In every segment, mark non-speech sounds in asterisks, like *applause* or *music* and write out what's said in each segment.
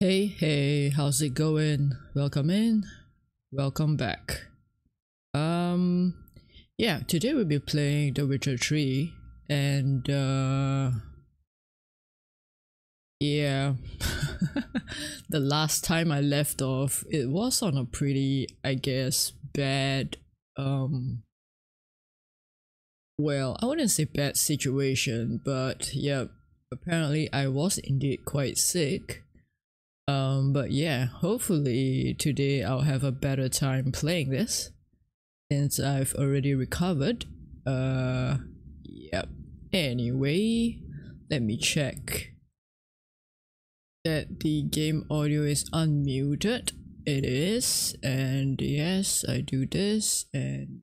Hey, hey, how's it going? Welcome in. Welcome back. Um, yeah, today we'll be playing The Witcher 3 and uh yeah *laughs* the last time I left off it was on a pretty I guess bad um well I wouldn't say bad situation but yeah apparently I was indeed quite sick um, but yeah, hopefully today I'll have a better time playing this since I've already recovered. Uh, yep. Anyway, let me check that the game audio is unmuted. It is, and yes, I do this, and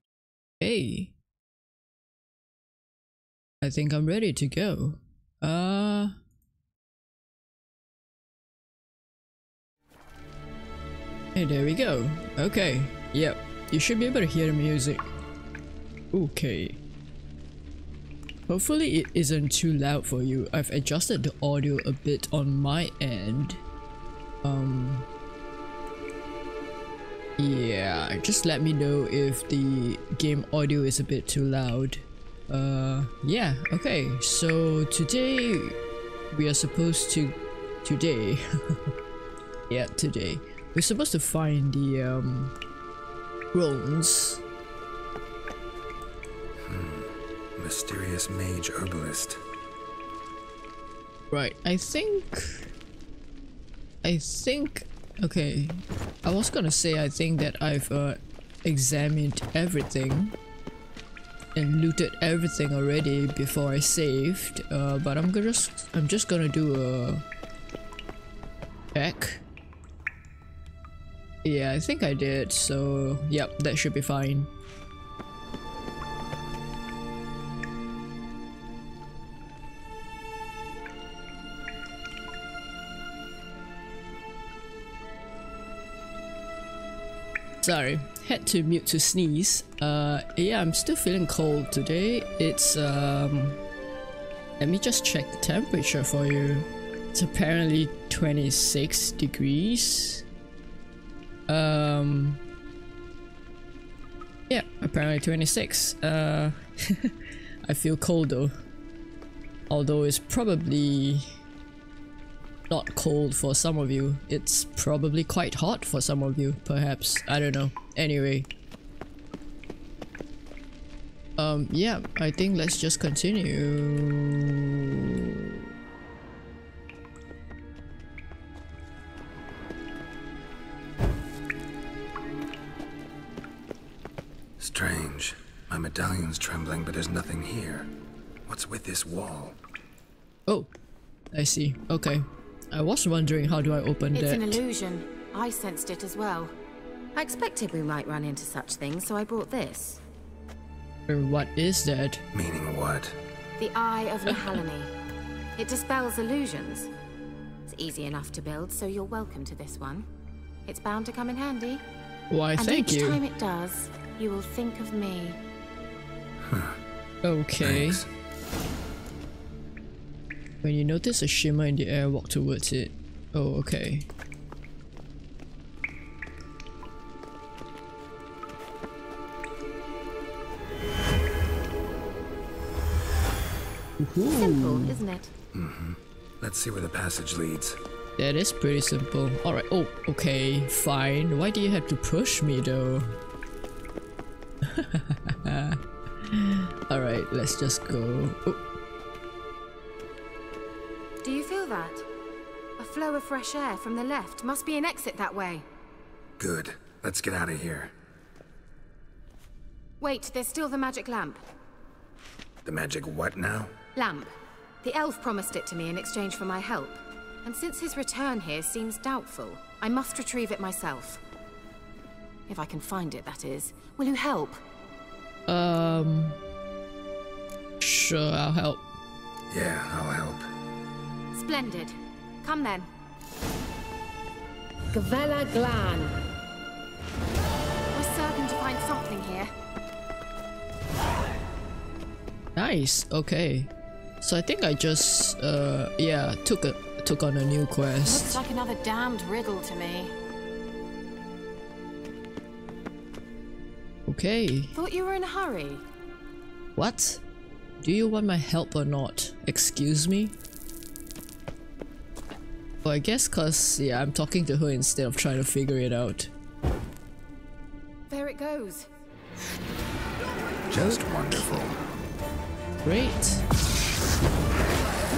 hey, I think I'm ready to go. Uh, Hey, there we go. Okay, yep. You should be able to hear the music. Okay. Hopefully it isn't too loud for you. I've adjusted the audio a bit on my end. Um... Yeah, just let me know if the game audio is a bit too loud. Uh, yeah, okay. So today we are supposed to... Today. *laughs* yeah, today. We're supposed to find the um runes. Hmm. Mysterious mage herbalist. Right, I think I think okay. I was gonna say I think that I've uh, examined everything and looted everything already before I saved. Uh, but I'm gonna just I'm just gonna do a check yeah, I think I did, so yep, that should be fine. Sorry, had to mute to sneeze. Uh, yeah, I'm still feeling cold today. It's, um... Let me just check the temperature for you. It's apparently 26 degrees. Um. Yeah, apparently 26. Uh, *laughs* I feel cold though. Although it's probably not cold for some of you. It's probably quite hot for some of you, perhaps. I don't know. Anyway. Um, yeah, I think let's just continue. Strange. My medallion's trembling, but there's nothing here. What's with this wall? Oh, I see. Okay. I was wondering how do I open it's that. It's an illusion. I sensed it as well. I expected we might run into such things, so I brought this. What is that? Meaning what? The Eye of Nehaleni. *laughs* it dispels illusions. It's easy enough to build, so you're welcome to this one. It's bound to come in handy. Why, and thank each you. each time it does, you will think of me. okay. Thanks. When you notice a shimmer in the air, walk towards it. Oh, okay. Simple, isn't it? Mm-hmm. Let's see where the passage leads. That is pretty simple. Alright, oh, okay, fine. Why do you have to push me though? *laughs* Alright, let's just go. Oh. Do you feel that? A flow of fresh air from the left. Must be an exit that way. Good. Let's get out of here. Wait, there's still the magic lamp. The magic what now? Lamp. The elf promised it to me in exchange for my help. And since his return here seems doubtful, I must retrieve it myself. If I can find it, that is. Will you help? Um... Sure, I'll help. Yeah, I'll help. Splendid. Come then. Gavella Glan. We're certain to find something here. Nice, okay. So I think I just, uh, yeah, took a took on a new quest. Looks like another damned riddle to me. Okay. Thought you were in a hurry. What? Do you want my help or not? Excuse me? Well, I guess cause, yeah, I'm talking to her instead of trying to figure it out. There it goes. Just wonderful. Great.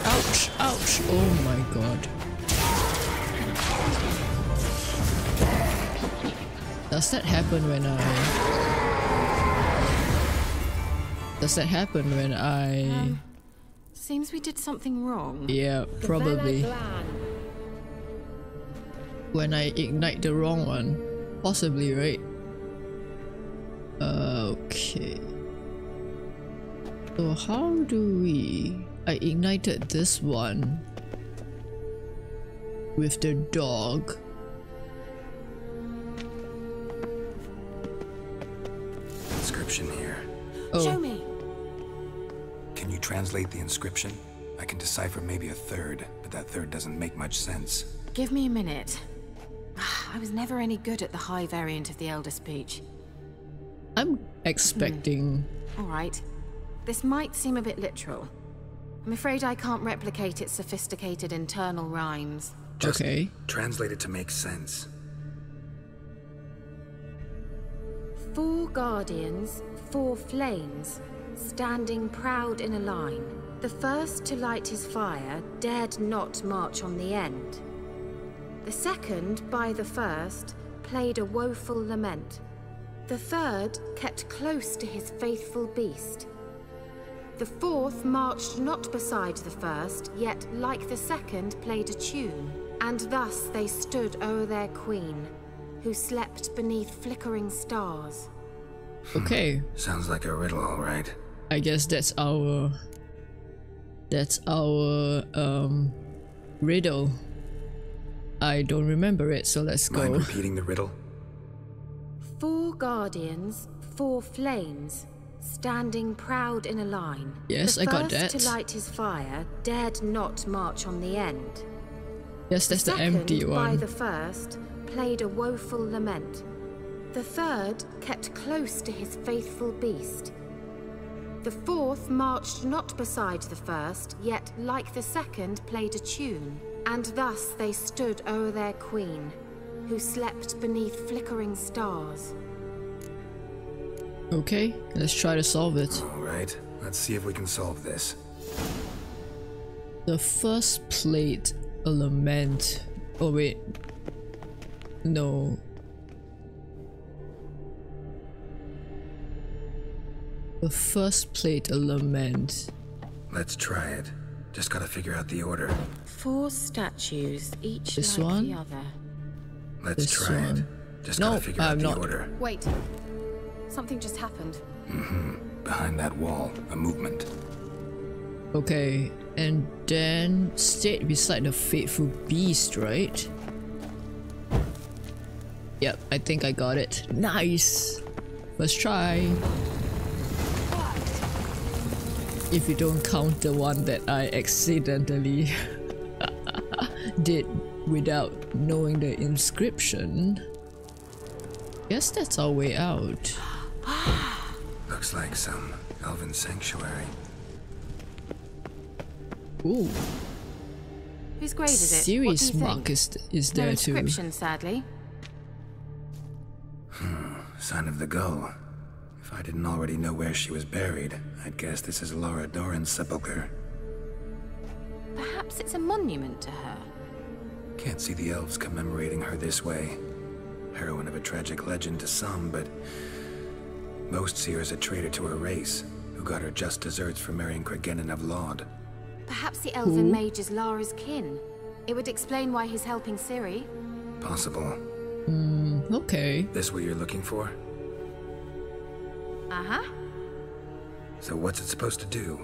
Ouch, ouch, oh my god. Does that happen when I... Does that happen when I... Um, seems we did something wrong. yeah, probably. When I ignite the wrong one. Possibly, right? Okay. So how do we... I ignited this one with the dog. Inscription here. Show Oh, me. Can you translate the inscription? I can decipher maybe a third, but that third doesn't make much sense. Give me a minute. *sighs* I was never any good at the high variant of the Elder Speech. I'm expecting... Hmm. All right. This might seem a bit literal. I'm afraid I can't replicate its sophisticated internal rhymes. Just Okay. translate it to make sense. Four guardians, four flames, standing proud in a line. The first to light his fire dared not march on the end. The second, by the first, played a woeful lament. The third kept close to his faithful beast. The fourth marched not beside the first, yet, like the second, played a tune. And thus they stood o'er their queen, who slept beneath flickering stars. Okay, Sounds like a riddle, all right. I guess that's our... That's our, um... Riddle. I don't remember it, so let's Mind go. repeating the riddle? Four guardians, four flames, standing proud in a line. Yes, the I got first that. to light his fire dared not march on the end. Yes, that's the second, empty by one. the first, played a woeful lament. The third kept close to his faithful beast. The fourth marched not beside the first, yet, like the second, played a tune. And thus they stood o'er their queen, who slept beneath flickering stars. Okay, let's try to solve it. All right. Let's see if we can solve this. The first plate a lament. Oh wait. No. The first plate a lament. Let's try it. Just gotta figure out the order. Four statues, each This like one? the other. Let's This try it. Just No, gotta figure I'm out the not. order. Wait. Something just happened. Mm-hmm. Behind that wall, a movement. Okay, and then stayed beside the faithful beast, right? Yep, I think I got it. Nice! Let's try. If you don't count the one that I accidentally *laughs* did without knowing the inscription. Guess that's our way out. *gasps* Looks like some elven sanctuary. Ooh, Whose grave is it? what do serious mark think? is, is No there too. inscription, sadly. Hmm, Sign of the gull. If I didn't already know where she was buried, I'd guess this is Lara Dorren's sepulcher. Perhaps it's a monument to her. Can't see the elves commemorating her this way. Heroine of a tragic legend to some, but most see her as a traitor to her race, who got her just deserts for marrying Cregennan of Lod. Perhaps the elven mage is Lara's kin. It would explain why he's helping Ciri. Possible. Okay. This what you're looking for? Uh-huh. So what's it supposed to do?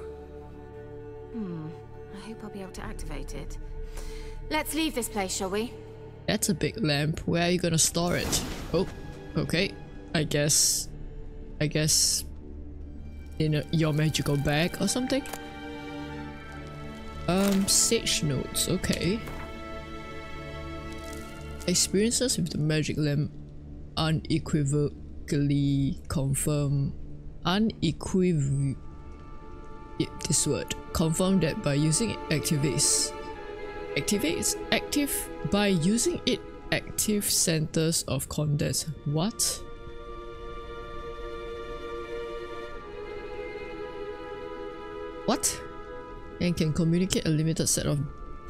Hmm. I hope I'll be able to activate it. Let's leave this place, shall we? That's a big lamp. Where are you gonna store it? Oh, okay. I guess. I guess. In a, your magical bag or something? Um, Sage Notes, okay. Experiences with the magic lamp unequivocally confirm unequiv this word. Confirm that by using it activates. Activates? Active by using it active centers of condense what? What? And can communicate a limited set of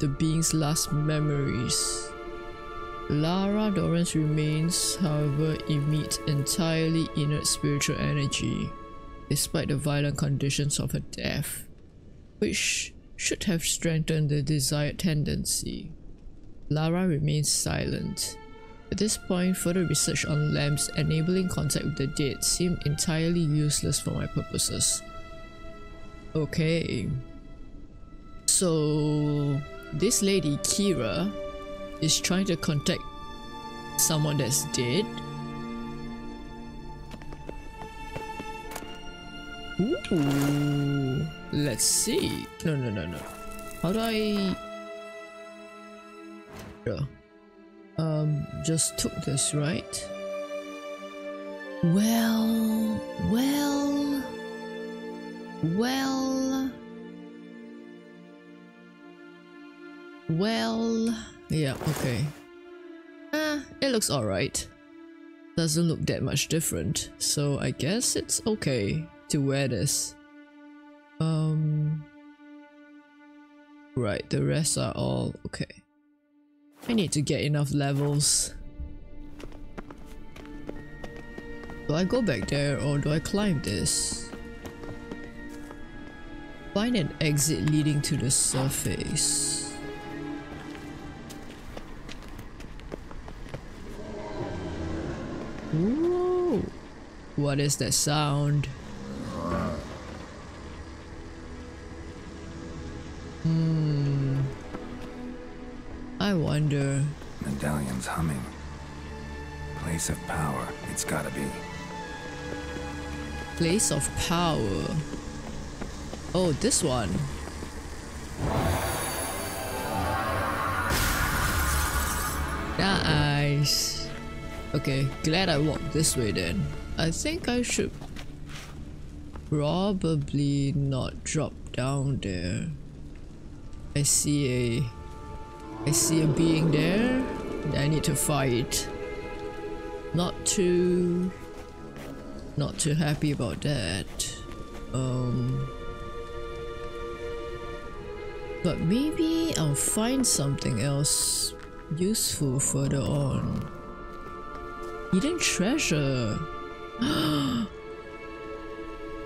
the being's last memories. Lara Dorren's remains, however, emit entirely inert spiritual energy, despite the violent conditions of her death, which should have strengthened the desired tendency. Lara remains silent. At this point, further research on lamps enabling contact with the dead seemed entirely useless for my purposes. Okay. So, this lady, Keira, is trying to contact someone that's dead. Ooh, let's see. No, no, no, no. How do I? Yeah. Um, just took this, right? Well, well, well, well. Yeah, okay. Ah, it looks alright. Doesn't look that much different, so I guess it's okay to wear this. Um... Right, the rest are all okay. I need to get enough levels. Do I go back there or do I climb this? Find an exit leading to the surface. Ooh. What is that sound? Hmm. I wonder. Medallion's humming. Place of power, it's gotta be. Place of power. Oh, this one. Nice. Okay, glad I walked this way then. I think I should probably not drop down there. I see a I see a being there that I need to fight. Not too not too happy about that. Um but maybe I'll find something else useful further on. Hidden treasure. *gasps* *gasps*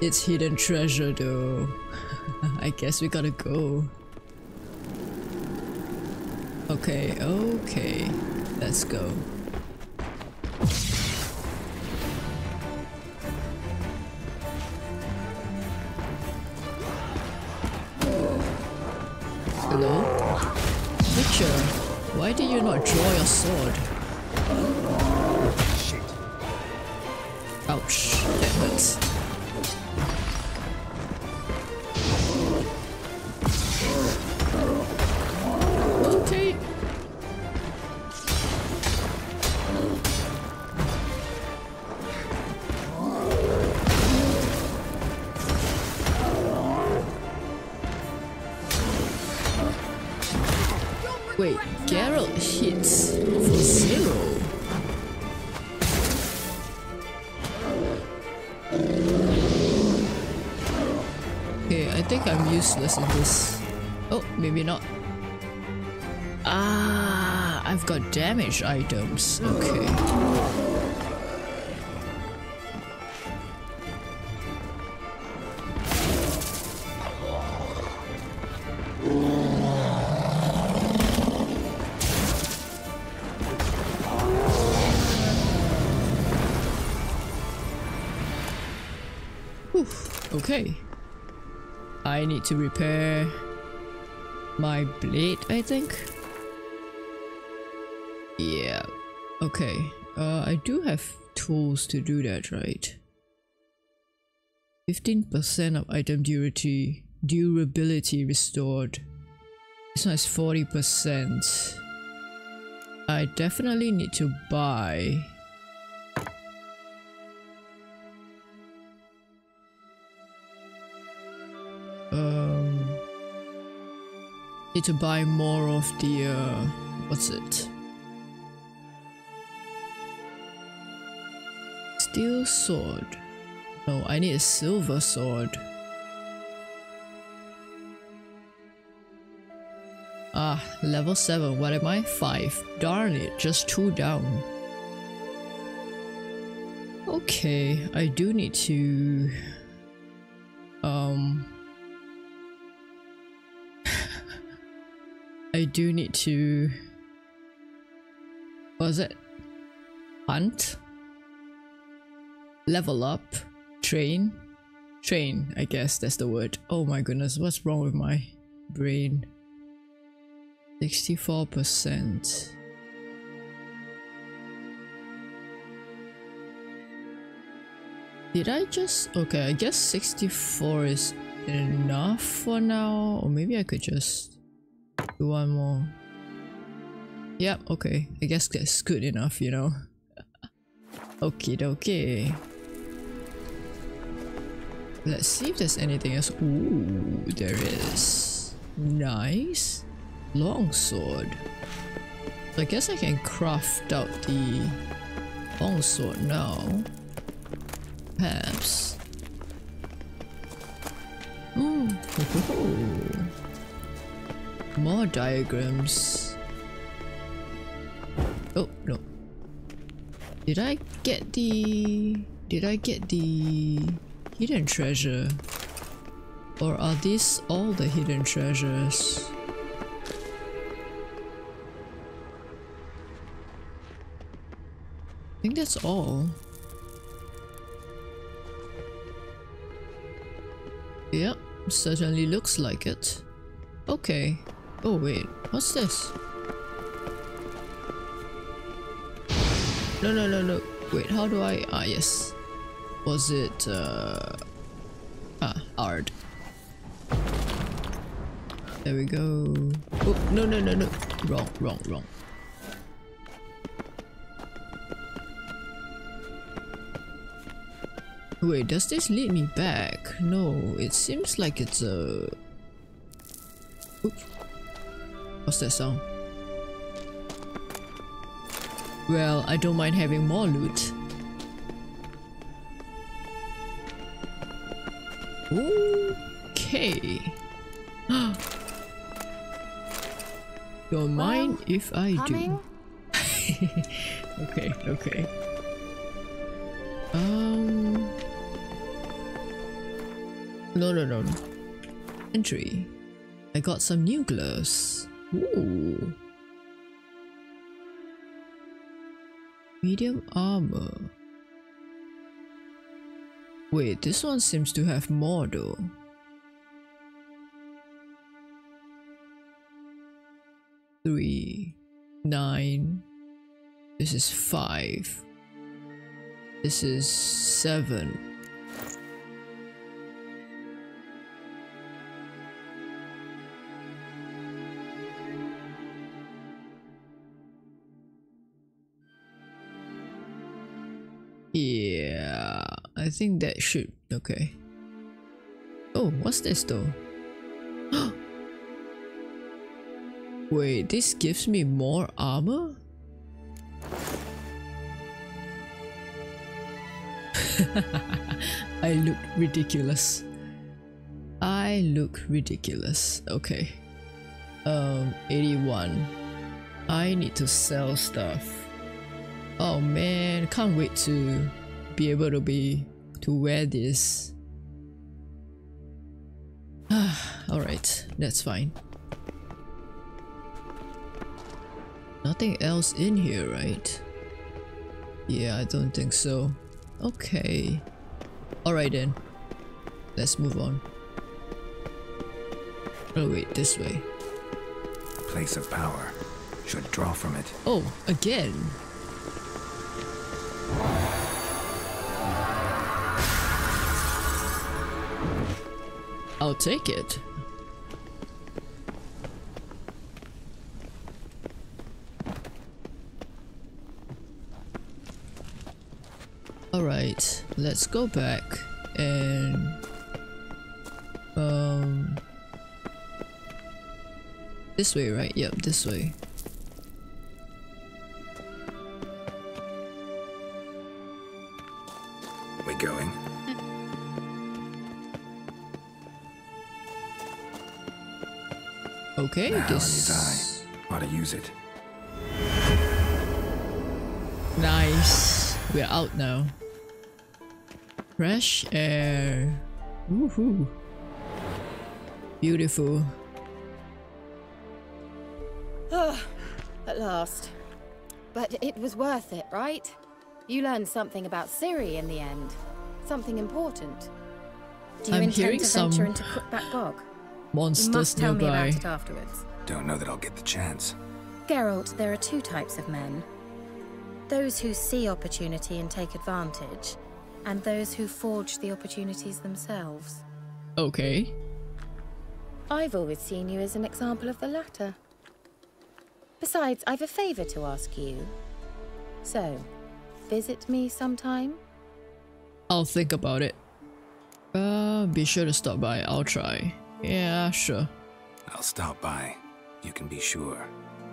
it's hidden treasure though. *laughs* I guess we gotta go. Okay, okay. Let's go. Hello? Witcher, why did you not draw your sword? Ouch, that hurts. Maybe not. Ah, I've got damage items. Okay. Okay. I need to repair my blade, I think. Yeah. Okay. Uh, I do have tools to do that, right? 15% of item durability, durability restored. This one is 40%. I definitely need to buy um need to buy more of the uh what's it? Steel sword. No i need a silver sword. Ah level 7 what am i? 5 darn it just 2 down. Okay i do need to um I do need to was it? Hunt? Level up? Train? Train I guess that's the word. Oh my goodness what's wrong with my brain? 64% Did I just... Okay, I guess 64 is enough for now. Or maybe I could just one more. Yep, okay. I guess that's good enough, you know. *laughs* okay, okay. Let's see if there's anything else. Ooh, there is. Nice. Longsword. I guess I can craft out the longsword now. Perhaps. Ooh. Hmm. *laughs* More diagrams. Oh, no. Did I get the... Did I get the hidden treasure? Or are these all the hidden treasures? I think that's all. Yep, certainly looks like it. Okay. Oh wait, what's this? No, no, no, no. Wait, how do I... Ah, yes. Was it, uh... Ah, Aard. There we go. Oh, no, no, no, no. Wrong, wrong, wrong. Wait, does this lead me back? No, it seems like it's a... Oops. What's that sound? Well, I don't mind having more loot. Okay. *gasps* Don't mind if I do. *laughs* okay, okay. Um. No, no, no, no. Entry. I got some new gloves. Ooh. Medium armor. Wait, this one seems to have more though. Three, nine. This is five. This is seven. I think that should. Okay. Oh, what's this though? *gasps* Wait, this gives me more armor? *laughs* I look ridiculous. I look ridiculous. Okay. Um, 81. I need to sell stuff. Oh man, can't wait to be able to be to wear this. *sighs* Alright, that's fine. Nothing else in here, right? Yeah, I don't think so. Okay. Alright then. Let's move on. Oh wait, this way. Place of power. Should draw from it. Oh, again? I'll take it. Alright, let's go back and um this way, right? Yep, this way. Okay, Now in this his eye. Ought to use it. Nice. We're out now. Fresh air. Woohoo. Beautiful. Ah, at last. But it was worth it, right? You learned something about Ciri in the end. Something important. Do you I'm intend hearing to some venture into Crookback Bog? You Monsters must tell me about it afterwards. Don't know that I'll get the chance. Geralt, there are two types of men. Those who see opportunity and take advantage, and those who forge the opportunities themselves. Okay. I've always seen you as an example of the latter. Besides, I've a favour to ask you. So, visit me sometime? I'll think about it. Uh, be sure to stop by. I'll try. Yeah, sure. I'll stop by. You can be sure.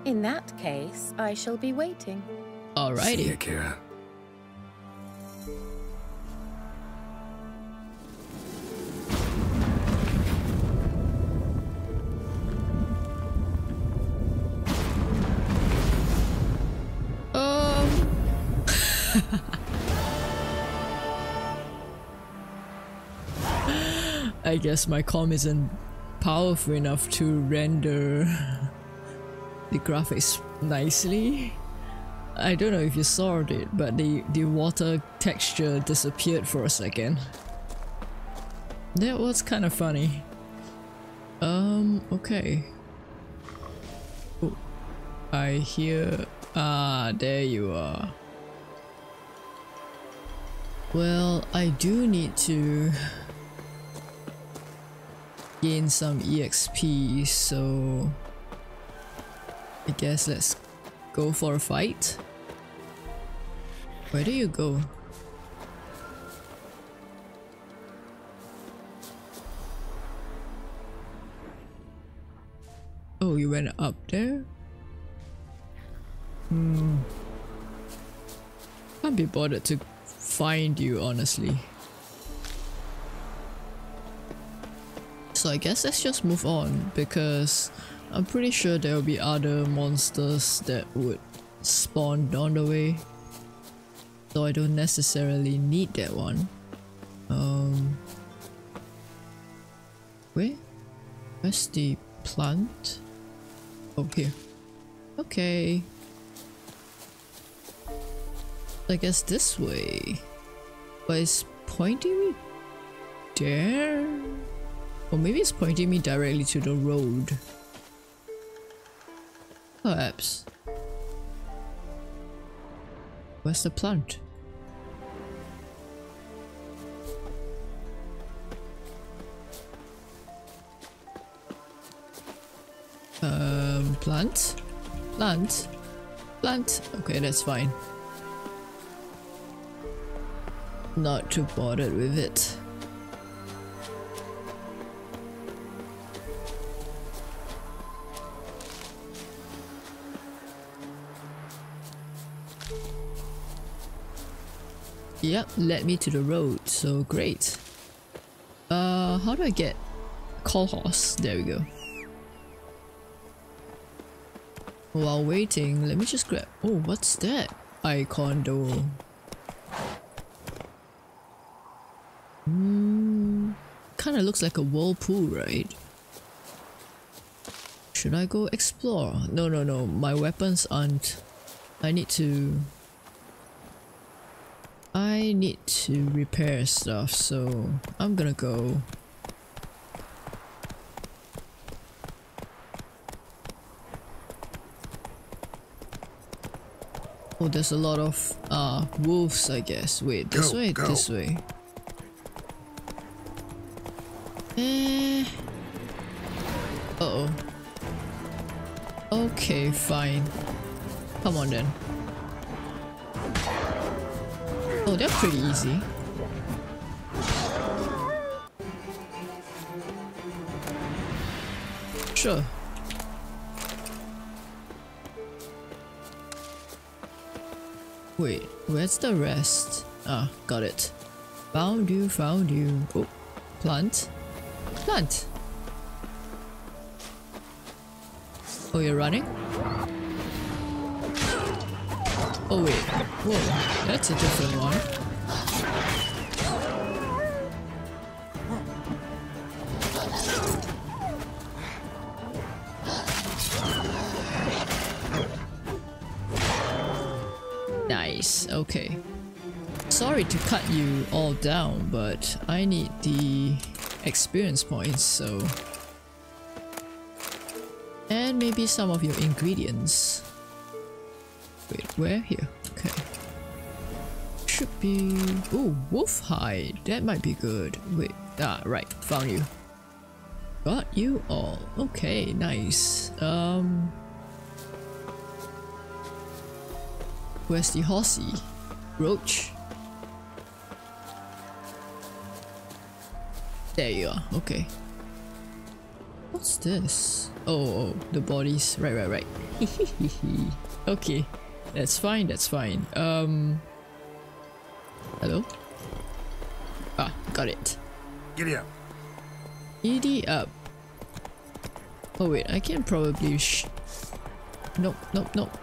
In that case, I shall be waiting. Alrighty. See ya, Alrighty. Keira. Um. *laughs* I guess my com isn't powerful enough to render the graphics nicely. I don't know if you saw it, but the, the water texture disappeared for a second. That was kind of funny. Um, okay. Oh, I hear... Ah, there you are. Well, I do need to gain some EXP, so I guess let's go for a fight. Where do you go? Oh, you went up there? Hmm. Can't be bothered to find you, honestly. So I guess let's just move on because I'm pretty sure there will be other monsters that would spawn down the way. So I don't necessarily need that one. Um, where? Where's the plant? Oh, here. Okay. I guess this way. But it's pointing me there? Or maybe it's pointing me directly to the road. Perhaps. Where's the plant? Um, plant? Plant? Plant? Okay, that's fine. Not too bothered with it. Yep, led me to the road, so great. Uh, how do I get call horse? There we go. While waiting, let me just grab. Oh, what's that icon though? Hmm, kind of looks like a whirlpool, right? Should I go explore? No, no, no. My weapons aren't. I need to. I need to repair stuff, so I'm gonna go. Oh, there's a lot of uh wolves, I guess. Wait, this Go, way, go. this way. Eh. Uh oh. Okay, fine. Come on then. Oh, they're pretty easy. Sure. Wait, where's the rest? Ah, got it. Found you, found you. Oh, plant. Plant! Oh, you're running? Oh wait, whoa, that's a different one. Nice, okay. Sorry to cut you all down, but I need the experience points, so... And maybe some of your ingredients. Wait, where? Here. Okay. Should be... Oh, wolf hide. That might be good. Wait. Ah, right. Found you. Got you all. Okay, nice. Um... Where's the horsey? Roach? There you are. Okay. What's this? Oh, oh, the bodies. Right, right, right. *laughs* okay. That's fine, that's fine. Um... Hello? Ah, got it. Giddy up. Giddy up. Oh wait, I can probably sh- Nope, nope, nope.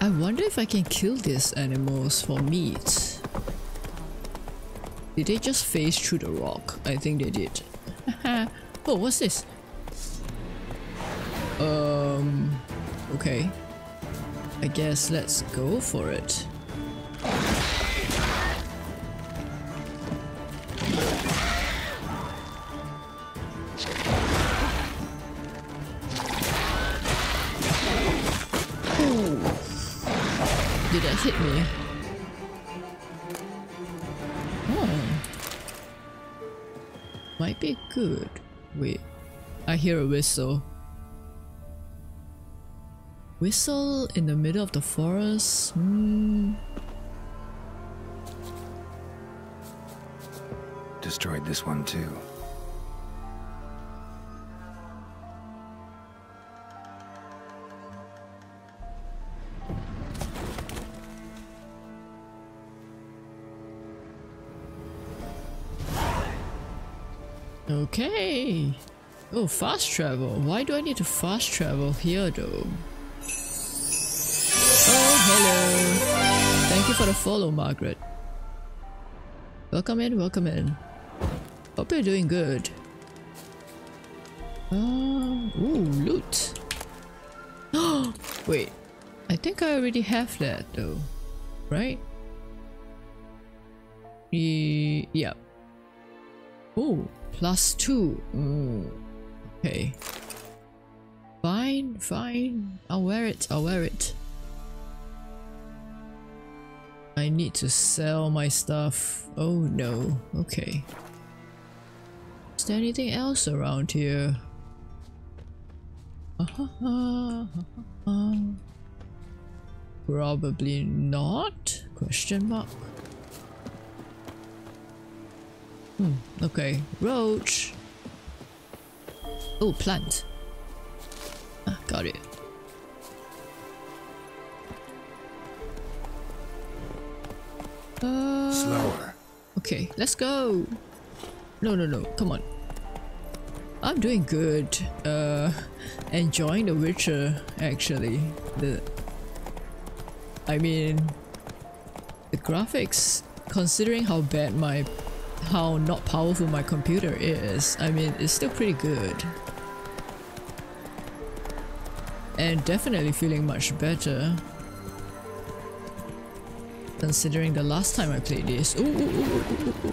I wonder if I can kill these animals for meat. Did they just phase through the rock? I think they did. *laughs* oh, what's this? Um, okay. I guess let's go for it. Did that hit me? Oh. Might be good. Wait. I hear a whistle. Whistle in the middle of the forest? Hmm. Destroyed this one too. Okay. Oh, fast travel. Why do I need to fast travel here though? Oh, hello. Thank you for the follow, Margaret. Welcome in, welcome in. Hope you're doing good. Uh, ooh, loot. *gasps* Wait, I think I already have that though, right? Ye yeah. Oh, plus two. Okay. Fine, fine. I'll wear it, I'll wear it. I need to sell my stuff. Oh no. Okay. Is there anything else around here? *laughs* Probably not? Question mark. Hmm, okay. Roach. Oh, plant. Ah, got it. Uh, Slower. Okay, let's go. No, no, no. Come on. I'm doing good. Uh, enjoying The Witcher. Actually, the. I mean, the graphics. Considering how bad my, how not powerful my computer is, I mean, it's still pretty good. And definitely feeling much better considering the last time I played this. Ooh, ooh, ooh.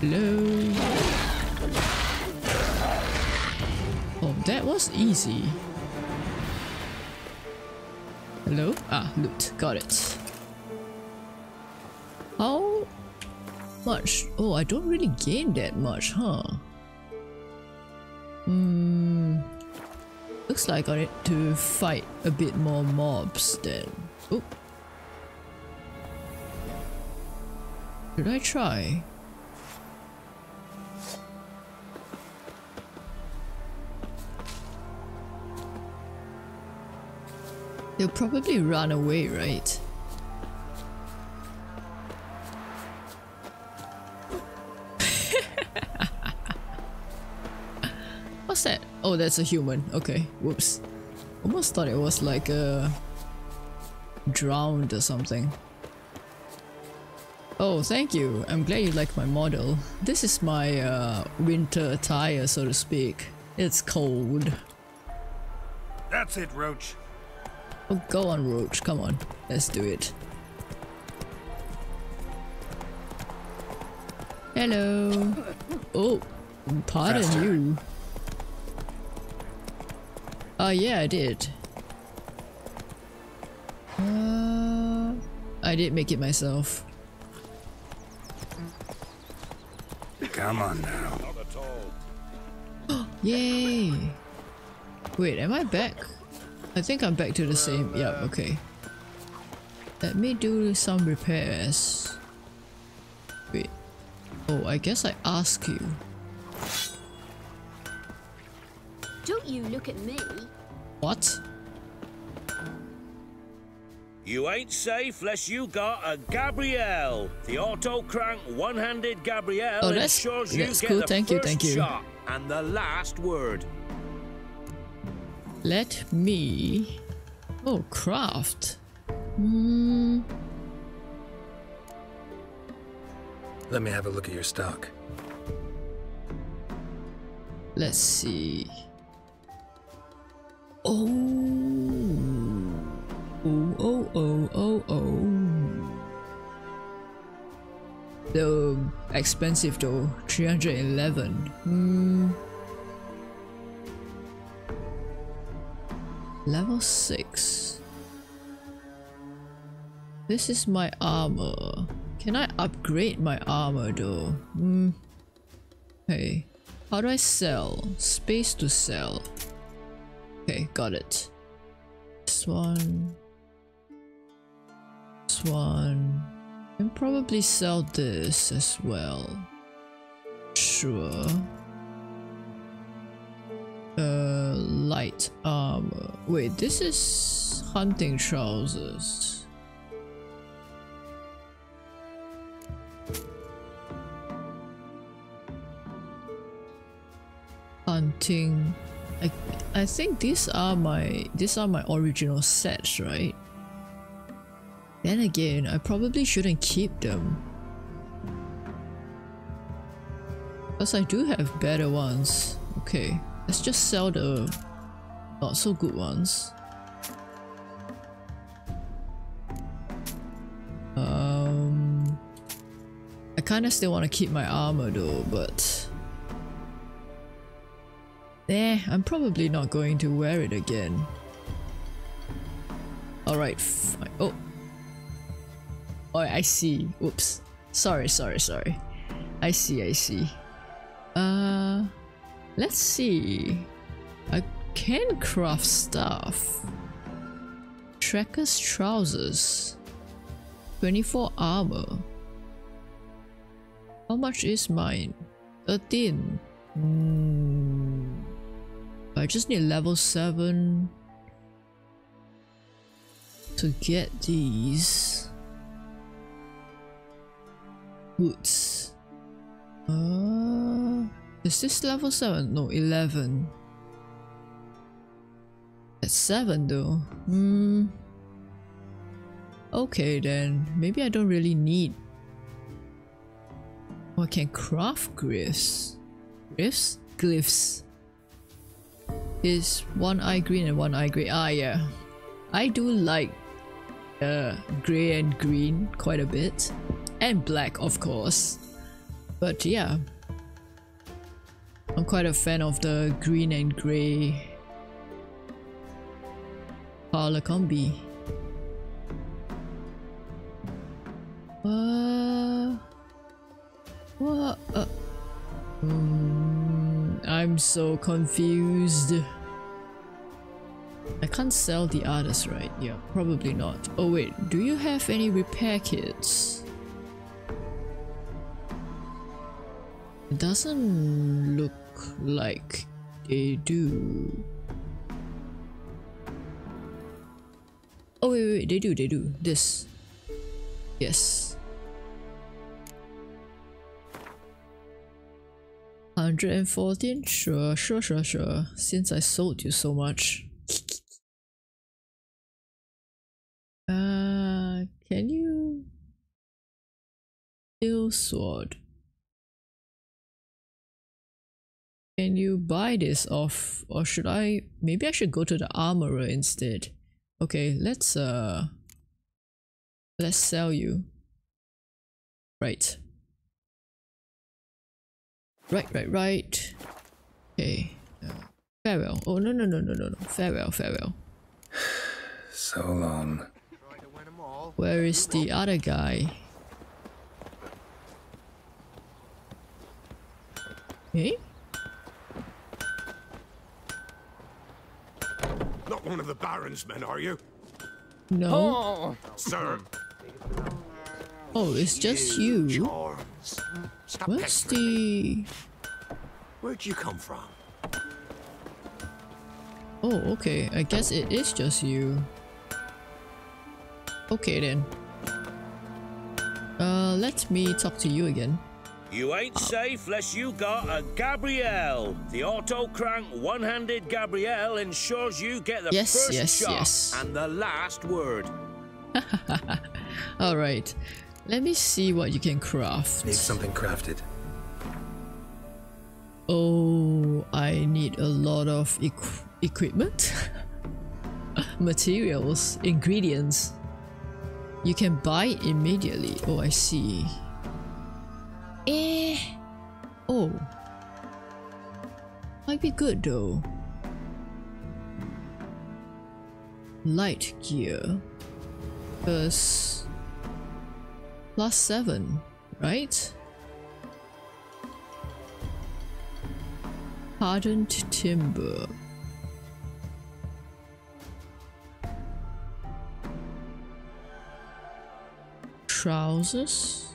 Hello. Oh, that was easy. Hello? Ah, loot. Got it. How much? Oh, I don't really gain that much, huh? Hmm. Looks like I need to fight a bit more mobs then. Oh. Should I try? They'll probably run away, right? *laughs* What's that? Oh, that's a human. Okay, whoops. Almost thought it was like a... drowned or something. Oh, thank you. I'm glad you like my model. This is my uh, winter attire, so to speak. It's cold. That's it, Roach. Oh, go on, Roach. Come on. Let's do it. Hello. Oh, pardon Faster. you. Oh, yeah, I did. Uh, I did make it myself. Come on now. Not at all. Yay! Wait, am I back? I think I'm back to the same. Yeah, okay. Let me do some repairs. Wait. Oh, I guess I ask you. Don't you look at me. What? You ain't safe unless you got a Gabriel. The auto crank one-handed Gabriel Oh, that's- ensures you that's get cool. the Thank you, first thank you. shot and the last word. Let me... Oh, craft. Hmm... Let me have a look at your stock. Let's see. Oh. Oh, oh, oh, oh, oh. The expensive though, 311. Hmm. Level 6. This is my armor. Can I upgrade my armor though? Hmm. Hey. How do I sell? Space to sell. Okay, got it. This one. This one. And probably sell this as well. Sure. Uh, light armor. Wait, this is hunting trousers. hunting I I think these are my these are my original sets, right? Then again, I probably shouldn't keep them. Because I do have better ones. Okay, let's just sell the not so good ones. Um, I kinda still want to keep my armor though, but Eh, I'm probably not going to wear it again. Alright. Oh. Oh, I see. Oops. Sorry, sorry, sorry. I see, I see. Uh, let's see. I can craft stuff. Tracker's trousers. 24 armor. How much is mine? 13. Hmm. I just need level 7 to get these boots. Uh, is this level 7? No, 11. That's 7 though. Hmm. Okay then, maybe I don't really need. Oh, I can craft glyphs. Glyphs? Glyphs is one eye green and one eye grey. Ah, yeah. I do like uh, grey and green quite a bit. And black, of course. But yeah. I'm quite a fan of the green and grey color combi. Uh, what? Uh, mm, I'm so confused. I can't sell the others, right? Yeah, probably not. Oh wait, do you have any repair kits? Doesn't look like they do. Oh wait, wait, they do, they do. This. Yes. 114? Sure, sure, sure, sure. Since I sold you so much. Uh, can you... Steel sword. Can you buy this off? Or should I... Maybe I should go to the armorer instead. Okay, let's uh... Let's sell you. Right. Right, right, right. Okay. Uh, farewell. Oh, no, no, no, no, no, no. Farewell, farewell. So long. Where is the other guy? Hey? Not one of the Baron's men, are you? No. Sir, Oh, it's just you. Stop What's the... Where'd you come from? Oh, okay. I guess it is just you. Okay then. Uh, let me talk to you again. You ain't safe unless you got a Gabriel. The auto crank one-handed Gabriel ensures you get the Yes, first yes, shot yes. and the last word. *laughs* Alright. Let me see what you can craft. Need something crafted. Oh, I need a lot of equ equipment, *laughs* materials, ingredients. You can buy immediately. Oh, I see. Eh. Oh. Might be good though. Light gear. Plus. Plus 7, right? Hardened timber. Trousers?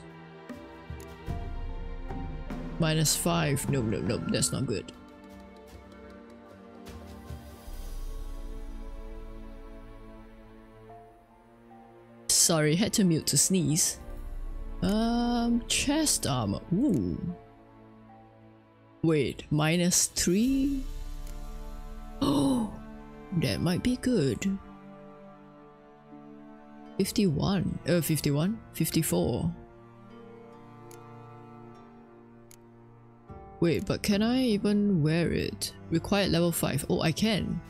Minus 5. No, no, no, that's not good. Sorry, had to mute to sneeze. Um, chest armor. Ooh. Wait, minus 3? Oh, *gasps* that might be good. 51. Uh, 51? 54. Wait, but can I even wear it? Required level 5. Oh, I can.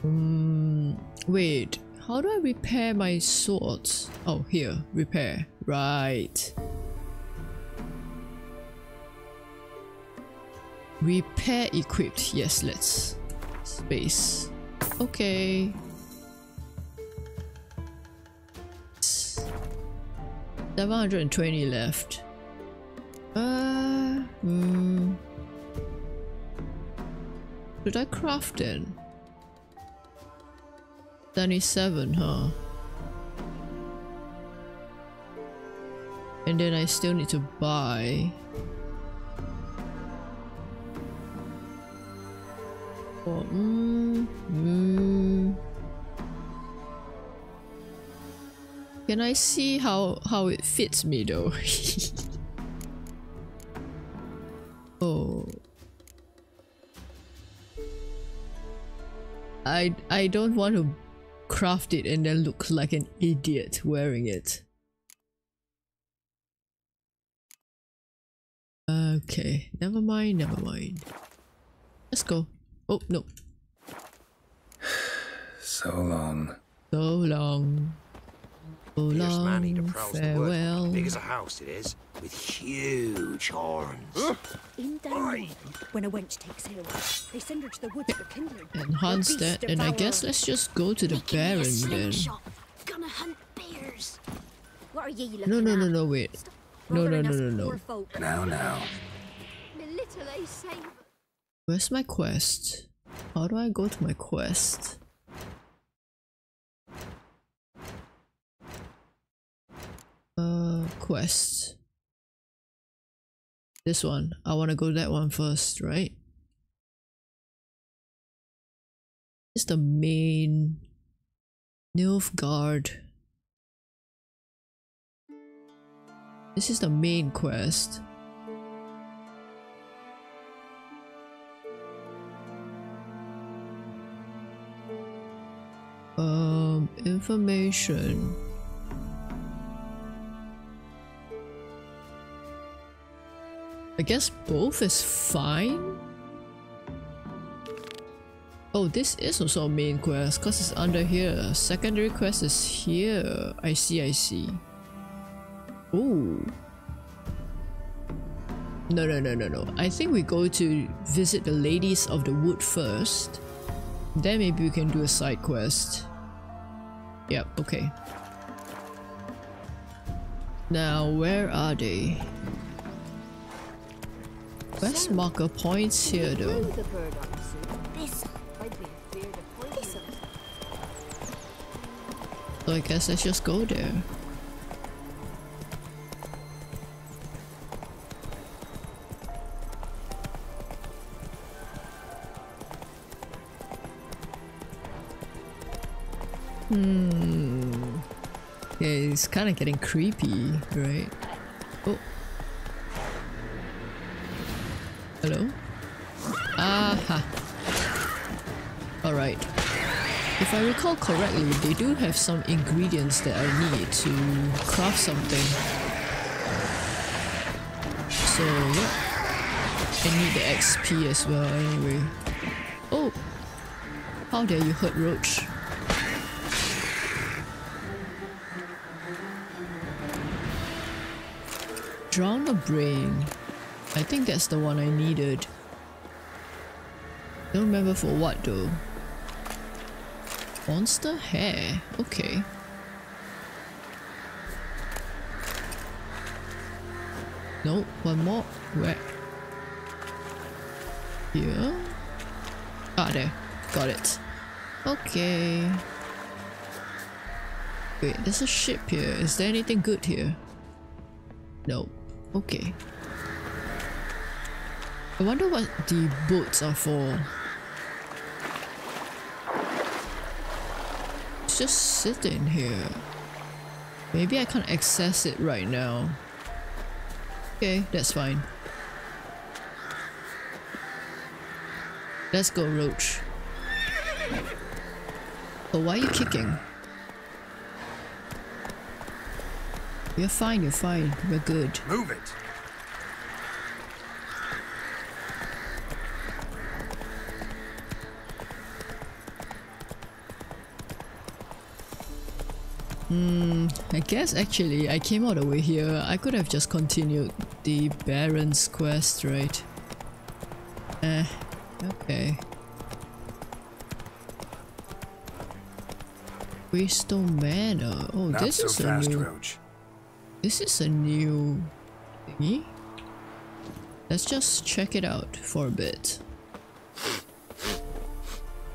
Hmm. wait, how do I repair my swords? Oh, here, repair. Right. Repair equipped. Yes, let's. Space. Okay. 720 left. Uh, hmm. Should I craft it? 77, huh? And then I still need to buy. Oh, mm, mm. Can I see how how it fits me though? *laughs* I I don't want to craft it and then look like an idiot wearing it. Okay, never mind, never mind. Let's go. Oh, no. *sighs* So long. So long. So Fierce man eater long. prowls the wood. Big as a house it is, with huge horns. In Dunwood, when a wench takes ill, they send her to the woods for kindling. Enhance The beast that, and I guess let's just go to the Making me Baron then. Gonna hunt bears. What are ye looking No, no, no, no, wait. No, no, Bothering no, us no, no. Now, now. The little they say. Where's my quest? How do I go to my quest? Uh, quest. This one. I want to go that one first, right? It's the main Nilfgaard. This is the main quest. Um, information. I guess both is fine. Oh, this is also a main quest because it's under here. Secondary quest is here. I see, I see. Oh. No, no, no, no, no. I think we go to visit the ladies of the wood first. Then maybe we can do a side quest. Yep, okay. Now, where are they? I'd be afeard of poison. So I guess let's just go there. Hmm. Yeah, it's kind of getting creepy, right? Oh. Hello? Aha. Alright. If I recall correctly, they do have some ingredients that I need to craft something. So, yeah. I need the XP as well anyway. Oh! How dare you hurt Roach? Drown the brain. I think that's the one I needed. Don't remember for what though. Monster hair. Okay. Nope, one more. Where? Here? Ah, there. Got it. Okay. Wait, there's a ship here. Is there anything good here? No. Okay. I wonder what the boats are for. It's just sitting here. Maybe I can't access it right now. Okay, that's fine. Let's go, Roach. Oh, why are you kicking? You're fine, you're fine. We're good. Move it! Hmm, I guess actually I came all the way here. I could have just continued the Baron's quest, right? Eh, okay. Greystone Manor. Oh, Not this so is a new. Roach. This is a new thingy. Let's just check it out for a bit.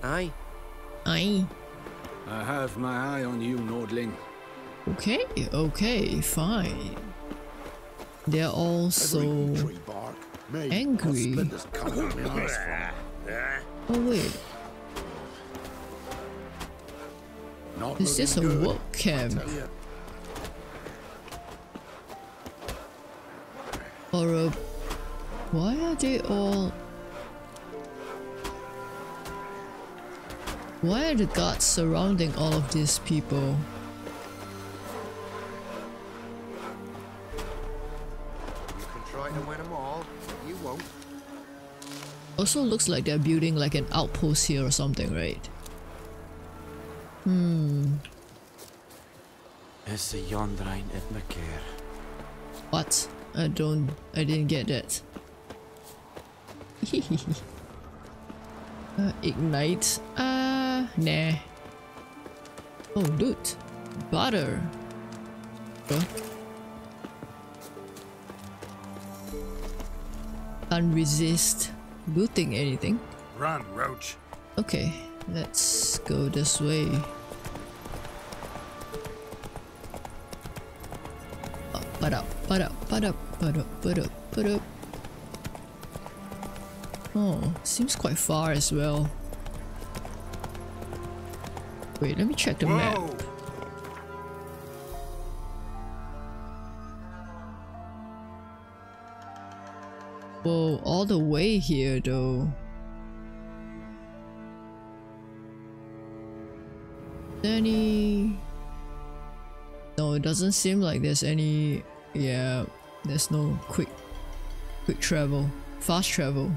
Aye. Aye. I have my eye on you, Nordling. Okay, okay, fine. They're all so. Tree bark. Me, angry. Splinters come out my eyes from. Oh wait, Not is this a looking good, work camp or a? Why are they all? Why are the guards surrounding all of these people? You can try to win them all. You won't. Also looks like they're building like an outpost here or something, right? Hmm. Is the Yondrain at Macair? What? I don't. I didn't get that. *laughs* uh, ignite. Uh, nah. Oh, loot. Butter. Huh? Can't resist looting anything. Run, Roach. Okay, let's go this way. Ba-da, ba-da, ba-da, ba-da, ba-da, ba-da. Oh, seems quite far as well. Wait, let me check the map. Whoa, all the way here though. Any... No, it doesn't seem like there's any... Yeah, there's no quick... Quick travel. Fast travel.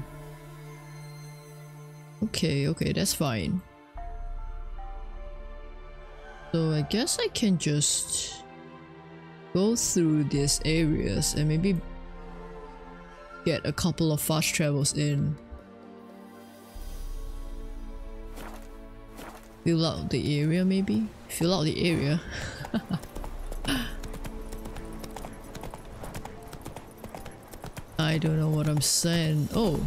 Okay, okay, that's fine. Guess I can just go through these areas and maybe get a couple of fast travels in. Fill out the area maybe? Fill out the area. *laughs* I don't know what I'm saying. Oh.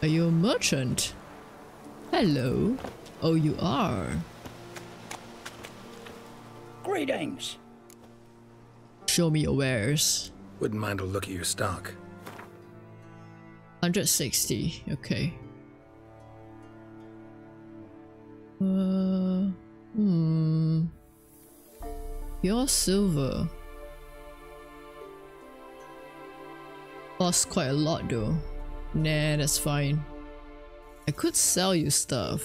Are you a merchant? Hello. Oh, you are. Greetings. Show me your wares. Wouldn't mind a look at your stock. 160, okay. Uh, hmm. Your silver. Lost quite a lot though. Nah, that's fine. I could sell you stuff.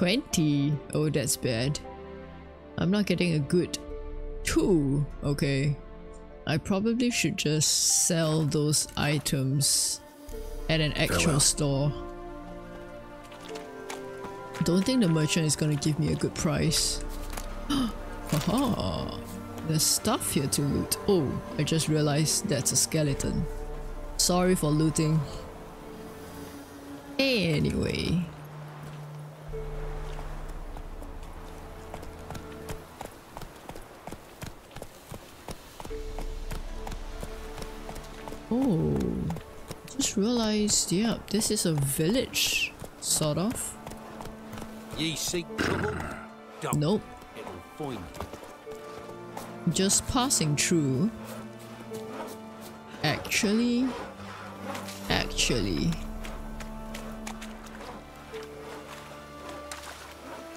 20? Oh, that's bad. I'm not getting a good 2. Okay. I probably should just sell those items at an actual Farewell. store. Don't think the merchant is gonna give me a good price. *gasps* Haha! There's stuff here to loot. Oh, I just realized that's a skeleton. Sorry for looting. Anyway. Oh, just realized, yeah, this is a village, sort of. Ye seek trouble? Don't. Nope, It'll find you. just passing through. Actually, actually,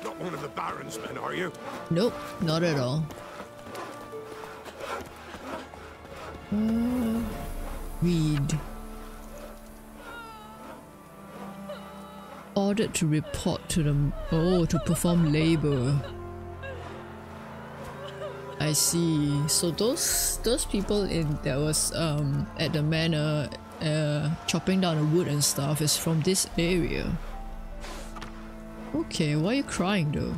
Not one of the Baron's men, are you? nope, not at all. Uh, read. Ordered to report to the oh to perform labor. I see. So those those people in that was um at the manor uh chopping down the wood and stuff is from this area. Okay, why are you crying though?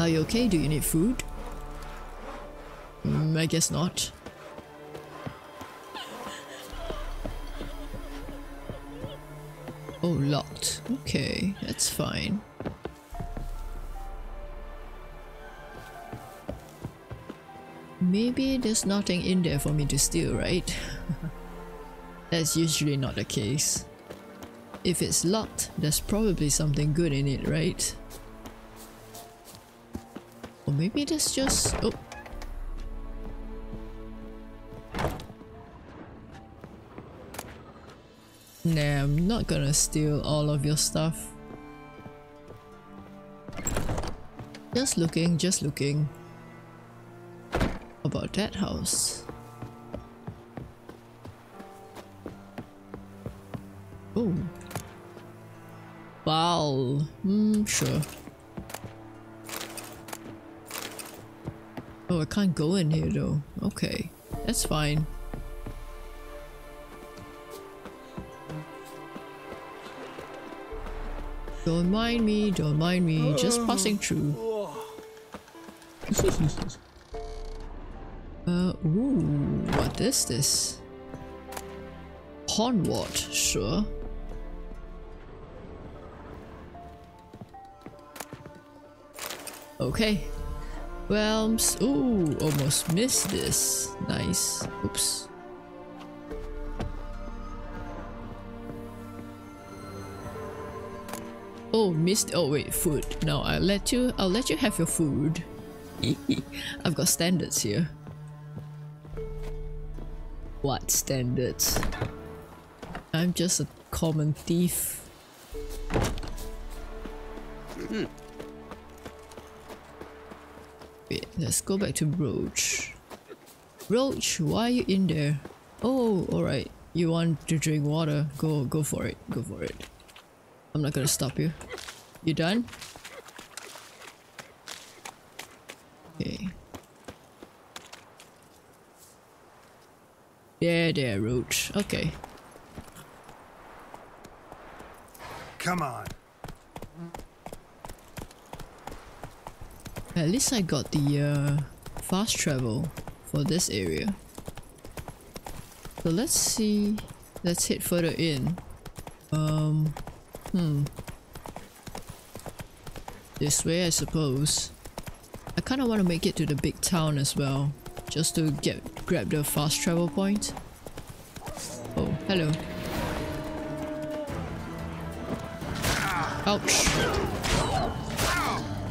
Are you okay? Do you need food? Mm, I guess not. Locked. Okay, that's fine. Maybe there's nothing in there for me to steal, right? *laughs* That's usually not the case. If it's locked, there's probably something good in it, right? Or maybe that's just... Oh. Nah, I'm not gonna steal all of your stuff. Just looking, just looking. About that house. Oh. Wow. Hmm, sure. Oh, I can't go in here though. Okay, that's fine. Don't mind me, don't mind me, just passing through. *laughs* uh, ooh, what is this? Hornwort, sure. Okay. Realms. Ooh, almost missed this. Nice. Oops. Oh, missed. Oh wait, food. No, I'll let you. I'll let you have your food. *laughs* I've got standards here. What standards? I'm just a common thief. Wait, let's go back to Roach. Roach, why are you in there? Oh, alright. You want to drink water? Go go for it. Go for it. I'm not gonna stop you. You done? Okay. There, there, Roach. Okay. Come on. At least I got the uh, fast travel for this area. So let's see. Let's head further in. Um, hmm. This way, I suppose. I kind of want to make it to the big town as well, just to get grab the fast travel point. Oh, hello. Ouch.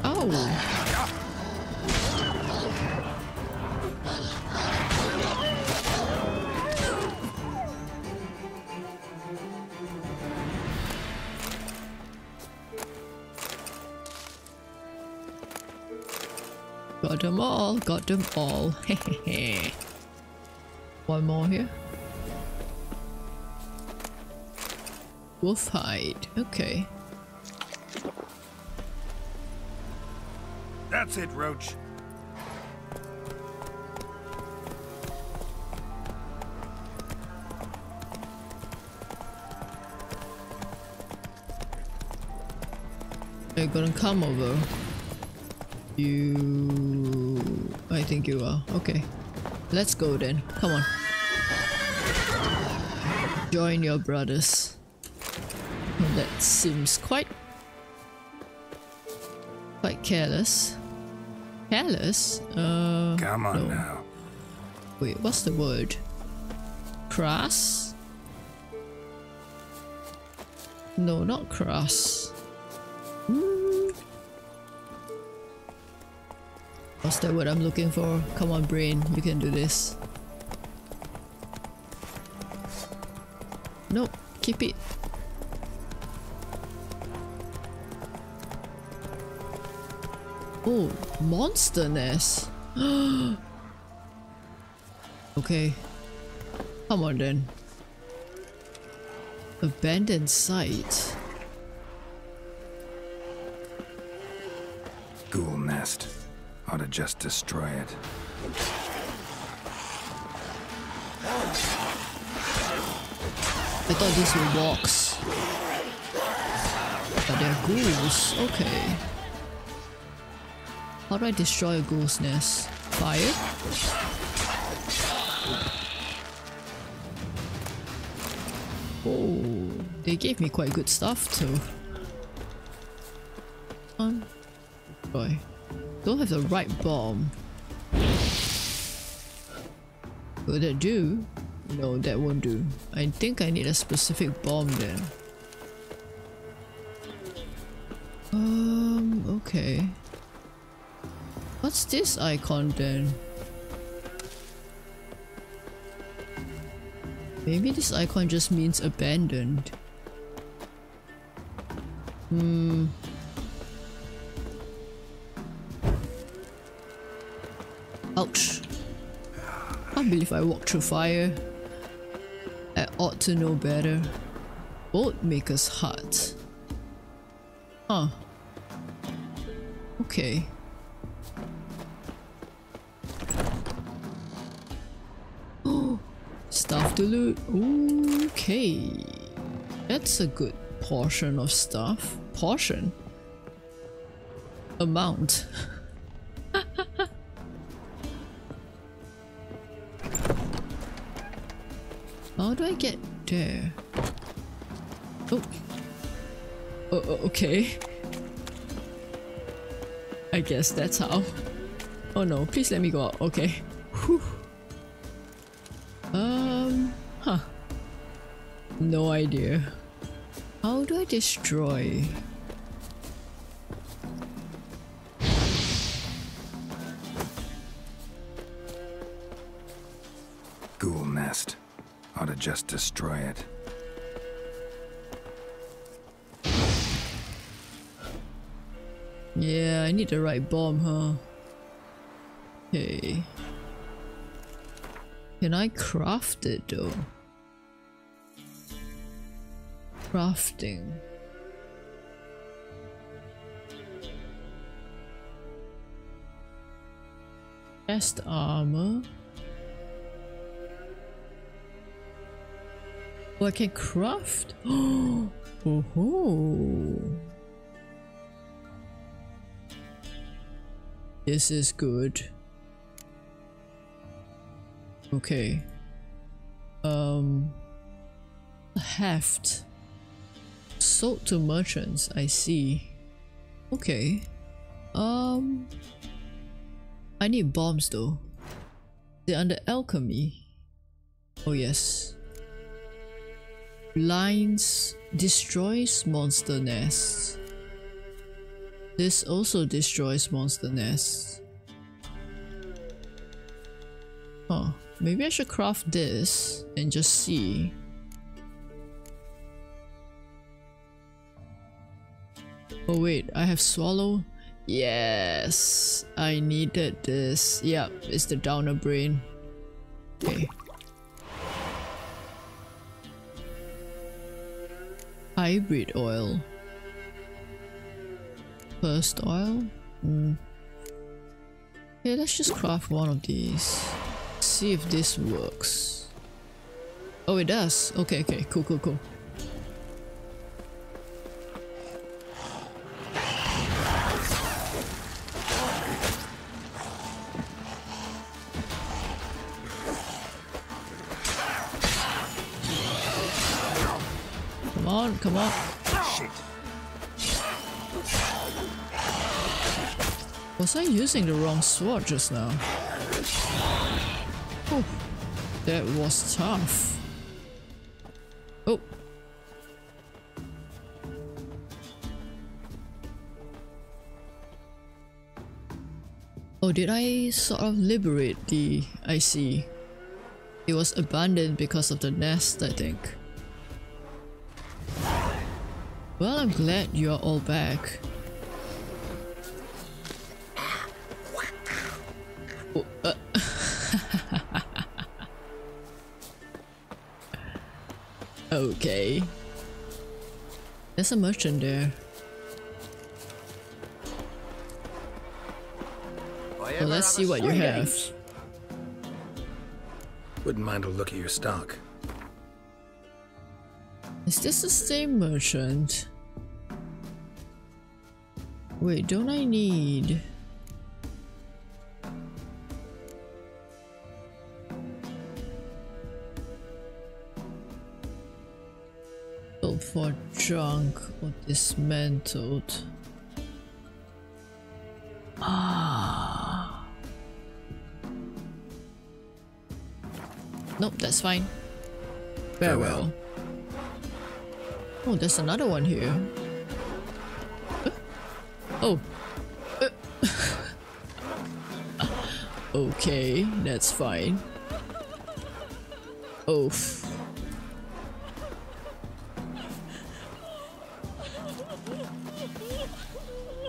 Oh. All, got them all. *laughs* One more here. Wolf hide, okay. That's it, Roach. They're gonna come over? You... I think you are. Okay. Let's go then. Come on. Join your brothers. That seems quite... Quite careless. Careless? Uh... Come on no. now. Wait, what's the word? Crass? No, not crass. The word I'm looking for? Come on, brain, you can do this. Nope, keep it. Oh, monster nest. *gasps* okay. Come on then. Abandoned site. Just destroy it. I thought these were walks. But they're ghouls. Okay. How do I destroy a ghoul's nest? Fire? Oh, they gave me quite good stuff too. The right bomb. Will that do? No, that won't do. I think I need a specific bomb then. Um, okay. What's this icon then? Maybe this icon just means abandoned. Hmm. Can't believe I walked through fire. I ought to know better. Boatmaker's hut. Huh. Okay. *gasps* Stuff to loot. Okay. That's a good portion of stuff. Portion? Amount. *laughs* How do I get there? Oh. Oh, oh, okay. I guess that's how. Oh no, please let me go out. Okay. Whew. Um, huh. No idea. How do I destroy? Just destroy it. Yeah, I need the right bomb, huh? Okay. Can I craft it though? Crafting. Chest armor. Oh, I can craft. *gasps* Oh, ho. This is good. Okay. Um. Heft. Sold to merchants, I see. Okay. Um. I need bombs though. They're under alchemy. Oh yes. Lines destroys monster nests. This also destroys monster nests. Huh. Maybe I should craft this and just see. Oh wait, I have swallow? Yes, I needed this. Yep, it's the drowner brain. Okay. Hybrid oil. First oil? Hmm. Yeah, let's just craft one of these. See if this works. Oh, it does. Okay, okay, cool, cool, cool. Come on. Shit. Was I using the wrong sword just now? Oh, that was tough. Oh. Oh, did I sort of liberate the... I see. It was abandoned because of the nest, I think. Well, I'm glad you're all back. Oh, *laughs* uh. okay. There's a merchant there. Well, let's see what you have. Wouldn't mind a look at your stock. Is this the same merchant? Wait, don't I need... Sold for junk or dismantled. Ah. Nope, that's fine. Very Farewell. well. Oh, there's another one here. Oh. Uh. *laughs* okay, that's fine. Oof.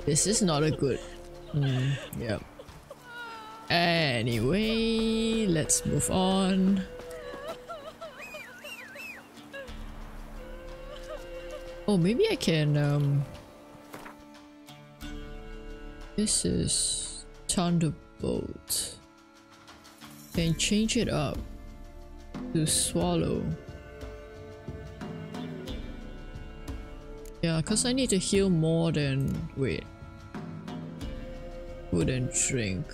This is not a good. Mm. Anyway, let's move on. Oh, maybe I can, um... This is Thunderbolt. Can change it up to Swallow. Yeah, cause I need to heal more than... wait. Food and drink.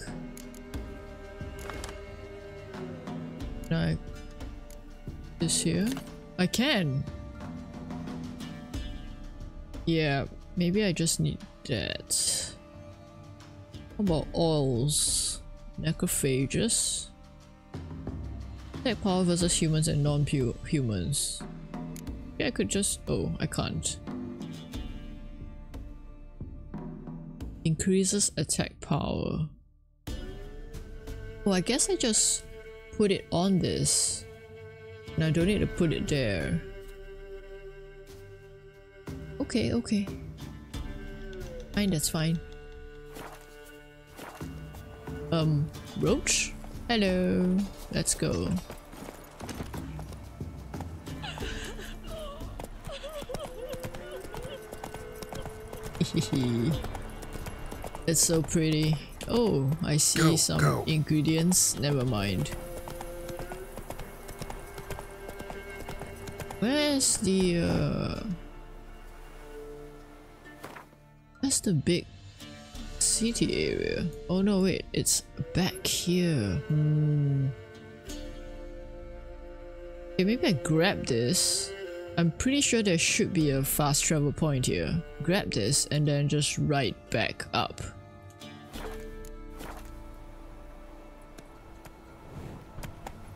Can I... This here? I can! Yeah, maybe I just need that. How about oils? Necrophages. Attack power versus humans and non-humans. Yeah, I could just... Oh, I can't. Increases attack power. Oh, I guess I just put it on this. And I don't need to put it there. Okay, okay. Fine, that's fine. Um, Roach? Hello. Let's go. *laughs* it's so pretty. Oh, I see Go, some go. ingredients. Never mind. Where's the uh Where's the big city area? Oh no wait, it's back here. Hmm. Okay, maybe I grab this. I'm pretty sure there should be a fast travel point here. Grab this and then just ride back up.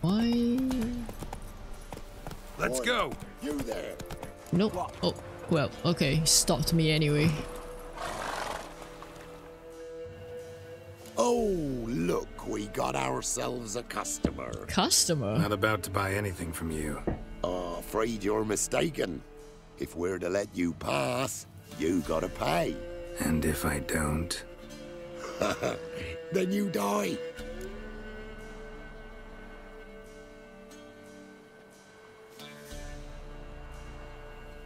Why? Let's go. You there. Nope. Oh, well, okay. Stopped me anyway. Oh, look, we got ourselves a customer. Customer? Not about to buy anything from you. Oh, afraid you're mistaken. If we're to let you pass, you gotta pay. And if I don't? *laughs* then you die.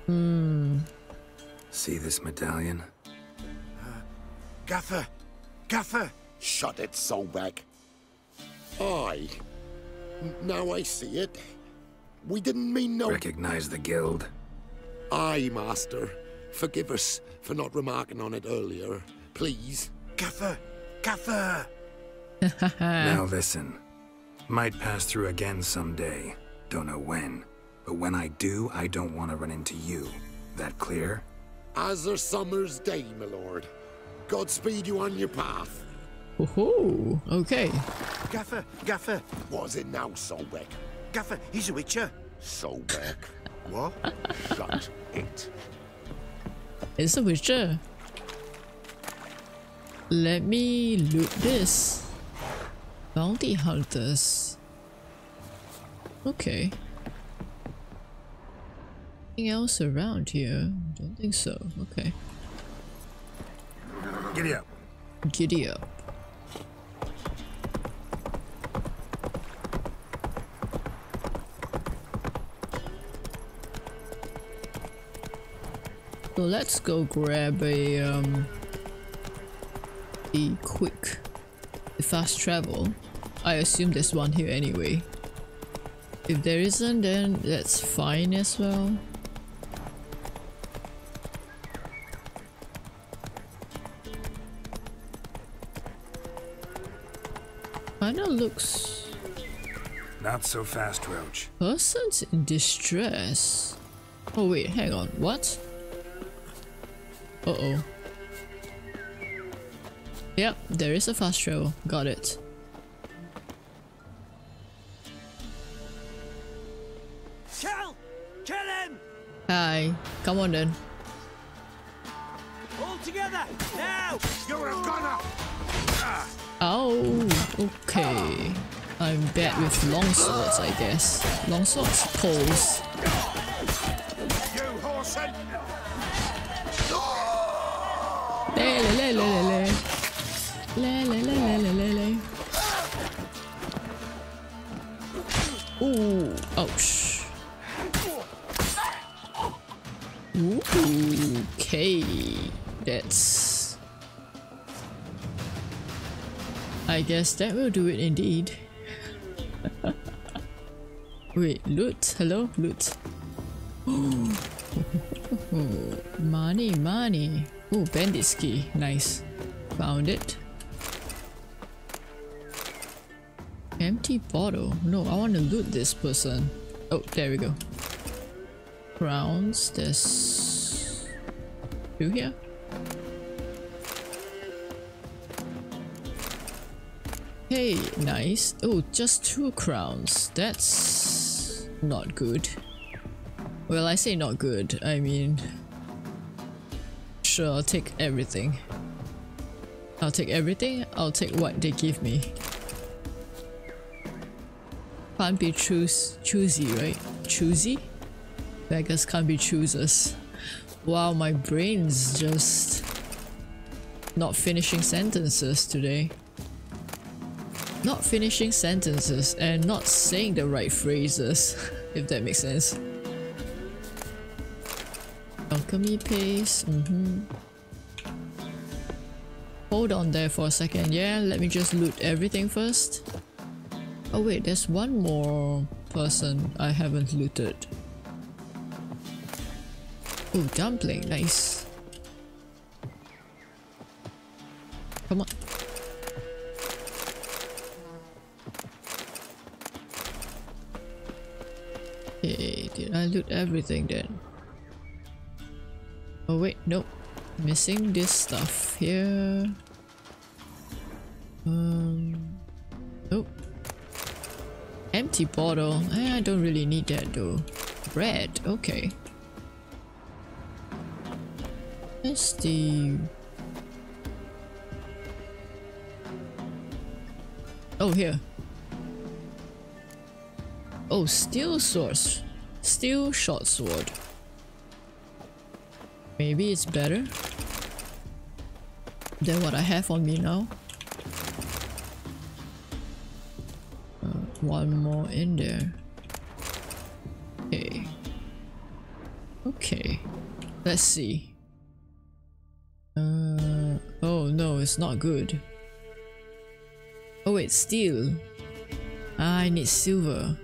Hmm. See this medallion? Gaffer! Gaffer! Shut it, Solbeck. Aye. N- Now I see it. We didn't mean no... Recognize the guild? Aye, Master. Forgive us for not remarking on it earlier. Please. Gaffer! Gaffer! *laughs* *laughs* now listen. Might pass through again someday. Don't know when. But when I do, I don't want to run into you. That clear? As a summer's day, my lord. Godspeed you on your path. Oh, okay. Gaffer, Gaffer. What's it now, Solbeck? Gaffer, he's a witcher. Solbeck. *laughs* what? Shut it. It's a witcher. Let me loot this. Bounty hunters. Okay. Anything else around here? Don't think so. Okay. Giddy up. Giddy up. So let's go grab a um a quick a fast travel. I assume there's one here anyway. If there isn't then that's fine as well. Kinda looks Not so fast, Roach. Persons in distress. Oh wait, hang on. What? Uh oh. Yep, there is a fast travel. Got it. Kill! Kill him! Hi. Come on then. All together! Now! You're a gunner! Oh, okay. I'm bad with long swords, I guess. Long swords, poles. You horsehead! Le le le. Ooh, oh, okay. That's... I guess that will do it indeed. *laughs* Wait, loot? Hello? Loot. *gasps* money, money. Oh, bandit key. Nice. Found it. Empty bottle. No, I want to loot this person. Oh, there we go. Crowns. There's... Two here? Hey, nice. Oh, just two crowns. That's not good. Well, I say not good. I mean... Sure, I'll take everything. I'll take everything. I'll take what they give me. Can't be choose choosy, right? Choosy? Beggars can't be choosers. Wow, my brain's just not finishing sentences today. Not finishing sentences and not saying the right phrases, *laughs* if that makes sense. Alchemy paste, mm -hmm. Hold on there for a second, yeah? Let me just loot everything first. Oh wait, there's one more person I haven't looted. Oh, dumpling, nice. Come on. Okay, did I loot everything then? Wait, nope. Missing this stuff here. Um, nope. Empty bottle. Eh, I don't really need that though. Bread, okay. Where's the... Oh, here. Oh, steel sword. Steel short sword. Maybe it's better than what I have on me now. Uh, one more in there. Okay. Okay. Let's see. Uh, oh no, it's not good. Oh wait, steel. I need silver.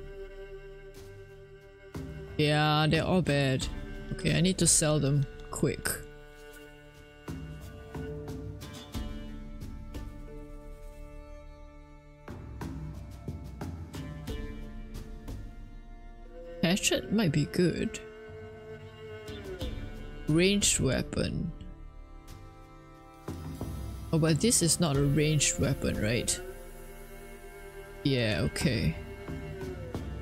Yeah, they're all bad. Okay, I need to sell them quick. Hatchet might be good. Ranged weapon. Oh, but this is not a ranged weapon, right? Yeah, okay.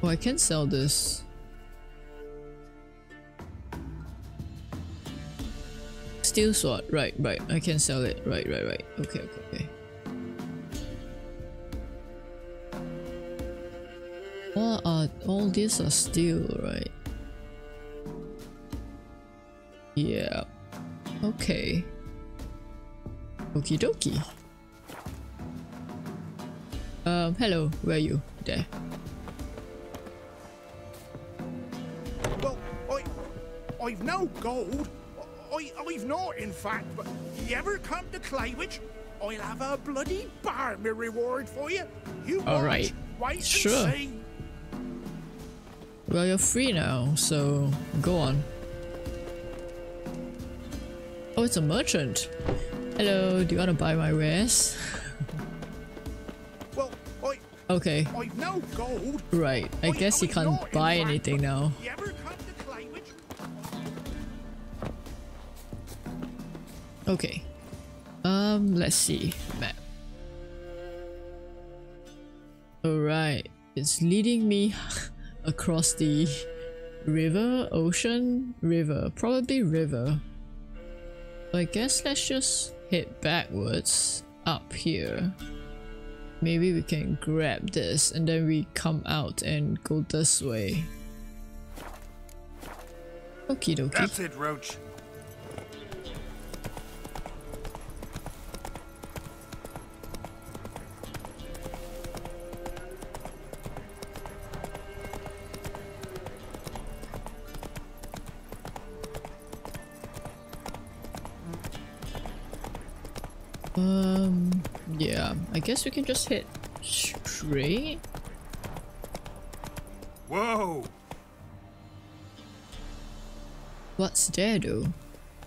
Oh, I can sell this. Steel sword, right, right. I can sell it. Right, right, right. Okay, okay, okay. All are all these are steel, right? Yeah. Okay. Okie dokie. Um, hello, where are you? There. Well, I, I've no gold. I, I've not, in fact, but if you ever come to Claywich, I'll have a bloody barmy reward for you. You All right. Wait sure. Well, you're free now, so go on. Oh, it's a merchant. Hello, do you want to buy my wares? *laughs* well, I, okay. I've no gold. Right, I, I guess you can't buy anything now. Okay. Um, let's see. Map. Alright. It's leading me *laughs* across the river, ocean, river. Probably river. I guess let's just head backwards up here. Maybe we can grab this and then we come out and go this way. Okie dokie. That's it, Roach. Guess we can just hit straight. Whoa! What's there though? *laughs*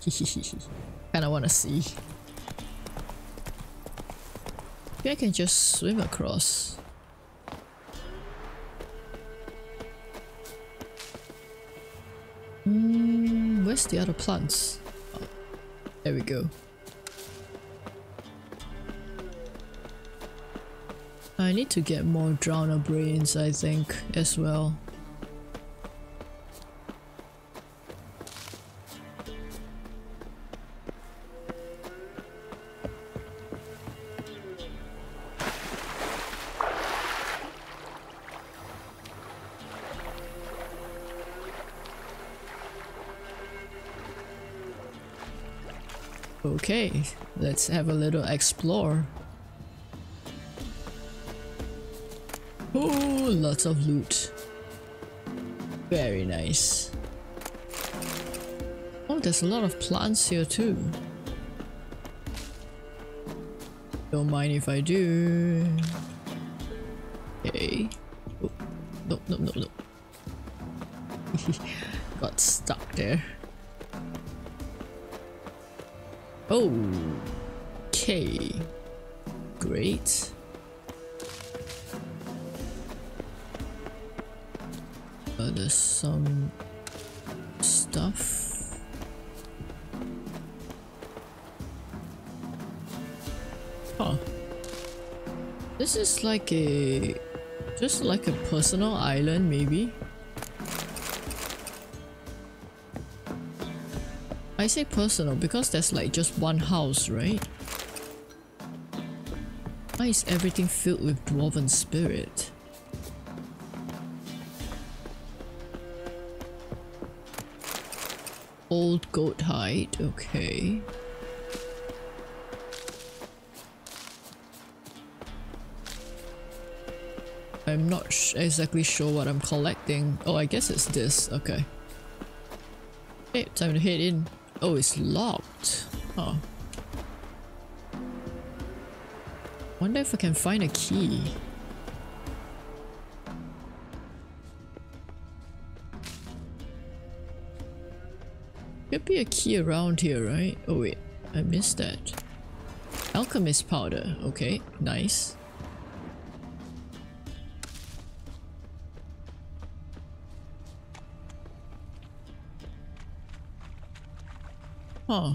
Kinda wanna see. Maybe I can just swim across. Mm, where's the other plants? Oh, there we go. I need to get more drowner brains, I think, as well. Okay, let's have a little explore. Lots of loot. Very nice. Oh, there's a lot of plants here too. Don't mind if I do. Like a... Just like a personal island maybe? I say personal because there's like just one house, right? Why is everything filled with dwarven spirit? Old goat hide, okay. I'm not exactly sure what I'm collecting. Oh, I guess it's this, okay. Okay, time to head in. Oh, it's locked. Oh. Wonder if I can find a key. Could be a key around here, right? Oh wait, I missed that. Alchemist powder, okay, nice. Huh.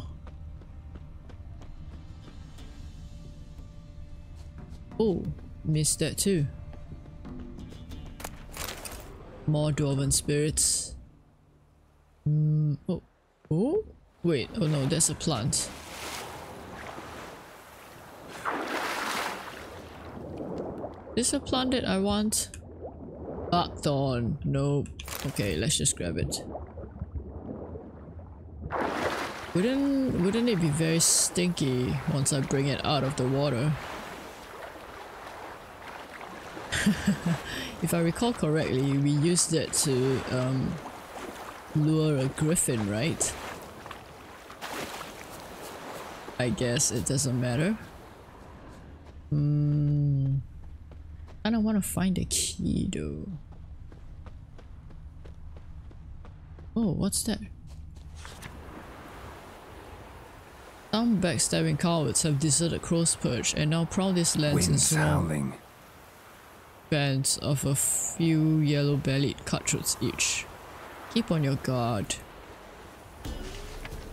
Oh, missed that too. More dwarven spirits. Mm, oh. Oh? Wait, oh no, that's a plant. Is a plant that I want? Blackthorn. Nope. Okay, let's just grab it. Wouldn't wouldn't it be very stinky once I bring it out of the water? *laughs* if I recall correctly, we used it to um, lure a griffin, right? I guess it doesn't matter. Hmm. I don't want to find a key though. Oh, what's that? Some backstabbing cowards have deserted Crow's Perch and now prowl these lands in small bands of a few yellow-bellied cutthroats each. Keep on your guard.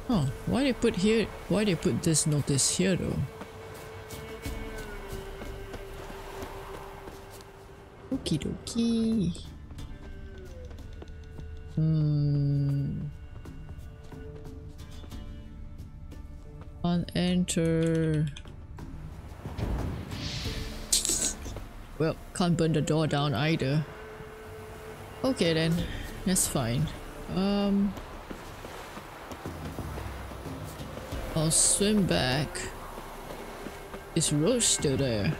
Oh, why they put here? Why they put this notice here though? Okie dokie. Hmm. On enter. Well, can't burn the door down either. Okay then, that's fine. Um, I'll swim back. Is Roach still there?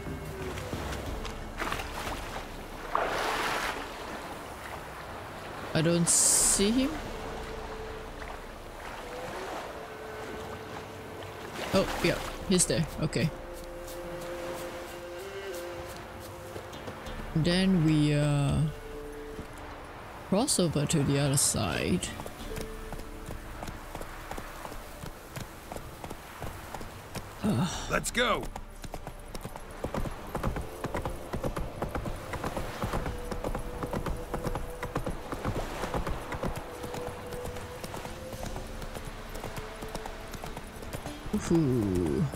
I don't see him. Oh, yeah, he's there. Okay. Then we uh, cross over to the other side. Let's go. Did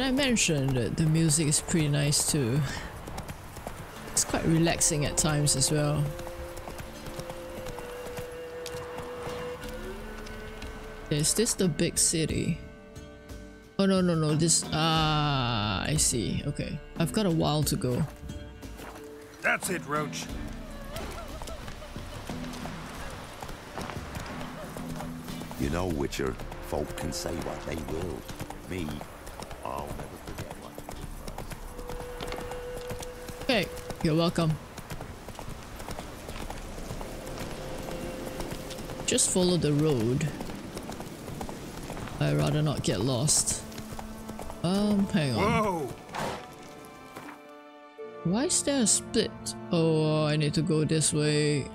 I mention that the music is pretty nice too? It's quite relaxing at times as well. Is this the big city? Oh no no no this ah I see okay I've got a while to go That's it Roach You know Witcher folk can say what they will me I'll never forget what Okay you're welcome Just follow the road I'd rather not get lost. Um, hang on. Whoa! Why is there a split? Oh, I need to go this way.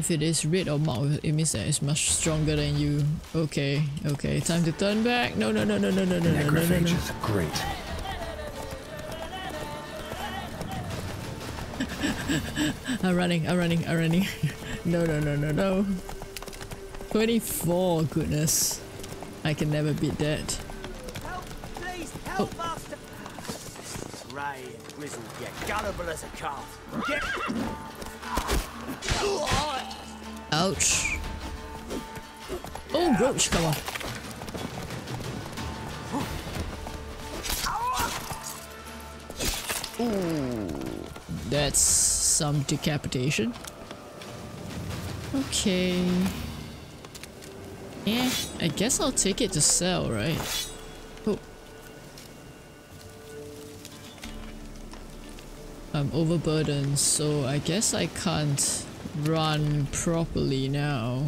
If it is red or marked, it means that it's much stronger than you. Okay, okay, time to turn back. No, no, no, no, no, no, no, no, no, no, no. is great. I'm running, I'm running, I'm running. no, no, no, no, no. 24, goodness. I can never beat that. Help, please, help, oh. master! Ray and Grizzle get gullible as a calf. Get... Oh. Ooh, that's some decapitation. Okay. Yeah, I guess I'll take it to sell, right? Oh. I'm overburdened, so I guess I can't run properly now.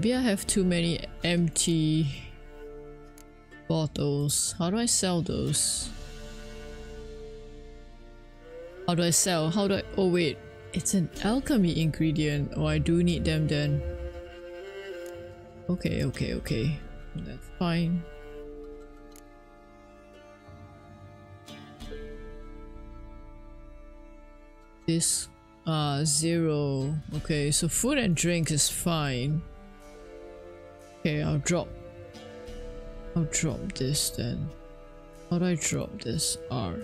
Maybe I have too many empty bottles. How do I sell those? How do I sell? How do I- oh wait, it's an alchemy ingredient. Oh, I do need them then. Okay, okay, okay. That's fine. This, uh, zero. Okay, so food and drink is fine. Okay, I'll drop. I'll drop this then. How do I drop this? R.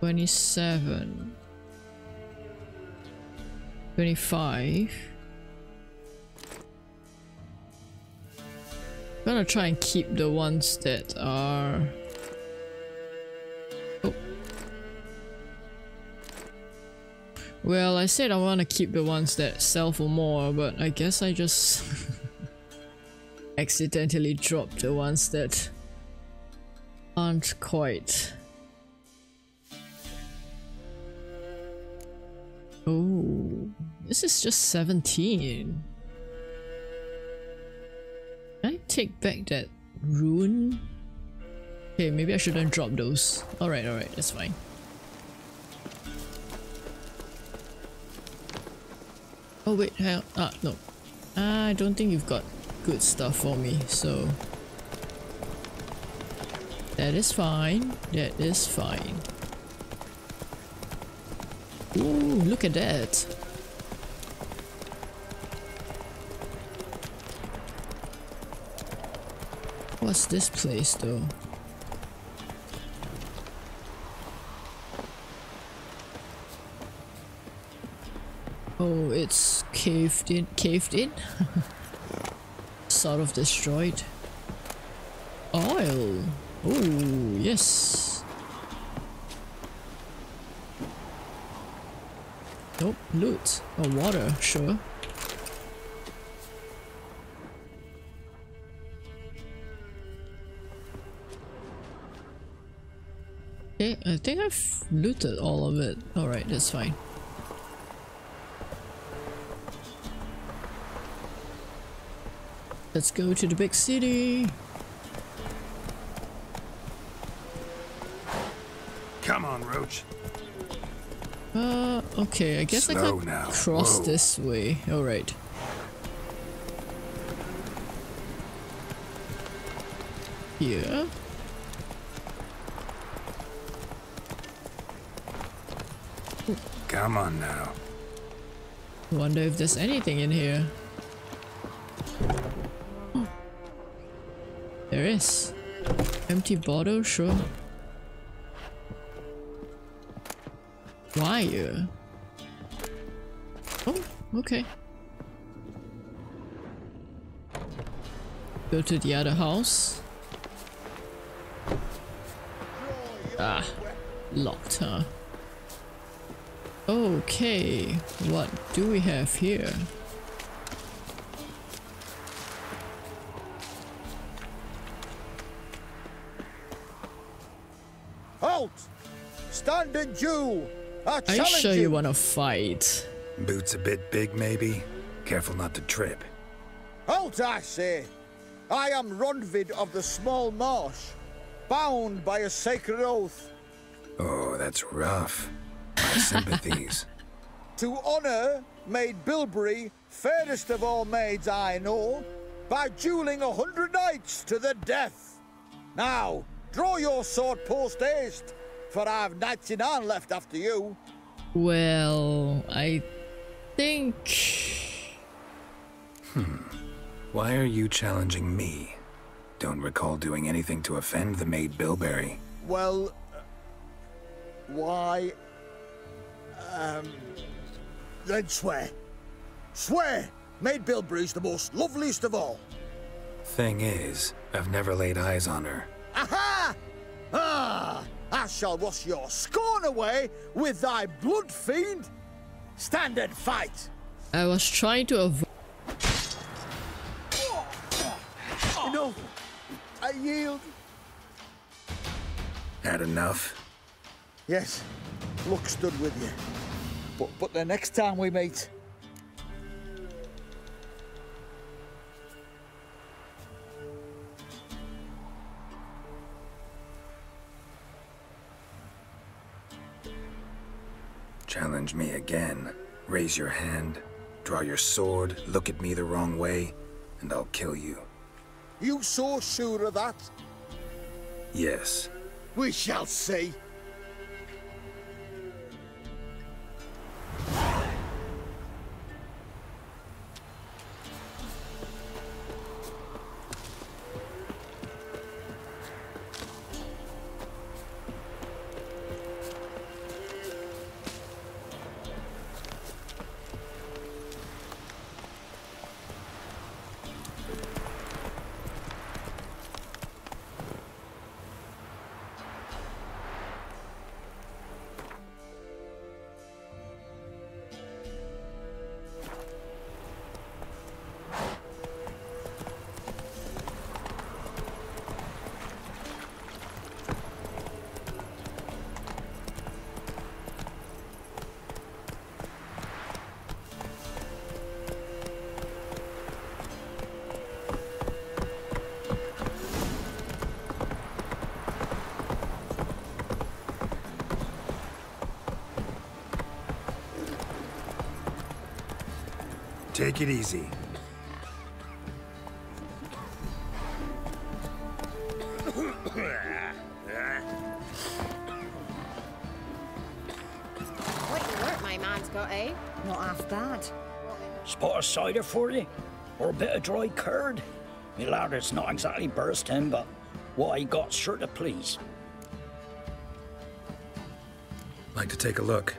27 25 I'm gonna try and keep the ones that are Well, I said I want to keep the ones that sell for more, but I guess I just *laughs* accidentally dropped the ones that aren't quite Oh, this is just 17. Can I take back that rune? Okay, maybe I shouldn't drop those. Alright, alright, that's fine. Oh wait, hell, ah, no. I don't think you've got good stuff for me, so... That is fine, that is fine. Ooh, look at that. What's this place though? Oh, it's caved in, caved in? *laughs* sort of destroyed. Oil! Oh, yes. Nope, loot. Or water, sure. Okay, I think I've looted all of it. Alright, that's fine. Let's go to the big city. Come on, Roach. Uh, okay, I guess Slow I can now. cross Whoa. this way. Alright. Here. Come on now. Wonder if there's anything in here. There is. Empty bottle, sure. Wire. Oh, okay. Go to the other house. Ah, locked, huh? Okay, what do we have here? Halt! Standing Jew! I Are you sure you wanna fight? Boots a bit big, maybe? Careful not to trip. Halt, I say! I am Ronvid of the Small Marsh, bound by a sacred oath Oh, that's rough. My *laughs* sympathies. to honor Maid Bilberry, fairest of all maids I know, by dueling a hundred knights to the death. Now, draw your sword post haste, for I've ninety-nine left after you. Well, I think... Hmm. Why are you challenging me? Don't recall doing anything to offend the maid Bilberry. Well, uh, why? Um, then swear. Swear! Maid Bilberry's the most loveliest of all. Thing is, I've never laid eyes on her. Aha! Ah! I shall wash your scorn away with thy blood fiend. Stand and fight. I was trying to avoid... Enough. I yield. Had enough? Yes, luck stood with you. But but the next time we meet, Challenge me again. Raise your hand, draw your sword, look at me the wrong way, and I'll kill you. you so sure of that? Yes. We shall see. Take it easy. Quite the work my man's got, eh? Not half bad. Spot of cider for you? Or a bit of dry curd? Me lad, it's not exactly bursting, but what I got sure to please. Like to take a look.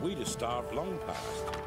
We'd have starved long past.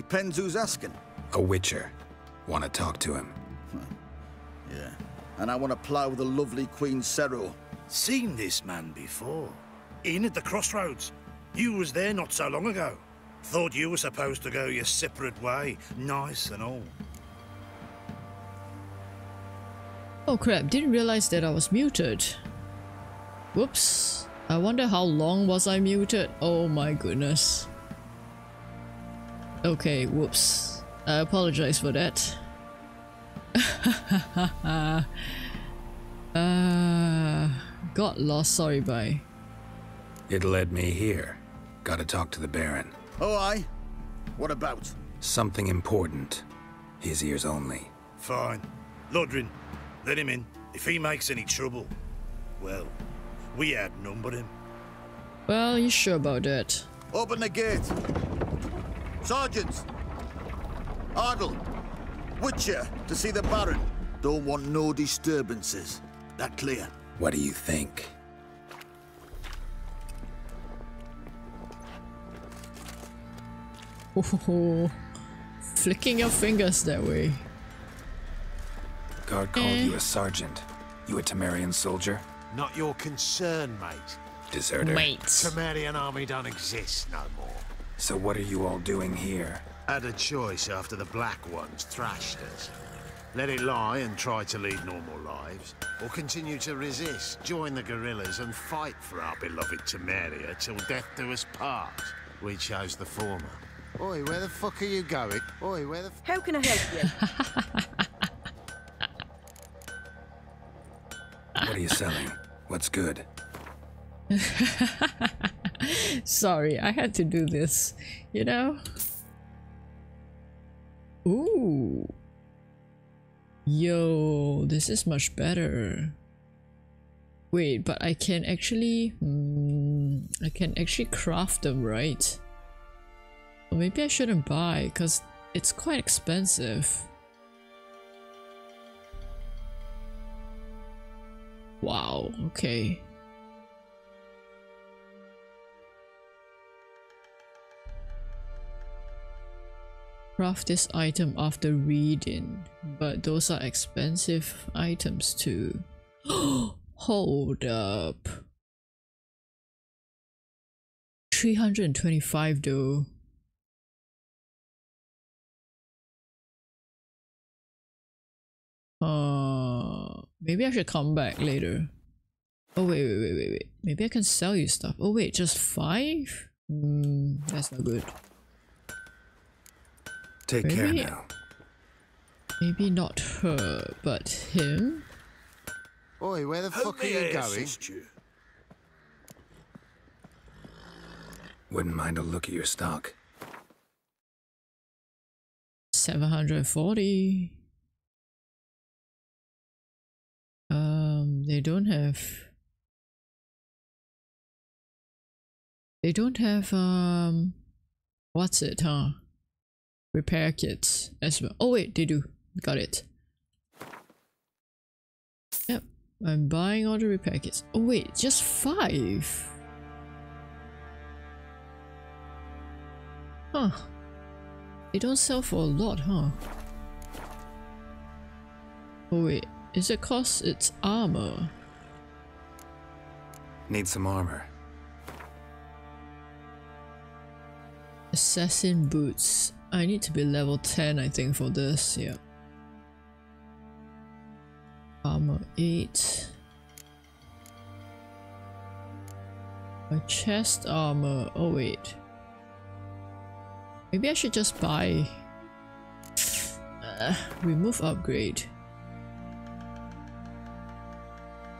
Depends who's asking. A witcher. Want to talk to him. *laughs* Yeah. And I want to plough the lovely Queen Cero. Seen this man before. In at the crossroads. You was there not so long ago. Thought you were supposed to go your separate way, nice and all. Oh crap, didn't realize that I was muted. Whoops. I wonder how long was I muted? Oh my goodness. Okay, whoops. I apologize for that. *laughs* uh, got lost, sorry bye. It led me here. Gotta talk to the Baron. Oh, I? What about? Something important. His ears only. Fine. Lodrin, let him in. If he makes any trouble, well, we outnumber him. Well, you sure about that? Open the gate. Sergeants! Ardle! Witcher, to see the Baron. Don't want no disturbances. That clear? What do you think? Oh, flicking your fingers that way. Guard called Eh. you a sergeant. You a Temerian soldier? Not your concern, mate. Deserter? Mate. Temerian army don't exist no more. So what are you all doing here? Had a choice after the Black Ones thrashed us. Let it lie and try to lead normal lives, or continue to resist, join the guerrillas and fight for our beloved Temeria till death do us part. We chose the former. Oi, where the fuck are you going? Oi, where the f- How can I help you? *laughs* What are you selling? What's good? *laughs* Sorry, I had to do this, you know? Ooh. Yo, this is much better. Wait, but I can actually... Hmm, I can actually craft them, right? Or maybe I shouldn't buy, because it's quite expensive. Wow, okay. Craft this item after reading, but those are expensive items too. *gasps* Hold up. 325 though. Uh, maybe I should come back later. Oh wait, wait, wait, wait, wait. Maybe I can sell you stuff. Oh wait, just five? Hmm, that's not good. Take care Maybe- now. Maybe not her, but him? Oi, where the fuck are you going? Wouldn't mind a look at your stock. 740. Um, they don't have They don't have um what's it, huh? Repair kits as well. Oh wait, they do. Got it. Yep. I'm buying all the repair kits. Oh wait, just five. Huh. They don't sell for a lot, huh? Oh wait, is it cause it's armor? Need some armor. Assassin boots. I need to be level 10 I think for this, yeah. Armor 8. My chest armor. Oh wait. Maybe I should just buy... Uh, remove upgrade.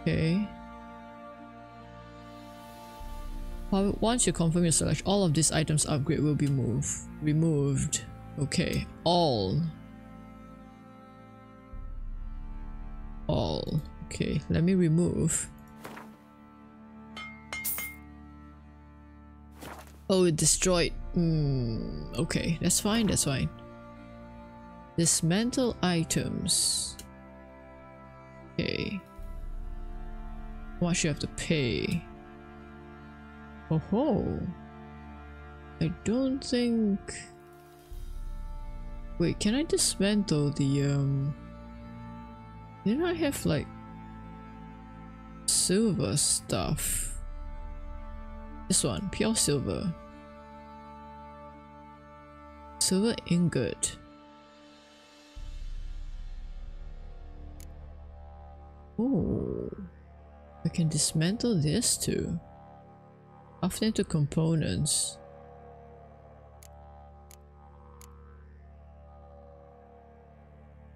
Okay. Once you confirm your selection, all of these items upgrade will be moved. Removed. Okay. All. All. Okay, let me remove. Oh, it destroyed. Hmm. Okay, that's fine, that's fine. Dismantle items. Okay. How much you have to pay? Oh ho! I don't think... Wait, can I dismantle the um... Didn't I have like... Silver stuff? This one, pure silver. Silver ingot. Oh, I can dismantle this too. After into components.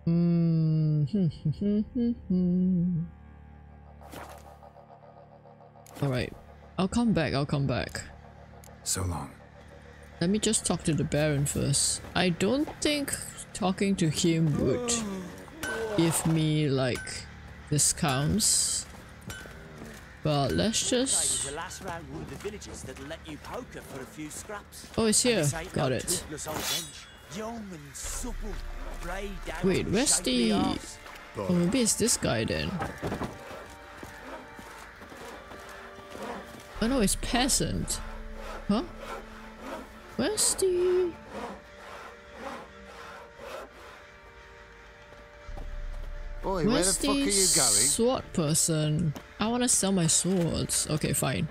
Mm -hmm. *laughs* Alright, I'll come back, I'll come back. So long. Let me just talk to the Baron first. I don't think talking to him would give me like discounts. But let's just... Oh, it's here. Got it. Wait, where's the... Oh, maybe it's this guy then. Oh no, it's peasant. Huh? Where's the... Boy, where the fuck are you going? sword person? I wanna sell my swords. Okay, fine.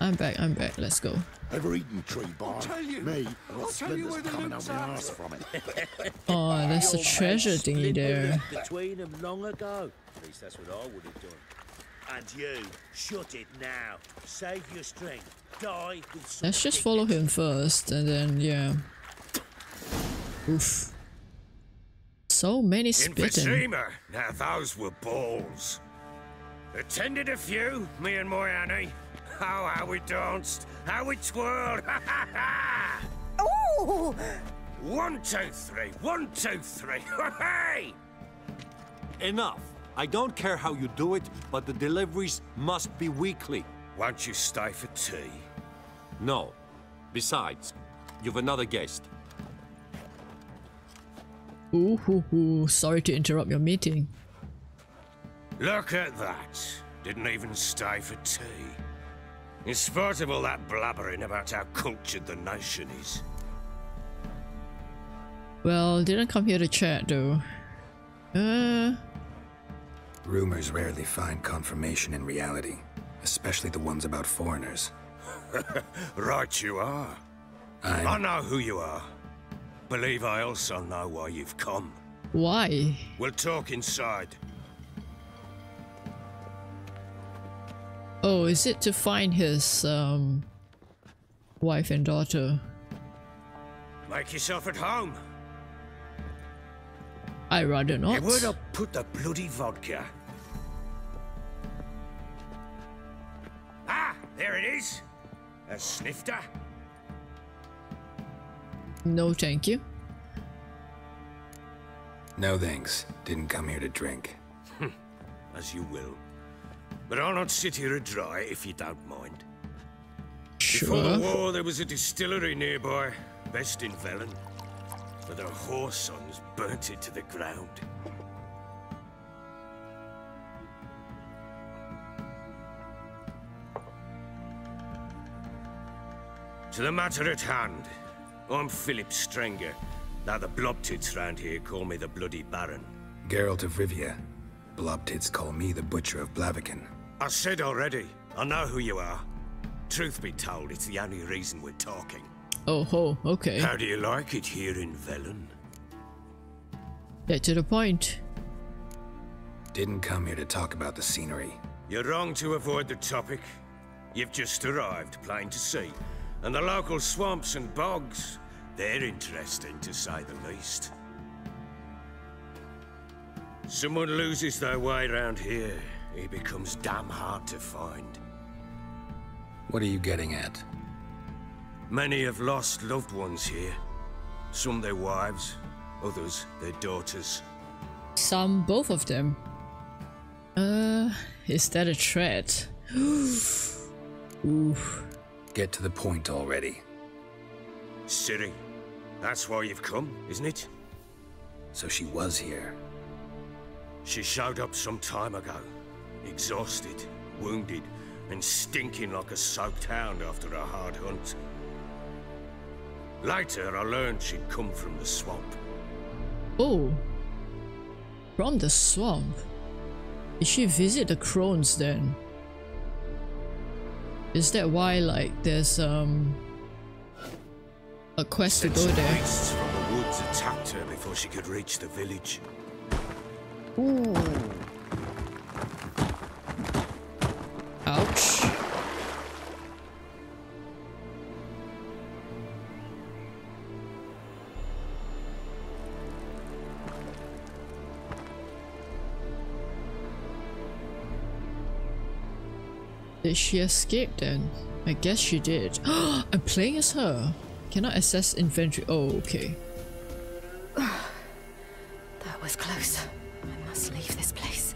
I'm back, I'm back, let's go. Ever eaten tree bark? Me, I got splinters coming out my arse from it. *laughs* oh, there's a treasure thingy there. Between them long ago. At least that's what I would have done. And you, shut it now. Save your strength. Die with Let's just follow him first, and then, yeah. Oof. So many spitting. In Vizima. Now those were balls. Attended a few, me and my Annie. Oh, how we danced, how we twirled. *laughs* ha ha oh! One, two, three. One, two, three. *laughs* Hey! Enough. I don't care how you do it, but the deliveries must be weekly. Won't you stay for tea? No. Besides, you've another guest. Ooh, hoo, hoo. sorry to interrupt your meeting. Look at that. Didn't even stay for tea. In spite of all that blabbering about how cultured the nation is. Well, didn't come here to chat though. Uh... Rumors rarely find confirmation in reality, especially the ones about foreigners. *laughs* right you are. I'm... I know who you are. Believe I also know why you've come. Why? We'll talk inside. Oh, is it to find his, um... Wife and daughter? Make yourself at home. I rather not. Hey, where'd I put the bloody vodka? Ah, there it is. A snifter. No, thank you. No thanks. Didn't come here to drink. *laughs* As you will. But I'll not sit here a dry if you don't mind. Sure. Before the war, there was a distillery nearby, best in Velen. But their whore sons burnt it to the ground. To the matter at hand, I'm Phillip Strenger. Now the blobtits round here call me the Bloody Baron. Geralt of Rivia. Blobtits call me the Butcher of Blaviken. I said already, I know who you are. Truth be told, it's the only reason we're talking. Oh ho, okay. How do you like it here in Velen? Get to the point. Didn't come here to talk about the scenery. You're wrong to avoid the topic. You've just arrived, plain to see. And the local swamps and bogs, they're interesting to say the least. Someone loses their way around here, he becomes damn hard to find. What are you getting at? Many have lost loved ones here. Some their wives, others their daughters. Some, both of them. Uh, is that a threat? *gasps* Ooh. Get to the point already. Ciri, that's why you've come, isn't it? So she was here. She showed up some time ago. Exhausted, wounded, and stinking like a soaked hound after a hard hunt. Later, I learned she'd come from the swamp. Oh. From the swamp? Did she visit the crones then? Is that why, like, there's, um... A quest to go there? beasts from the woods attacked her before she could reach the village. Ooh. Ouch. Did she escape then? I guess she did. *gasps* I'm playing as her. Cannot access inventory. Oh, okay. *sighs* That was close. Leave this place.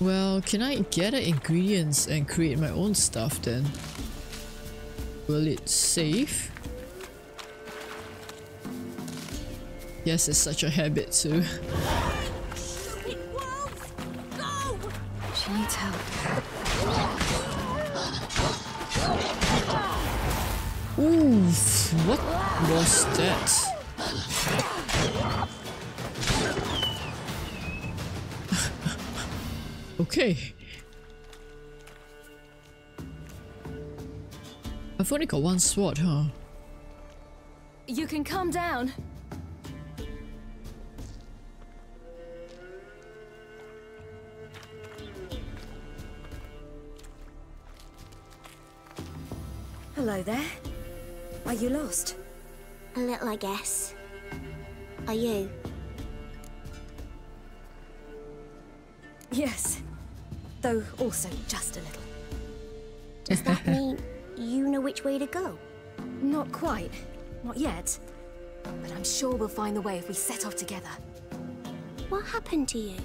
Well, can I gather ingredients and create my own stuff then? Will it save? Yes, it's such a habit too. She needs help. Oof, what was that? Okay. I've only got one sword, huh? You can come down. Hello there. Are you lost? A little, I guess. Are you? Yes. Though also just a little. Does that *laughs* mean you know which way to go? Not quite. Not yet. But I'm sure we'll find the way if we set off together. What happened to you?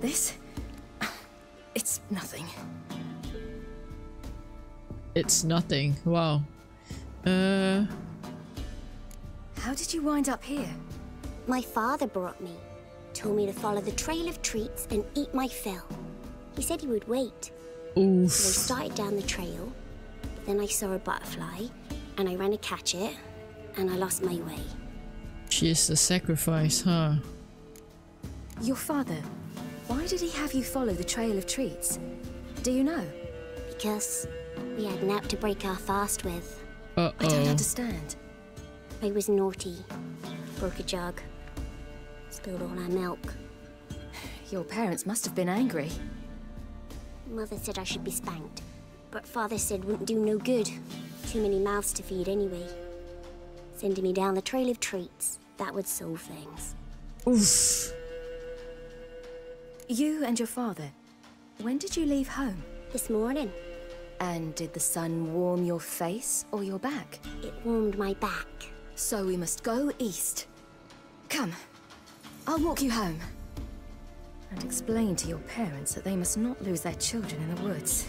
This? It's nothing. It's nothing. Wow. Uh. How did you wind up here? My father brought me. Told me to follow the trail of treats and eat my fill. He said he would wait. Oof. So I started down the trail. Then I saw a butterfly, and I ran to catch it, and I lost my way. She's the sacrifice, huh? Your father. Why did he have you follow the trail of treats? Do you know? Because we had an app to break our fast with. Uh I don't oh. understand. I was naughty. Broke a jug. Spilled all our milk. *sighs* Your parents must have been angry. Mother said I should be spanked, but father said wouldn't do no good. Too many mouths to feed anyway. Sending me down the trail of treats, that would solve things. Oof. You and your father. When did you leave home? This morning. And did the sun warm your face or your back? It warmed my back. So we must go east. Come. I'll walk you home. And explain to your parents that they must not lose their children in the woods.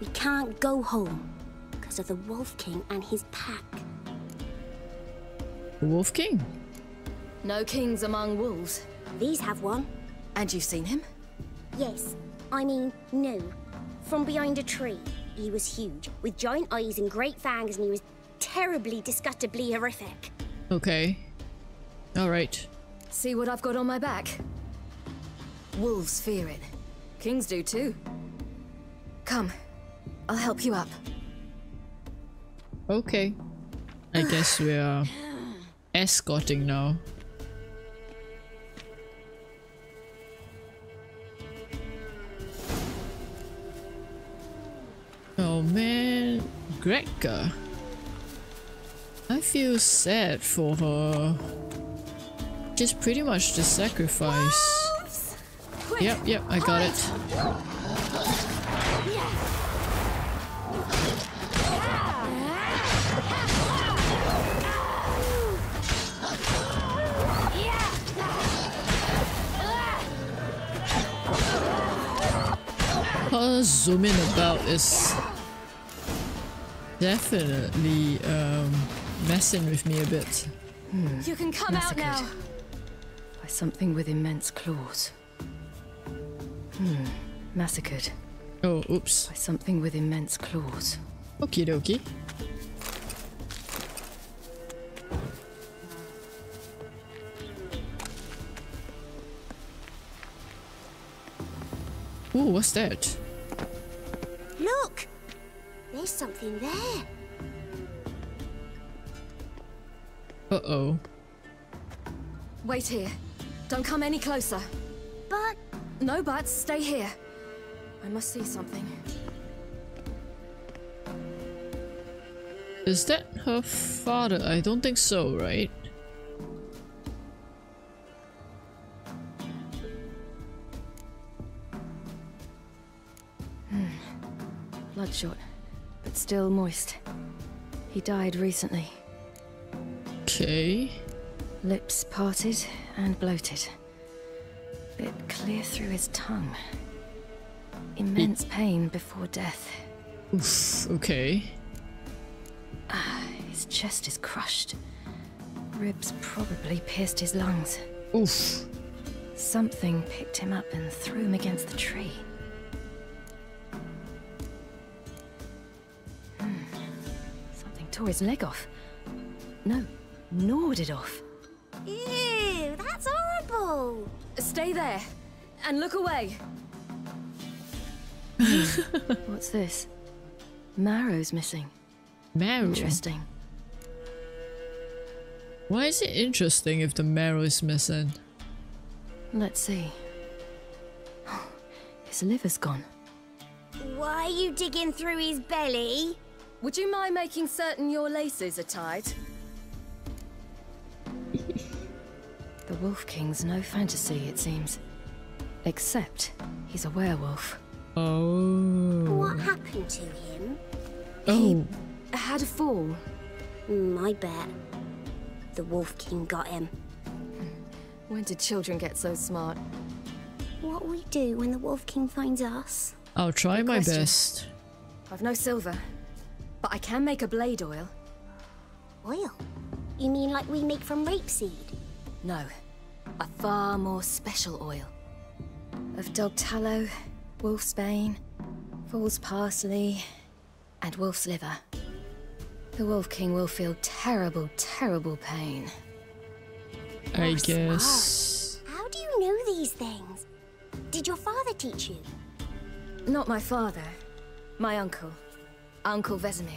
We can't go home, because of the Wolf King and his pack. Wolf King? No kings among wolves. These have one. And you've seen him? Yes. I mean, no. From behind a tree. He was huge, with giant eyes and great fangs, and he was terribly, disgustably horrific. Okay. Alright. See what I've got on my back? Wolves fear it. Kings do too. Come, I'll help you up. Okay. I guess we are escorting now. Oh man, Gretka. I feel sad for her. Just pretty much the sacrifice. Yep, yep, I got it. Her zooming about is definitely um, messing with me a bit. You can come out now. By something with immense claws. Hmm. Massacred. Oh, oops. By something with immense claws. Okie dokie. Ooh, what's that? Look! There's something there. Uh-oh. Wait here. Don't come any closer. But... No buts. Stay here. I must see something. Is that her father? I don't think so, right? Hmm. Bloodshot, but still moist. He died recently. Okay. Lips parted and bloated. Bit clear through his tongue. Immense pain before death. Oof, okay. Ah, his chest is crushed. Ribs probably pierced his lungs. Oof. Something picked him up and threw him against the tree. Hmm. Something tore his leg off. No, gnawed it off. Ew, that's horrible. Stay there. And look away. *laughs* What's this? Marrow's missing. Marrow? Interesting. Why is it interesting if the marrow is missing? Let's see. *gasps* His liver's gone. Why are you digging through his belly? Would you mind making certain your laces are tied? The Wolf King's no fantasy, it seems. Except he's a werewolf. Oh. What happened to him? Oh. Had a fall. Mm, I bet. The Wolf King got him. When did children get so smart? What will we do when the Wolf King finds us? I'll try Good my question. best. I've no silver, but I can make a blade oil. Oil? You mean like we make from rapeseed? No, a far more special oil. Of dog tallow, wolf's bane, fool's parsley, and wolf's liver. The Wolf King will feel terrible, terrible pain. I Smart. guess. How do you know these things? Did your father teach you? Not my father, my uncle, Uncle Vesemir.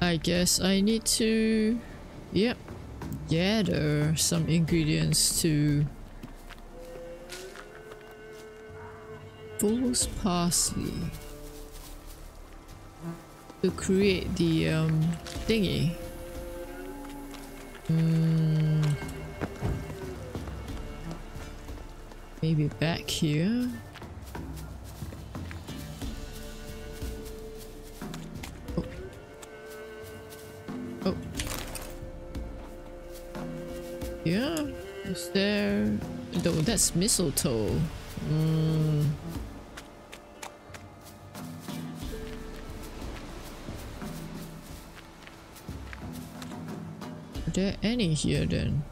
I guess I need to. Yep. Gather some ingredients to. Fool's parsley. To create the um thingy. Hmm. Maybe back here. mistletoe? Mm. Are there any here then?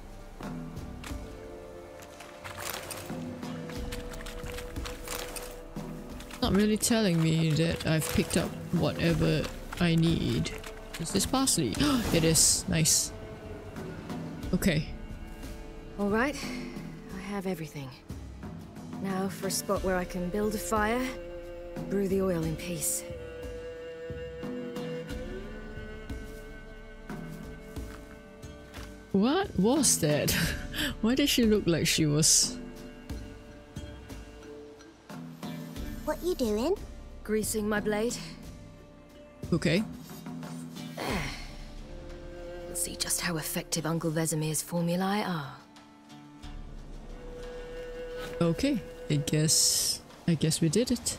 Not really telling me that I've picked up whatever I need. Is this parsley? *gasps* it is. Nice. Okay. All right have everything. Now for a spot where I can build a fire brew the oil in peace. What was that? *laughs* Why did she look like she was... What you doing? Greasing my blade. Okay. *sighs* We'll see just how effective Uncle Vesemir's formulae are. Okay, I guess... I guess we did it.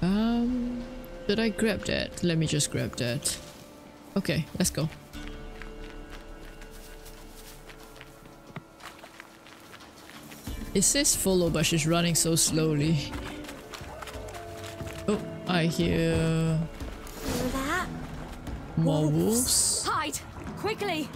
Um... Did I grab that? Let me just grab that. Okay, let's go. It says follow, but she's running so slowly. Oh, I hear... that? More wolves. Hide! Quickly!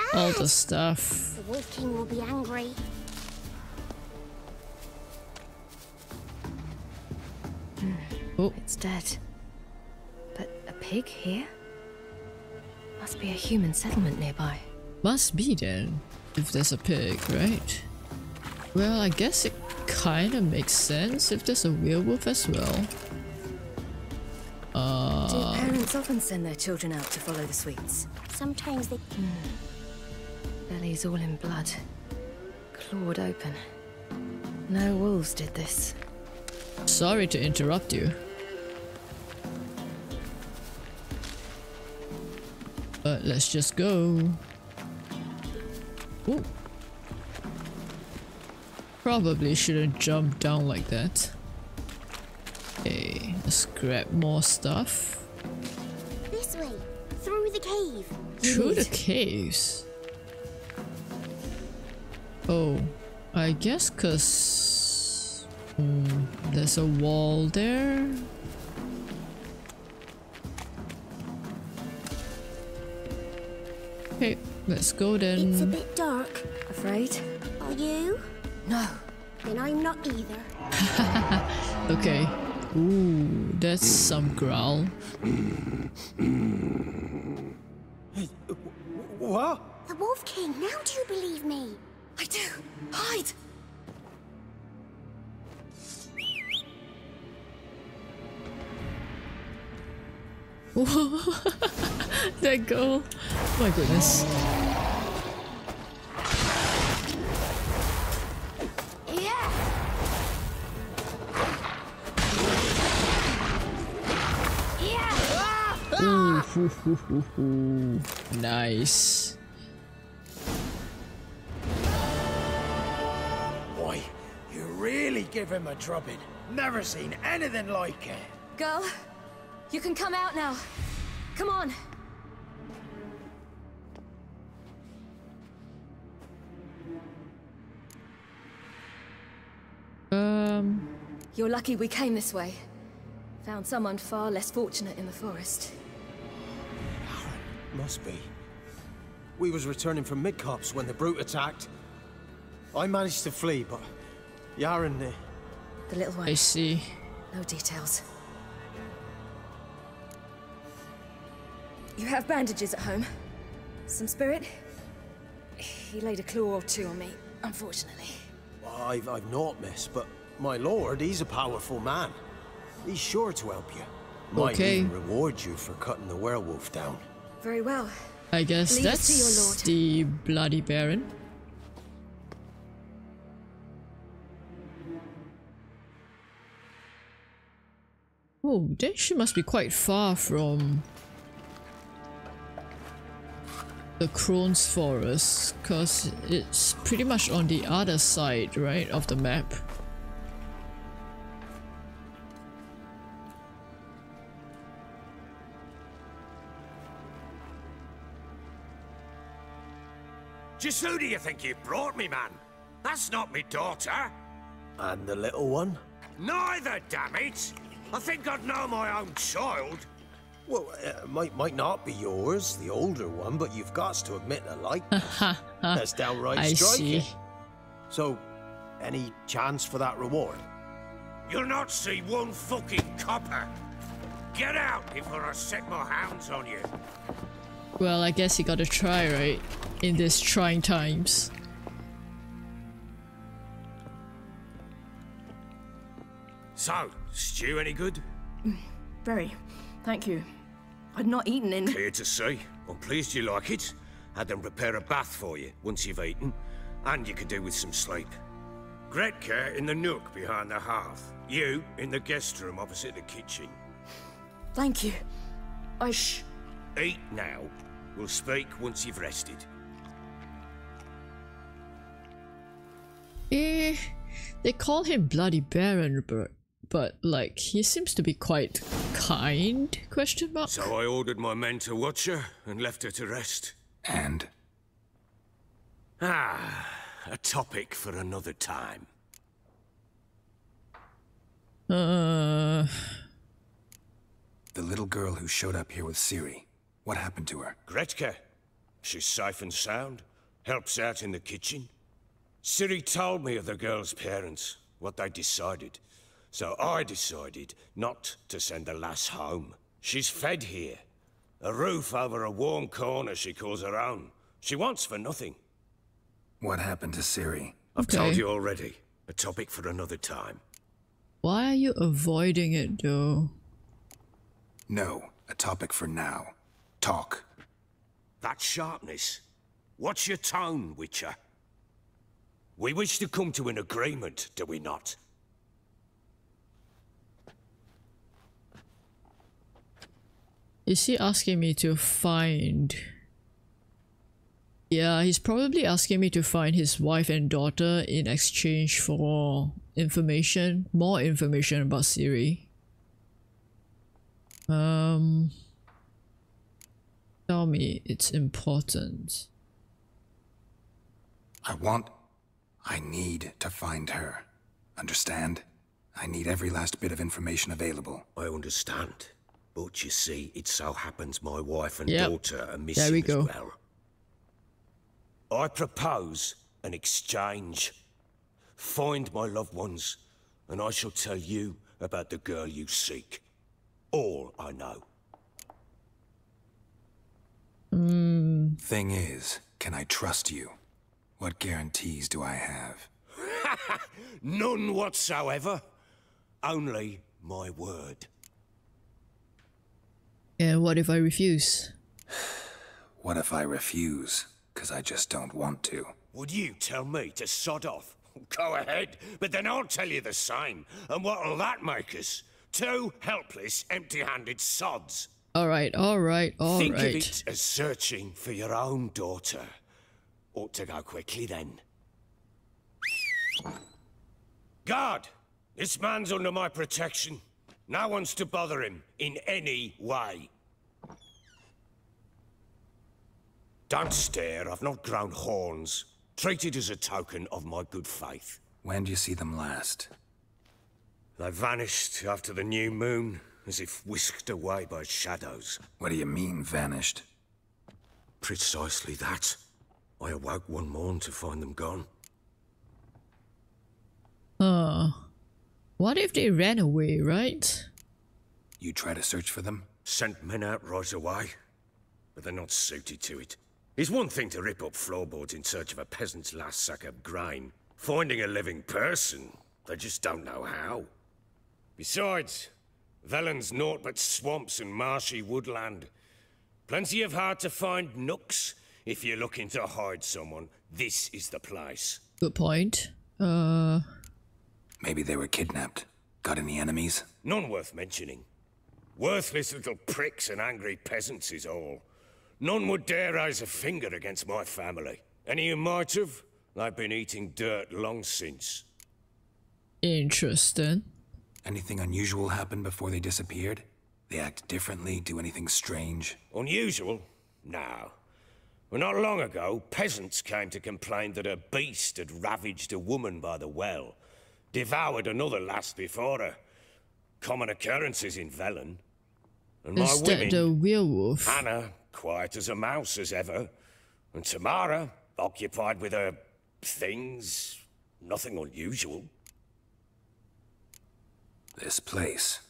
Can't let's not grab all the stuff. The Wolf King will be angry. Oh. It's dead. But a pig here? Must be a human settlement nearby. Must be then, if there's a pig, right? Well, I guess it kinda makes sense if there's a werewolf as well. Do Uh, parents often send their children out to follow the sweets? Sometimes they. Bellies all in blood. Clawed open. No wolves did this. sorry to interrupt you. But let's just go. Ooh. Probably shouldn't jump down like that. Okay, let's grab more stuff. This way, through the cave. Through the caves. Oh, I guess cause hmm, there's a wall there. Okay, let's go then. It's a bit dark. Afraid? Are you? No. Then I'm not either. *laughs* Okay. Ooh, that's some growl. What? The Wolf King, now do you believe me? I do. Hide! *laughs* that girl. My goodness. Yeah! Yeah! Ooh. Nice. Boy, you really give him a drubbing. Never seen anything like it. Girl, you can come out now. Come on. Um, You're lucky we came this way. Found someone far less fortunate in the forest. Must be. We was returning from Midcopse when the brute attacked. I managed to flee, but Yaren, uh, The little one. I see. No details. You have bandages at home? Some spirit? He laid a claw or two on me, unfortunately. I've, I've not, miss, but my lord, he's a powerful man. He's sure to help you. Might Okay. even reward you for cutting the werewolf down. Very well. I guess Leave it your that's lord. the Bloody Baron. Oh, then she must be quite far from... the Crone's Forest because it's pretty much on the other side, right, of the map. Just who do you think you brought me, man? That's not me daughter. And the little one? Neither, damn it! I think I'd know my own child. Well, it might, might not be yours, the older one, but you've got to admit the likeness. *laughs* That's downright I striking. see. So, any chance for that reward? You'll not see one fucking copper. Get out before I set my hounds on you. Well, I guess you gotta try, right? In these trying times. So, stew any good? Very. Thank you. I'd not eaten in. Clear to see. I'm pleased you like it. Had them prepare a bath for you once you've eaten, and you could do with some sleep. Gretka in the nook behind the hearth. You in the guest room opposite the kitchen. Thank you. I sh. Eat now. We'll speak once you've rested. Eh, they call him Bloody Baron, but, but like, he seems to be quite kind, question mark? So I ordered my men to watch her and left her to rest. And? Ah, a topic for another time. Uh... The little girl who showed up here with Ciri. What happened to her? Gretka. She's safe and sound. Helps out in the kitchen. Ciri told me of the girl's parents, what they decided. So I decided not to send the lass home. She's fed here. A roof over a warm corner she calls her own. She wants for nothing. What happened to Ciri? I've Okay. told you already. A topic for another time. Why are you avoiding it though? No, a topic for now. Talk. That sharpness. What's your tone, Witcher? We wish to come to an agreement, do we not? Is he asking me to find... Yeah, he's probably asking me to find his wife and daughter in exchange for information, more information about Ciri. Um... Tell me it's important. I want. I need to find her. Understand? I need every last bit of information available. I understand. But you see, it so happens my wife and Yep. daughter are missing There missing we as go. well. I propose an exchange. Find my loved ones, and I shall tell you about the girl you seek. All I know. Hmm. Thing is, can I trust you? What guarantees do I have? *laughs* None whatsoever. Only my word. And what if I refuse? What if I refuse? Because I just don't want to. Would you tell me to sod off? Go ahead, but then I'll tell you the same. And what'll that make us? Two helpless, empty-handed sods. Alright, alright, Think of it as searching for your own daughter. Ought to go quickly then. Guard! This man's under my protection. No one's to bother him in any way. Don't stare, I've not grown horns. Treat it as a token of my good faith. When do you see them last? They vanished after the new moon, as if whisked away by shadows. What do you mean, vanished? Precisely that. I awoke one morn to find them gone. Uh, what if they ran away, right? You try to search for them? Sent men out right away, but they're not suited to it. It's one thing to rip up floorboards in search of a peasant's last sack of grain. Finding a living person, they just don't know how. Besides, Velen's naught but swamps and marshy woodland. Plenty of hard to find nooks. If you're looking to hide someone, this is the place. Good point. Uh, Maybe they were kidnapped. Got any enemies? None worth mentioning. Worthless little pricks and angry peasants is all. None would dare raise a finger against my family. Any who might have, they've been eating dirt long since. Interesting. Anything unusual happen before they disappeared? They act differently, do anything strange? Unusual? No. Well, not long ago, peasants came to complain that a beast had ravaged a woman by the well, devoured another lass before her. Common occurrences in Velen. And my Is women, that the werewolf? Anna, quiet as a mouse as ever, and Tamara, occupied with her things, nothing unusual. This place.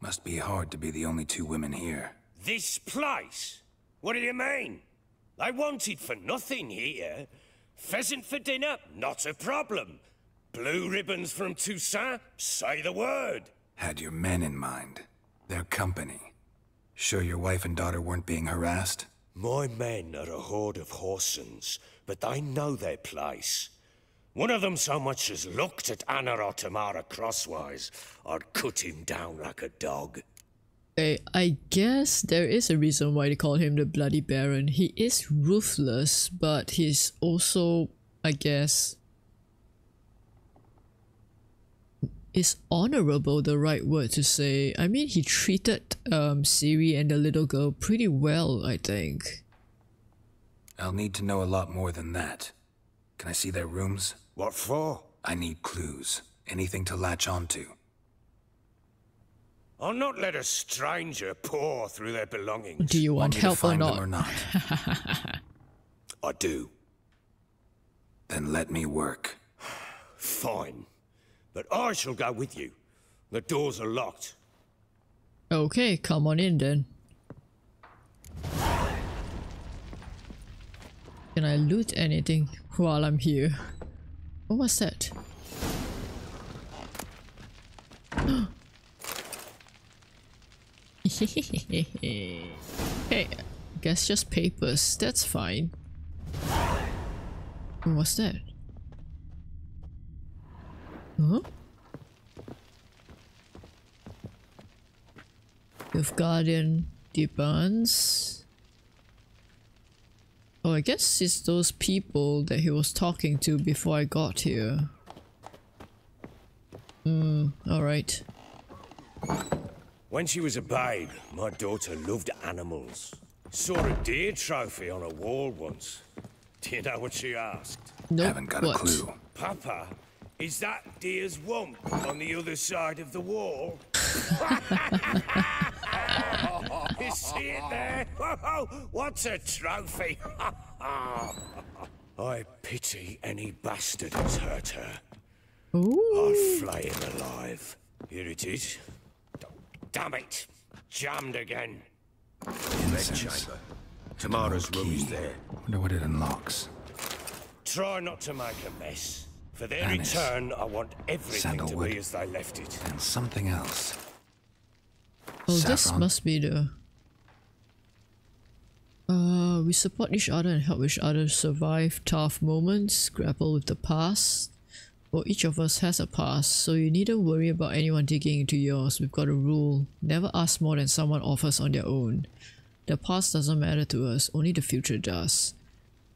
Must be hard to be the only two women here. This place? What do you mean? I wanted for nothing here. Pheasant for dinner? Not a problem. Blue ribbons from Toussaint? Say the word. Had your men in mind. Their company. Sure your wife and daughter weren't being harassed? My men are a horde of Horsons, but they know their place. One of them so much as looked at Anna or Tamara crosswise, I'd cut him down like a dog. I, I guess there is a reason why they call him the Bloody Baron. He is ruthless, but he's also, I guess, is honorable the right word to say? I mean, he treated um Ciri and the little girl pretty well, I think. I'll need to know a lot more than that. Can I see their rooms? What for? I need clues. Anything to latch onto. I'll not let a stranger pour through their belongings. Do you want, me to help or find them not? or not? *laughs* I do. Then let me work. Fine. But I shall go with you. The doors are locked. Okay, come on in then. Can I loot anything while I'm here? Oh, what was that? *gasps* hey, guess just papers. That's fine. What's that? Huh? With Guardian Debans. Oh, I guess it's those people that he was talking to before I got here. Hmm, alright. When she was a babe, my daughter loved animals. Saw a deer trophy on a wall once. Do you know what she asked? No. Nope. Haven't got what? a clue. Papa, is that deer's wump on the other side of the wall? *laughs* you see it there? *laughs* Whoa, what's a trophy? *laughs* I pity any bastard who's hurt her. Ooh. I'd flay him alive. Here it is. Damn it! Jammed again. Incense. Tamara's room is Key. there. Wonder what it unlocks. Try not to make a mess. For their Anise. return, I want everything to Sandalwood. be as they left it. And something else. Oh, this must be the. Uh, we support each other and help each other survive tough moments, grapple with the past. Well, each of us has a past, so you needn't worry about anyone digging into yours. We've got a rule never ask more than someone offers on their own. The past doesn't matter to us, only the future does.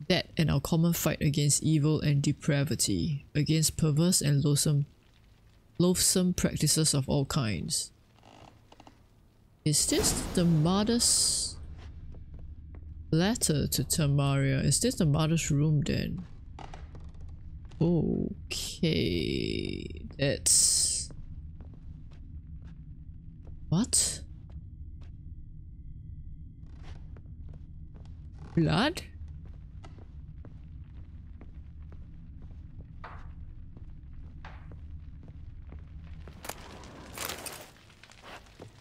That and our common fight against evil and depravity, against perverse and loathsome, loathsome practices of all kinds. Is this the mother's letter to Tamaria? Is this the mother's room then? Okay, that's... What? Blood?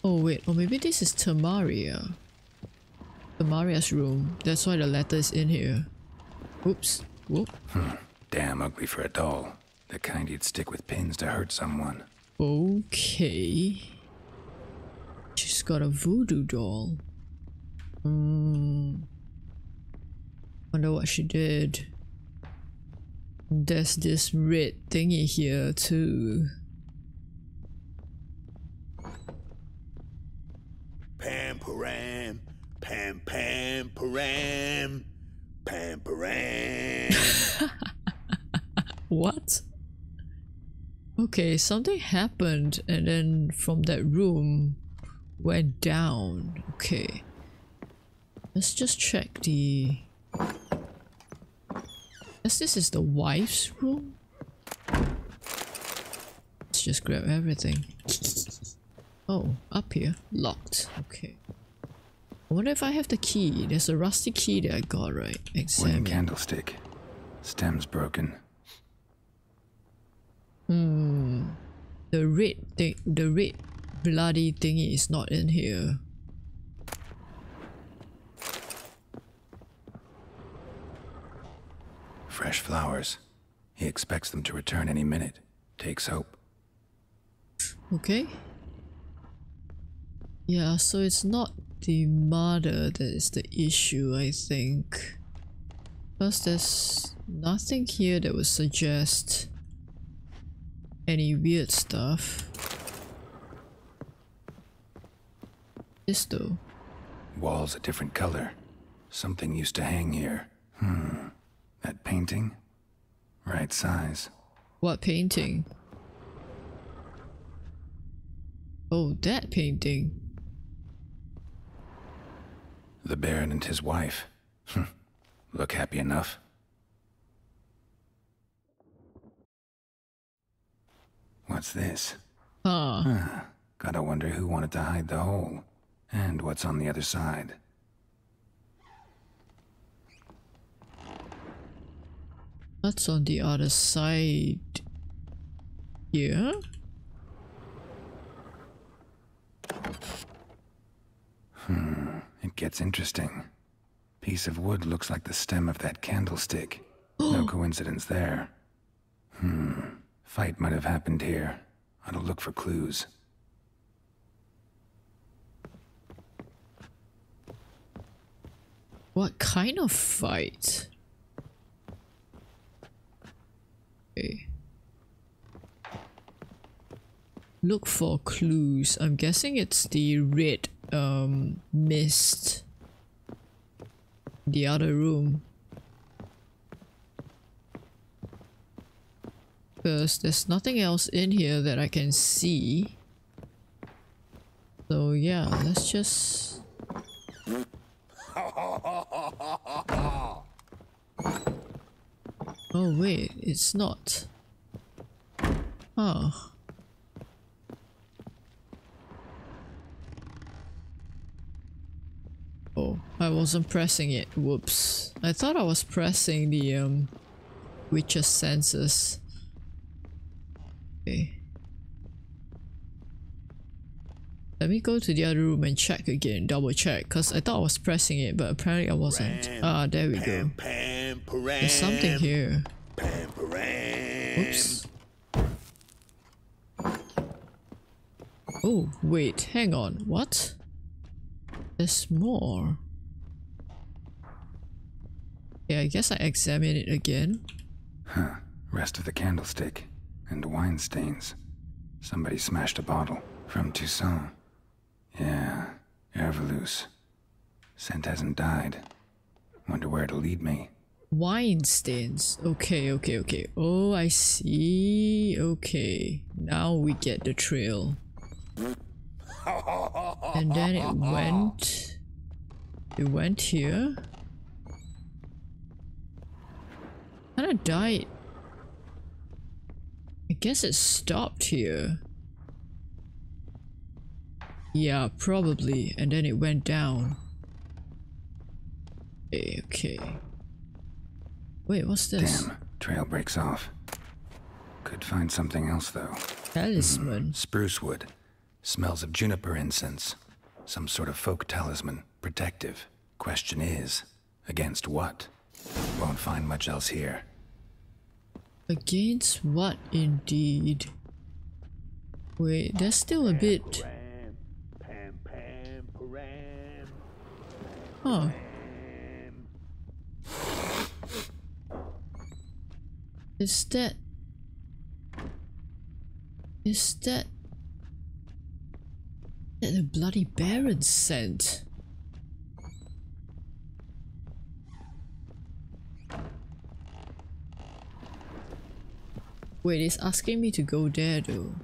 Oh wait, or maybe this is Tamaria. Tamaria's room. That's why the letter is in here. Oops. Whoop. Hmm. Damn ugly for a doll. The kind you'd stick with pins to hurt someone. Okay. She's got a voodoo doll. Hmm. Wonder what she did. There's this red thingy here too. Pam param, pam pam. param, pam, param. *laughs* what? Okay, something happened and then from that room went down. Okay. Let's just check the... Guess this is the wife's room? Let's just grab everything. Oh, up here. Locked. Okay. I wonder if I have the key. There's a rusty key that I got, right? Examine. Wooden candlestick. Stem's broken. Hmm. The red thing, the red bloody thingy is not in here. Fresh flowers. He expects them to return any minute. Takes hope. Okay. Yeah, so it's not the mother that is the issue, I think. Because there's nothing here that would suggest any weird stuff. This though. Walls a different color. Something used to hang here. Hmm. That painting? Right size. What painting? Oh, that painting. The Baron and his wife. Look happy enough. What's this? Huh. Huh. Gotta wonder who wanted to hide the hole. And what's on the other side. What's on the other side? Here? Hmm, it gets interesting. Piece of wood looks like the stem of that candlestick. no *gasps* coincidence there. Hmm, fight might have happened here. Ought to look for clues. What kind of fight? Okay. Look for clues. I'm guessing it's the red um mist. The other room. Because there's nothing else in here that I can see. So yeah, let's just... *laughs* Oh wait, it's not. Huh. Oh, I wasn't pressing it. Whoops. I thought I was pressing the um Witcher senses. Okay. Let me go to the other room and check again, double check, because I thought I was pressing it, but apparently I wasn't. Ah, there we go. There's something here. Oops. Oh, wait, hang on, what? There's more. Yeah, I guess I examine it again. Huh. Rest of the candlestick. And wine stains. Somebody smashed a bottle. From Toussaint. Yeah, Erveluce. Scent hasn't died. Wonder where it'll lead me. Wine stains. Okay, okay, okay. Oh, I see. Okay. Now we get the trail. And then it went... It went here. Kinda died. I guess it stopped here. Yeah, probably. And then it went down. Okay, okay. Wait, what's this? Damn, trail breaks off. Could find something else though. Talisman. Mm, spruce wood. Smells of juniper incense. Some sort of folk talisman. Protective. Question is, against what? Won't find much else here. Against what indeed? Wait, there's still a bit. Huh. Is that... Is that... That the bloody Baron sent. Wait, it's asking me to go there though.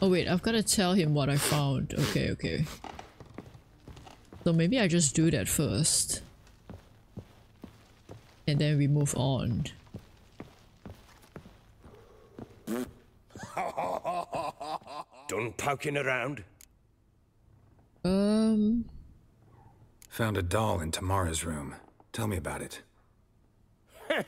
Oh wait, I've gotta tell him what I found. Okay, okay. So maybe I just do that first. And then we move on. Done poking around? Um... Found a doll in Tamara's room. Tell me about it. *laughs*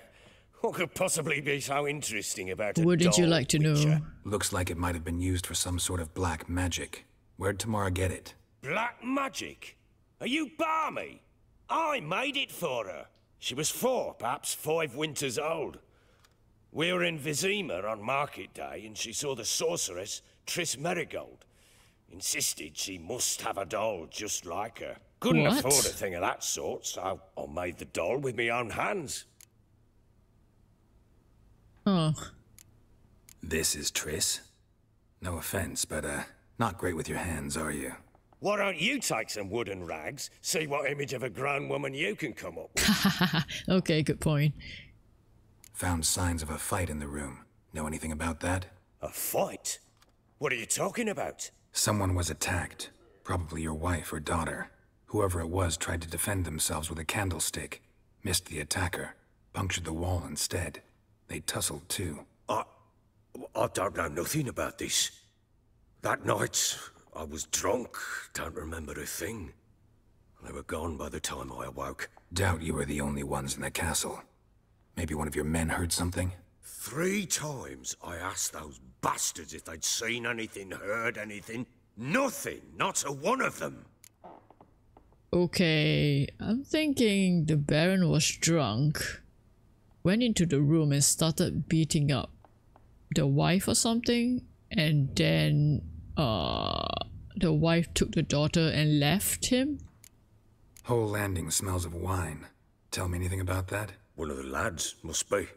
what could possibly be so interesting about a Wouldn't you like to know? Looks like it might have been used for some sort of black magic. Where'd Tamara get it? Black magic? Are you balmy? I made it for her. She was four, perhaps five winters old. We were in Vizima on market day, and she saw the sorceress, Triss Merigold. Insisted she must have a doll just like her. Couldn't What? afford a thing of that sort, so I made the doll with my own hands. Oh. This is Triss? No offense, but uh, not great with your hands, are you? Why don't you take some wooden rags, see what image of a grown woman you can come up with? *laughs* okay, good point. Found signs of a fight in the room. Know anything about that? A fight? What are you talking about? Someone was attacked. Probably your wife or daughter. Whoever it was tried to defend themselves with a candlestick. Missed the attacker. Punctured the wall instead. They tussled too. I... I don't know nothing about this. That night, I was drunk, don't remember a thing. They were gone by the time I awoke. Doubt you were the only ones in the castle. Maybe one of your men heard something? Three times I asked those bastards if they'd seen anything, heard anything. Nothing, not a one of them. Okay, I'm thinking the Baron was drunk, went into the room and started beating up the wife or something, and then uh the wife took the daughter and left him. Whole landing smells of wine. Tell me anything about that? One of the lads, must be.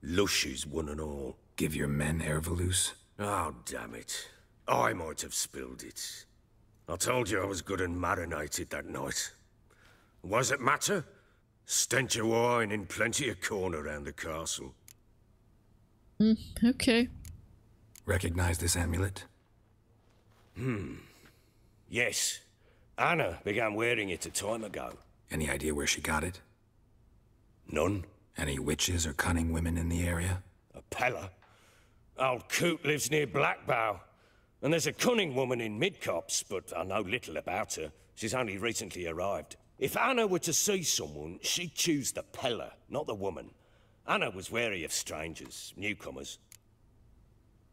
Lushes, one and all. Give your men Erveluce? Oh, damn it. I might have spilled it. I told you I was good and marinated that night. What does it matter? Stench of wine in plenty of corn around the castle. Hmm, okay. Recognize this amulet? Hmm. Yes. Anna began wearing it a time ago. Any idea where she got it? None. Any witches or cunning women in the area? A Pellar. Old Coot lives near Blackbough. And there's a cunning woman in Midcopse, but I know little about her. She's only recently arrived. If Anna were to see someone, she'd choose the Pellar, not the woman. Anna was wary of strangers, newcomers.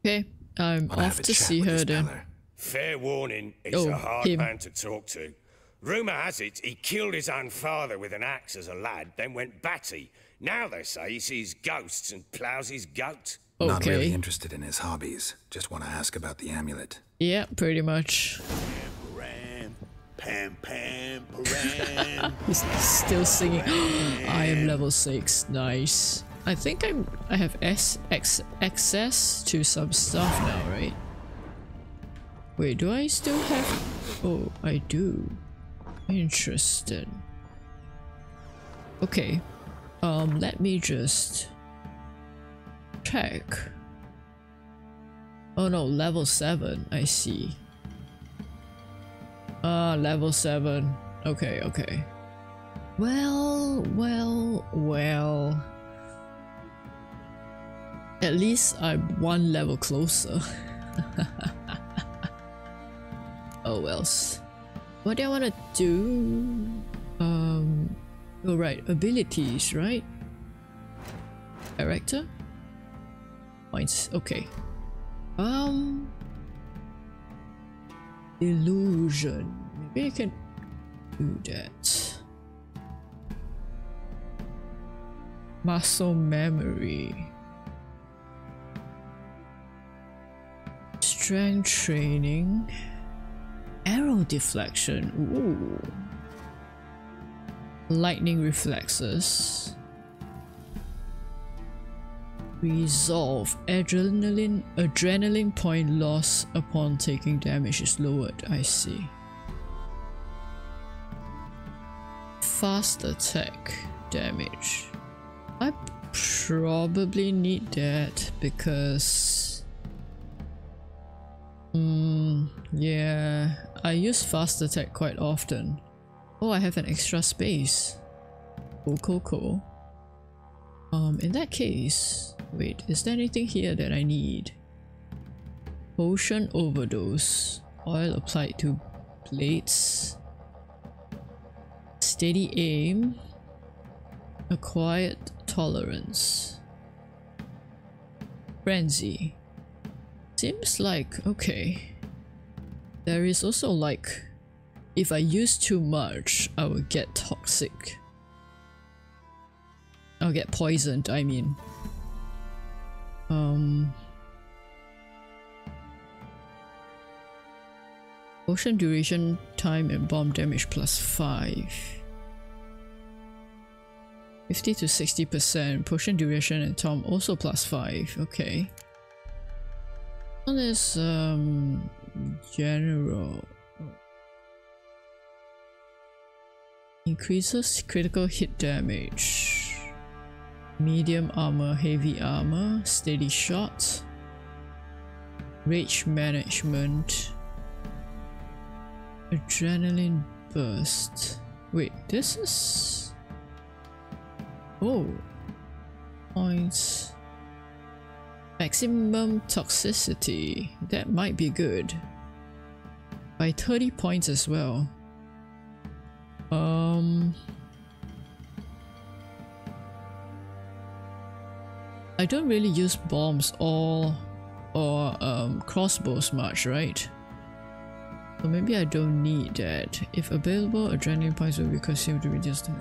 Okay, I'm I'll off to see her then. Fair warning, he's Oh, a hard him. man to talk to. Rumour has it he killed his own father with an axe as a lad, then went batty. Now they say he sees ghosts and ploughs his goat. Okay. Not really interested in his hobbies. Just want to ask about the amulet. Yeah, pretty much. Ram, pam, pam, param. *laughs* He's still singing. *gasps* I am level six. Nice. I think I'm. I have S X access to some stuff now, right? Wait, do I still have? Oh, I do. Interesting. Okay. Um, let me just check. Oh no, level seven. I see. Ah, level 7. Okay, okay. Well, well, well. At least I'm one level closer. *laughs* oh wells. What do I want to do? Um, oh right, abilities, right? Character? Points, okay. Um, illusion. Maybe I can do that. Muscle memory. Strength training. Arrow deflection. Ooh. Lightning reflexes. Resolve. Adrenaline adrenaline point loss upon taking damage is lowered. I see. Fast attack damage. I probably need that because... Hmm, yeah, I use fast attack quite often. Oh, I have an extra space. Cool, cool, cool. Um, in that case, wait, is there anything here that I need? Potion overdose. Oil applied to plates. Steady aim. Acquired tolerance. Frenzy. Seems like, okay. There is also like, if I use too much, I will get toxic. I'll get poisoned, I mean. Um... Potion duration, time and bomb damage plus 5. 50 to 60%. Potion duration and time also plus 5. Okay. One is um, general. Increases critical hit damage. Medium armor, heavy armor, steady shot. Rage management. Adrenaline burst. Wait, this is... Oh. Points. Maximum toxicity. That might be good. By 30 points as well. Um... I don't really use bombs or or um, crossbows much, right? So maybe I don't need that. If available, adrenaline points will be consumed to reduce the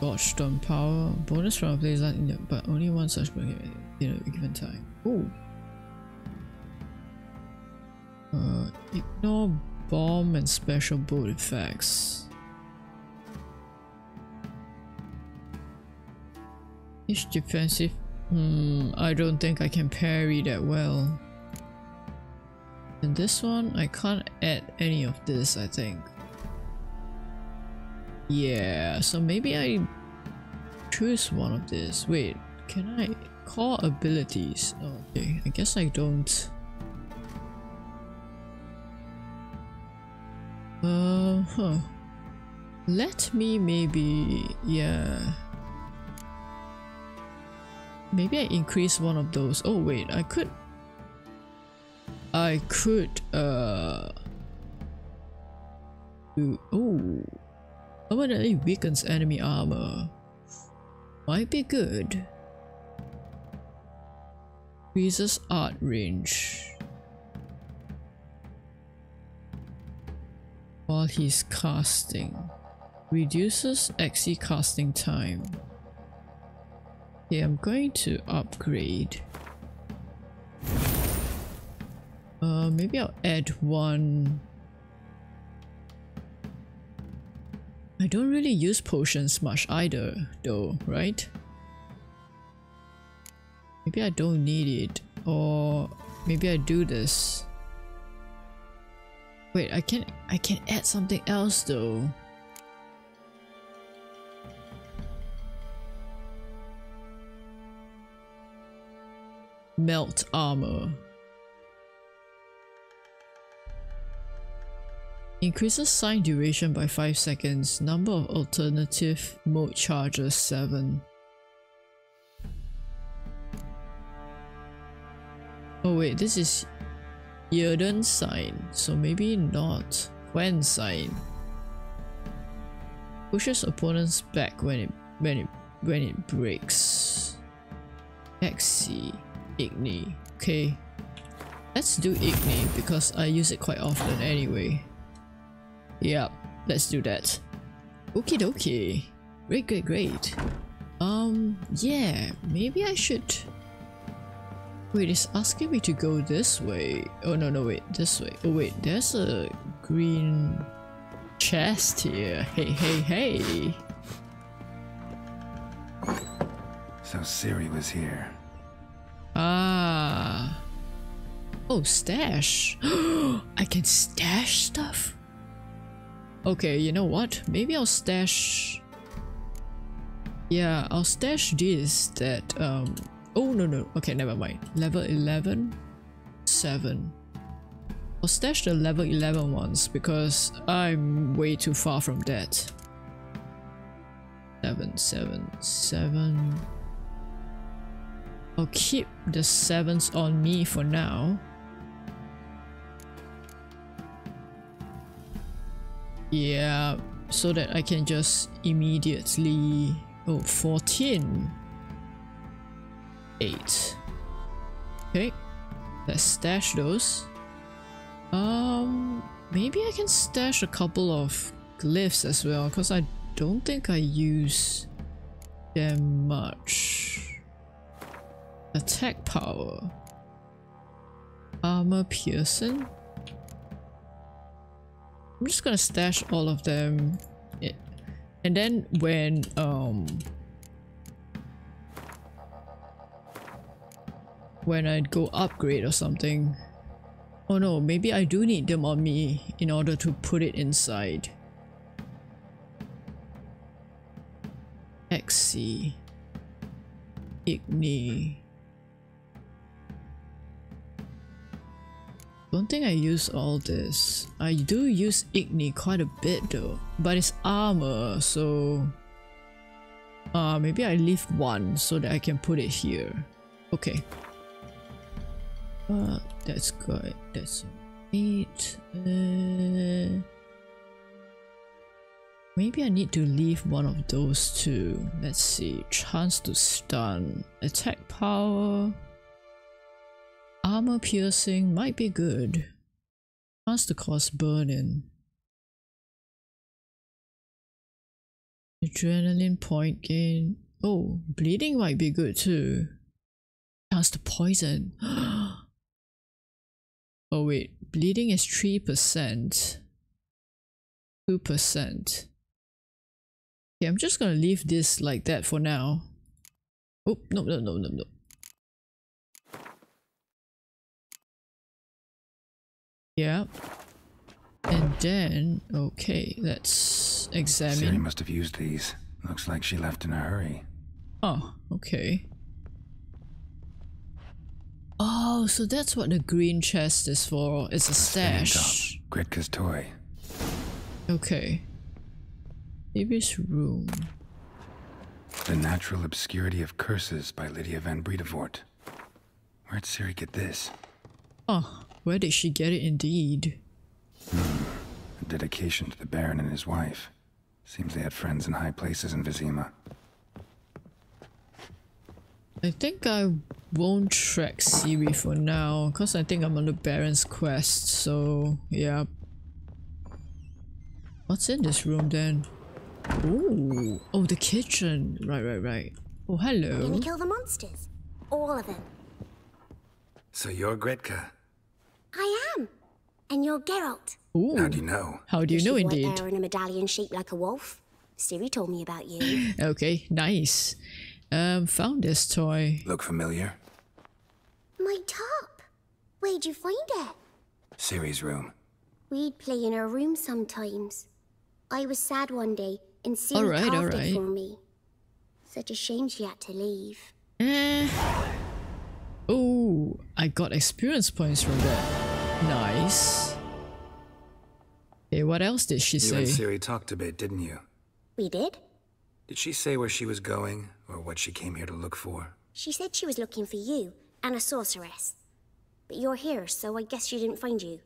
Gotch Storm power. Bonus from a blaze in the, but only one such in a given time. Ooh. Uh, ignore bomb and special bolt effects. Each defensive. Hmm, I don't think I can parry that well. And this one, I can't add any of this, I think. Yeah, so maybe I choose one of this. Wait, can I call abilities? Okay, I guess I don't. Uh huh. Let me maybe, yeah. Maybe I increase one of those. Oh wait, I could I could uh do oh permanently weakens enemy armor. Might be good. Increases Aard range. While he's casting. Reduces Axii casting time. Okay, I'm going to upgrade. Uh, maybe I'll add one. I don't really use potions much either, though, right? Maybe I don't need it, or maybe I do this. Wait, I can I can add something else though. Melt armor. Increases sign duration by 5 seconds. Number of alternative mode charges 7. Oh wait, this is Yrden sign, so maybe not Quen sign. Pushes opponents back when it when it when it breaks. Xe, Igni. Okay. Let's do Igni because I use it quite often anyway. Yep, let's do that. Okie dokie. Great, great, great. Um, yeah, maybe I should... Wait, it's asking me to go this way. Oh, no, no, wait, this way. Oh, wait, there's a green chest here. Hey, hey, hey. So Ciri was here. Ah. Oh, stash. *gasps* I can stash stuff? Okay, you know what? Maybe I'll stash... Yeah, I'll stash this that um oh no no okay never mind. Level 11 7. I'll stash the level 11 ones because I'm way too far from that. 7 7 7 I'll keep the 7s on me for now. Yeah, so that I can just immediately... Oh, 14. 8. Okay, let's stash those. Um, maybe I can stash a couple of glyphs as well, because I don't think I use them much. Attack power. Armor piercing. I'm just gonna stash all of them. And then when um when I go upgrade or something. Oh no, maybe I do need them on me in order to put it inside. Axii Igni Don't think I use all this. I do use Igni quite a bit though, but it's armor, so... Uh, maybe I leave one so that I can put it here. Okay. That's good. That's 8. Uh, maybe I need to leave one of those two. Let's see. Chance to stun. Attack power. Armor piercing might be good. Chance to cause burning. Adrenaline point gain. Oh, bleeding might be good too. Chance to poison. *gasps* *gasps* oh wait, bleeding is 3%. 2%. Okay, I'm just gonna leave this like that for now. Oh, no, no, no, no, no. Yeah. And then, okay, let's examine. Ciri must have used these. Looks like she left in a hurry. Oh, okay. Oh, so that's what the green chest is for. It's a stash. Gretka's toy. Okay. Baby's room. The Natural Obscurity of Curses by Lydia van Bredevoort. Where'd Ciri get this? Oh, where did she get it indeed? Hmm. A dedication to the Baron and his wife. Seems they had friends in high places in Vizima. I think I won't track Ciri for now, because I think I'm on the Baron's quest, so yeah. What's in this room then? Ooh, oh the kitchen. Right, right, right. Oh, hello. Gonna kill the monsters. All of them. So you're Gretka? I am. And you're Geralt. Ooh. How do you know? How do you know indeed? White wearing a medallion shaped like a wolf. Ciri told me about you. *laughs* okay, nice. Um, found this toy. Look familiar? My top. Where'd you find it? Ciri's room. We'd play in her room sometimes. I was sad one day, and Ciri all right, carved all right. it for me. Such a shame she had to leave. Eh. Oh, I got experience points from that. Nice. Okay, what else did she you say? and Ciri talked a bit, didn't you? We did? Did she say where she was going, or what she came here to look for? She said she was looking for you, and a sorceress. But you're here, so I guess she didn't find you.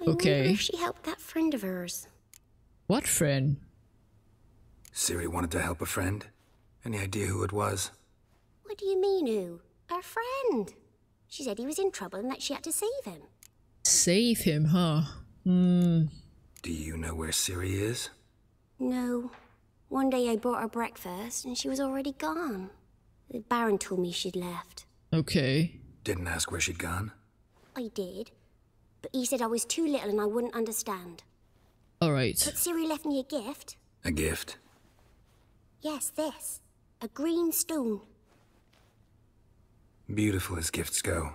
I Okay. wonder if she helped that friend of hers. What friend? Ciri wanted to help a friend? Any idea who it was? What do you mean, who? Our friend. She said he was in trouble and that she had to save him. Save him, huh? Hmm. Do you know where Ciri is? No. One day I brought her breakfast and she was already gone. The Baron told me she'd left. Okay. Didn't ask where she'd gone? I did. But he said I was too little and I wouldn't understand. Alright. But Ciri left me a gift. A gift? Yes, this. A green stone. Beautiful as gifts go.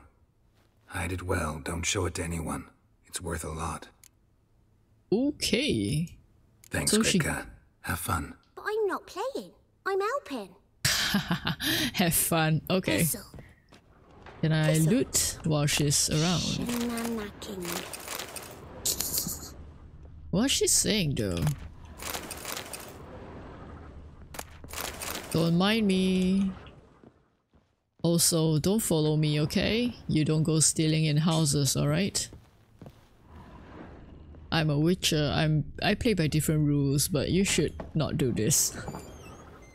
Hide it well, don't show it to anyone. It's worth a lot. Okay. Thanks, So she- Have fun. But I'm not playing. I'm helping. *laughs* Have fun. Okay. Thistle. Can I loot while she's around? What's she saying though? Don't mind me. Also, don't follow me, okay? You don't go stealing in houses, alright? I'm a witcher, I'm I play by different rules, but you should not do this.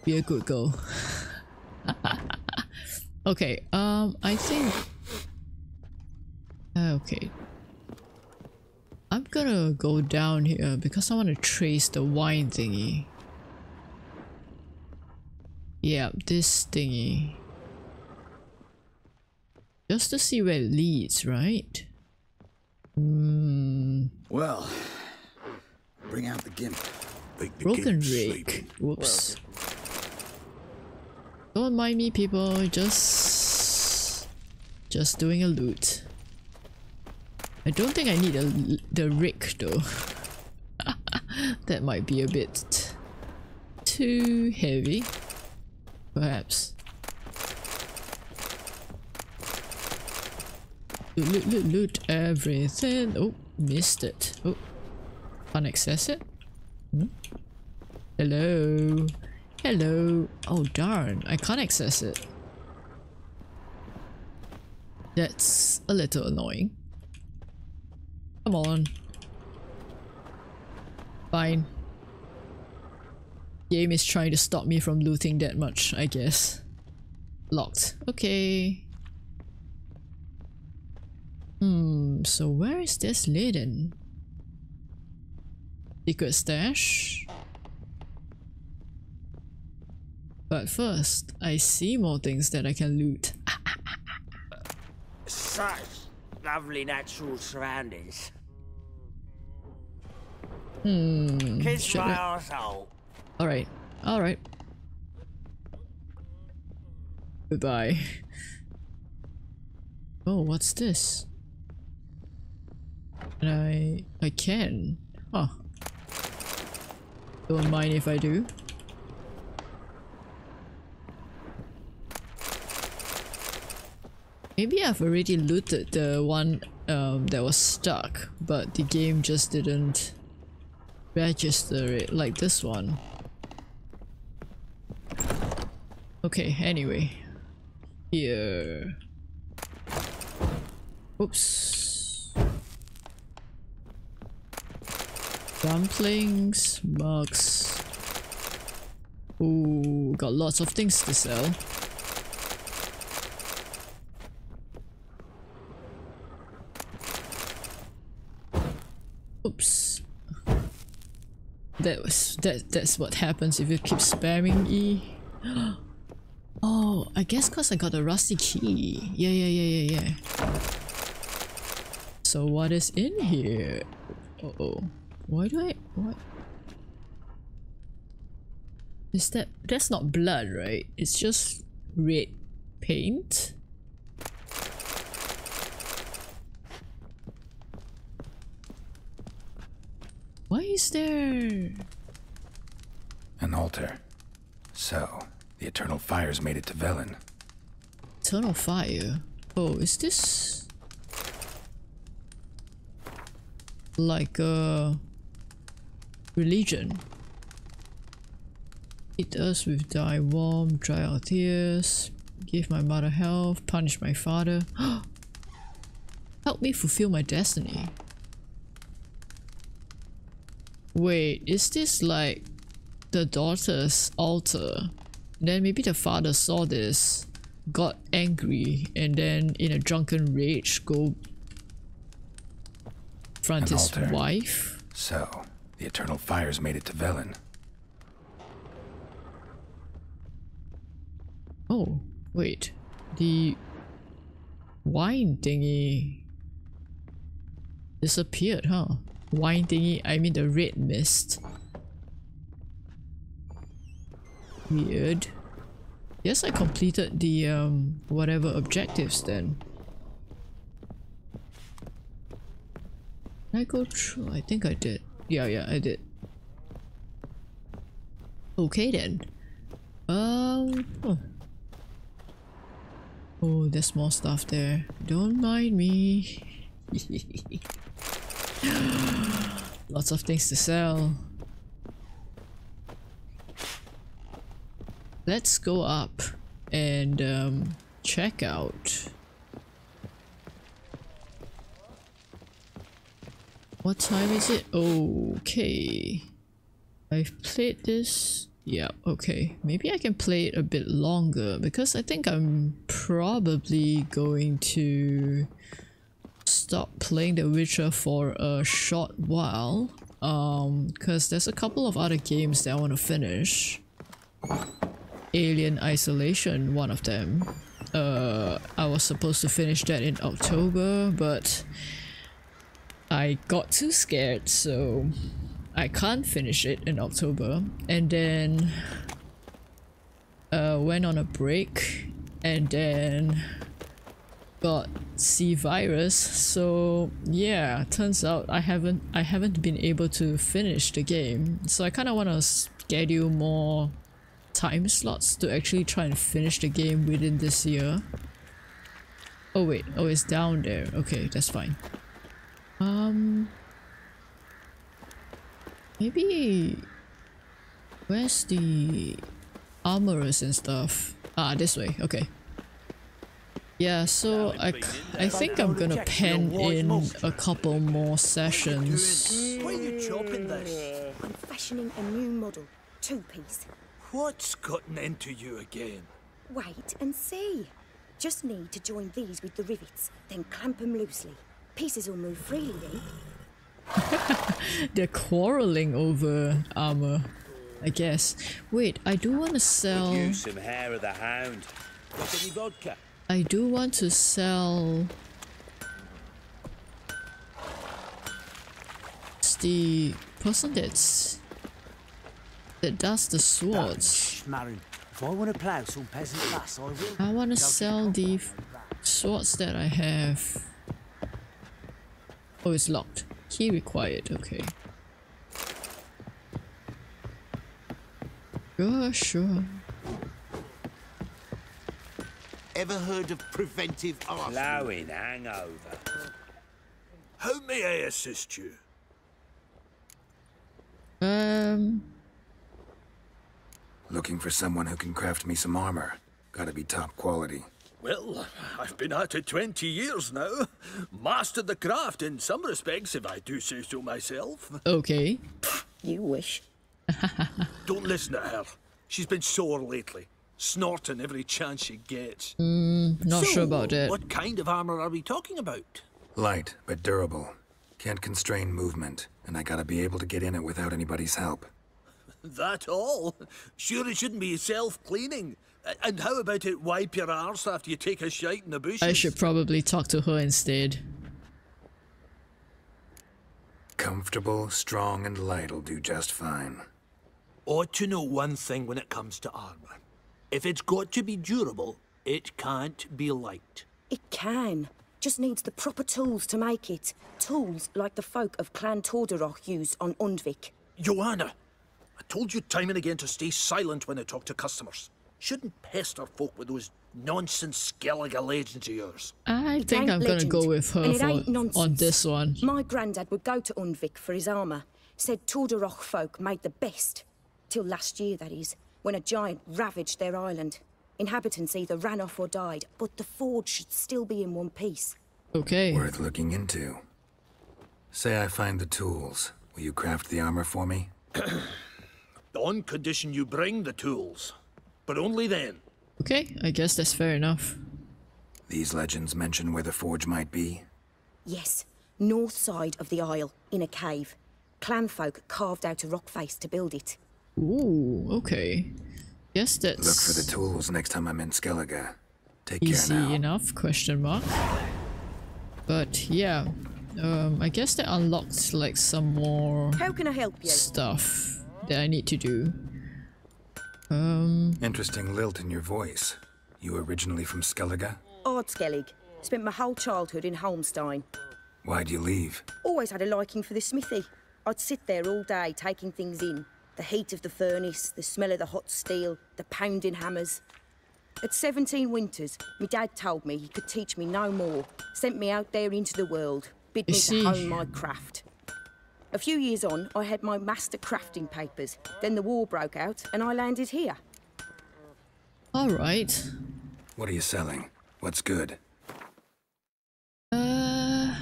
Be a good girl. *laughs* okay, um I think Okay. I'm gonna go down here because I want to trace the wine thingy. Yeah, this thingy. Just to see where it leads, right? Hmm. Well, bring out the gimp. Broken rake. Whoops. Don't mind me, people. Just, just doing a loot. I don't think I need a the rake though. *laughs* that might be a bit too heavy, perhaps. Loot, loot, loot, loot everything. Oh, missed it. Oh, can't access it. Hmm? Hello. Hello. Oh darn, I can't access it. That's a little annoying. Come on. Fine. Game is trying to stop me from looting that much, I guess. Locked. Okay. Hmm, so where is this leading? Secret stash? But first, I see more things that I can loot. Such lovely natural surroundings. Hmm. Kiss my arsehole. Alright, alright. Goodbye. *laughs* Oh, what's this? And I... I can. Huh. Don't mind if I do. Maybe I've already looted the one um, that was stuck, but the game just didn't register it like this one. Okay, anyway. Here. Oops. Dumplings, mugs. Ooh, got lots of things to sell. Oops. That was that that's what happens if you keep spamming E. *gasps* Oh, I guess cause I got a rusty key. Yeah, yeah, yeah, yeah, yeah. So what is in here? Uh oh. Why do I what? Is that that's not blood, right? It's just red paint. Why is there An altar. So, the Eternal Fires made it to Velen. Eternal Fire? Oh, is this like a religion? Eat us with thy warm, dry our tears, give my mother health, punish my father. *gasps* Help me fulfill my destiny. Wait, is this like the daughter's altar? Then maybe the father saw this, got angry, and then in a drunken rage go front An his altar. wife? So, the Eternal Fires made it to Velen. Oh, wait. The wine thingy disappeared, huh? Wine thingy, I mean the red mist. Weird. Yes, I completed the um whatever objectives then. Did I go through? I think I did. Yeah, yeah, I did. Okay then. Um. Oh. oh, there's more stuff there. Don't mind me. *laughs* Lots of things to sell. Let's go up and um, check out. What time is it? Okay. I've played this. Yeah, okay. Maybe I can play it a bit longer because I think I'm probably going to stop playing The Witcher for a short while. Um, because there's a couple of other games that I want to finish. Alien Isolation, one of them. Uh, I was supposed to finish that in October, but I got too scared, so I can't finish it in October. And then uh, went on a break and then got C virus. So yeah, turns out I haven't I haven't been able to finish the game. So I kind of want to schedule more time slots to actually try and finish the game within this year. Oh wait, oh it's down there. Okay, that's fine. Um, maybe where's the armorers and stuff? Ah, this way. Okay. Yeah, so I, I think I'm gonna pen in a couple more sessions. Why are you chopping this? I'm fashioning a new model, two-piece. What's gotten into you again? Wait and see. Just need to join these with the rivets, then clamp them loosely. Pieces will move freely then. *laughs* They're quarreling over armor, I guess. Wait, I do want to sell... Could use some hair of the hound. Got any vodka? I do want to sell... It's the person that's... that does the swords. If I want to plough some peasant lass, I will. I want to sell the swords that I have. Oh, it's locked. Key required, okay. Sure, sure. Ever heard of preventive arson? Ploughing hangover. How may I assist you? Um... Looking for someone who can craft me some armor. Gotta be top quality. Well, I've been at it 20 years now. Mastered the craft in some respects, if I do say so myself. Okay. You wish. *laughs* Don't listen to her. She's been sore lately, snorting every chance she gets. Mm, not so, sure about it. What kind of armor are we talking about? Light, but durable. Can't constrain movement, and I gotta be able to get in it without anybody's help. *laughs* That all? Sure it shouldn't be self-cleaning. And how about it wipe your arse after you take a shite in the bushes? I should probably talk to her instead. Comfortable, strong, and light'll do just fine. Ought to know one thing when it comes to armor. If it's got to be durable, it can't be light. It can. Just needs the proper tools to make it. Tools like the folk of Clan Tordarroch use on Undvik. Joanna, I told you time and again to stay silent when I talk to customers. Shouldn't pester folk with those nonsense Skellige legends of yours. I think I'm gonna go with her for, on this one. My granddad would go to Undvik for his armour. Said Tordarroch folk made the best. Till last year, that is, when a giant ravaged their island. Inhabitants either ran off or died, but the forge should still be in one piece. Okay. Worth looking into. Say I find the tools. Will you craft the armor for me? *coughs* On condition you bring the tools. But only then. Okay, I guess that's fair enough. These legends mention where the forge might be. Yes, north side of the isle, in a cave. Clanfolk carved out a rock face to build it. Ooh, okay. Guess that's Look for the tools next time I'm in Skellige. Take easy care now. enough, question mark. But yeah, um, I guess that unlocks like some more How can I help you? stuff that I need to do. Um, Interesting lilt in your voice. You originally from Skellige? Ard Skellig. Spent my whole childhood in Holmstein. Why'd you leave? Always had a liking for the smithy. I'd sit there all day taking things in. The heat of the furnace, the smell of the hot steel, the pounding hammers. At 17 winters, my dad told me he could teach me no more. Sent me out there into the world, bid me to hone my craft. A few years on, I had my master crafting papers. Then the war broke out, and I landed here. All right. What are you selling? What's good? Uh,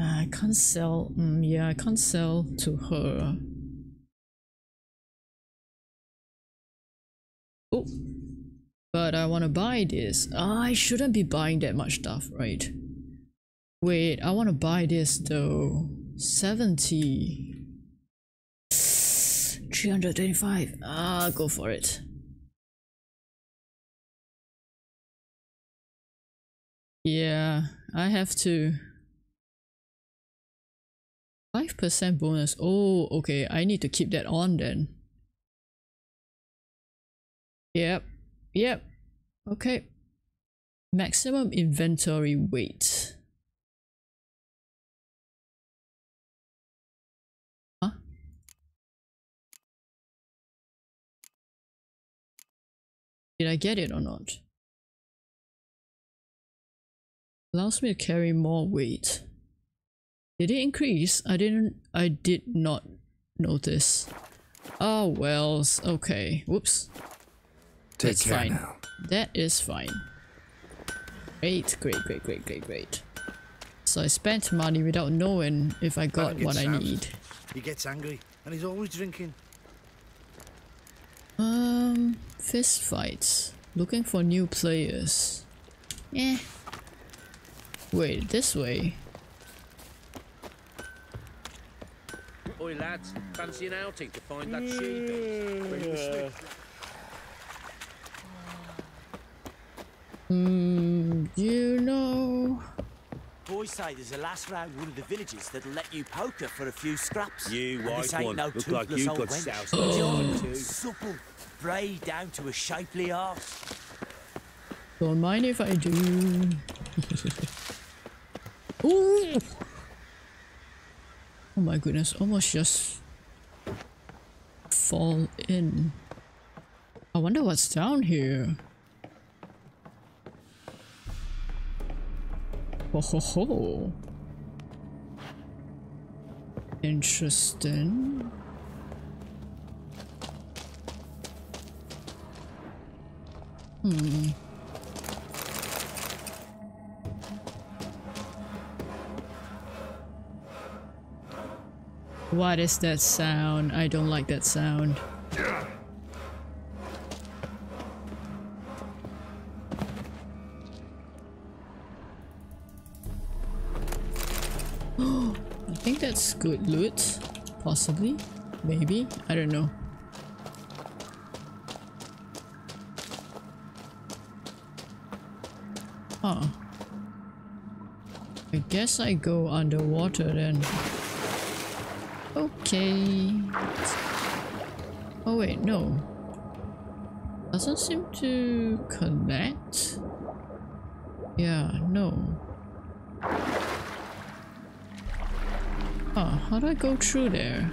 I can't sell. Mm, yeah, I can't sell to her. Oh, but I want to buy this. I shouldn't be buying that much stuff, right? Wait, I want to buy this though. 70. 325. Ah, go for it. Yeah, I have to. 5% bonus. Oh, okay. I need to keep that on then. Yep. Yep. Okay. Maximum inventory weight. Did I get it or not? Allows me to carry more weight. Did it increase? I didn't- I did not notice. Oh wells, okay. Whoops. Take That's care fine. now. That is fine. Great, great, great, great, great, great. So I spent money without knowing if I got what I need. He gets angry, and he's always drinking. Um, fist fights. Looking for new players. Eh. Wait, this way. Oi, lads, fancy an outing to find that sheep? Ready? Hmm, you know. Boys say there's a lass round one of the villages that'll let you poker for a few scraps. You And this white ain't one, no look like you old got wench. soused on Young, the too. supple, braid down to a shapely arse. Don't mind if I do. *laughs* Ooh! Oh my goodness, almost just fall in. I wonder what's down here. Ho ho ho. Interesting. Hmm. What is that sound? I don't like that sound. Good loot. Possibly. Maybe. I don't know. Huh. I guess I go underwater then. Okay. Oh wait, no. Doesn't seem to connect. Yeah, no. Huh, how do I go through there?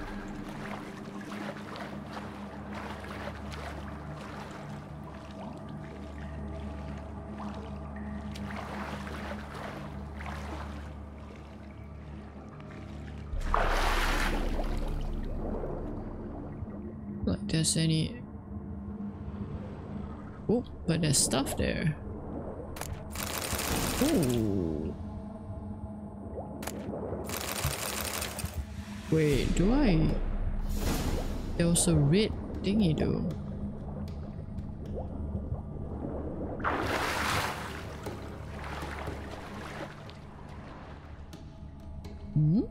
Like there's any... Oh, but there's stuff there. Ooh. Wait, do I... There was a red thingy though. Hmm?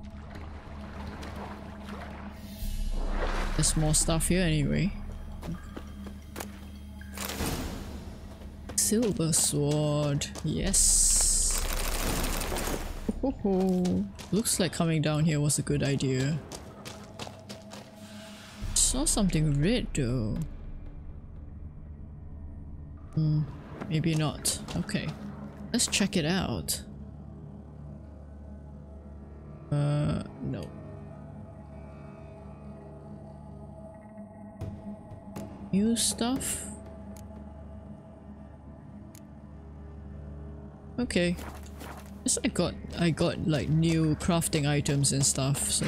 There's more stuff here anyway. Silver sword, yes. Ho, ho, ho. Looks like coming down here was a good idea. Saw something red though. Hmm, maybe not. Okay, let's check it out. Uh, no. new stuff? Okay. Guess I got I got like new crafting items and stuff, so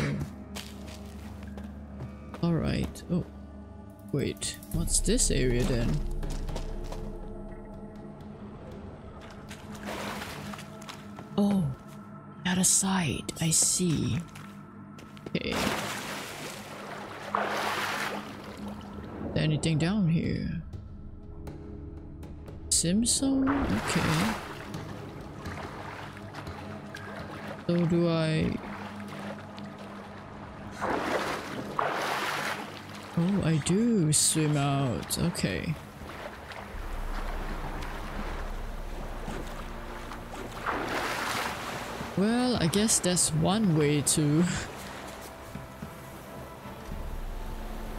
Alright. Oh. Wait, what's this area then? Oh, other side, I see. Okay. Anything down here? Simso? Okay. So do I... Oh, I do swim out. Okay. Well, I guess that's one way to *laughs*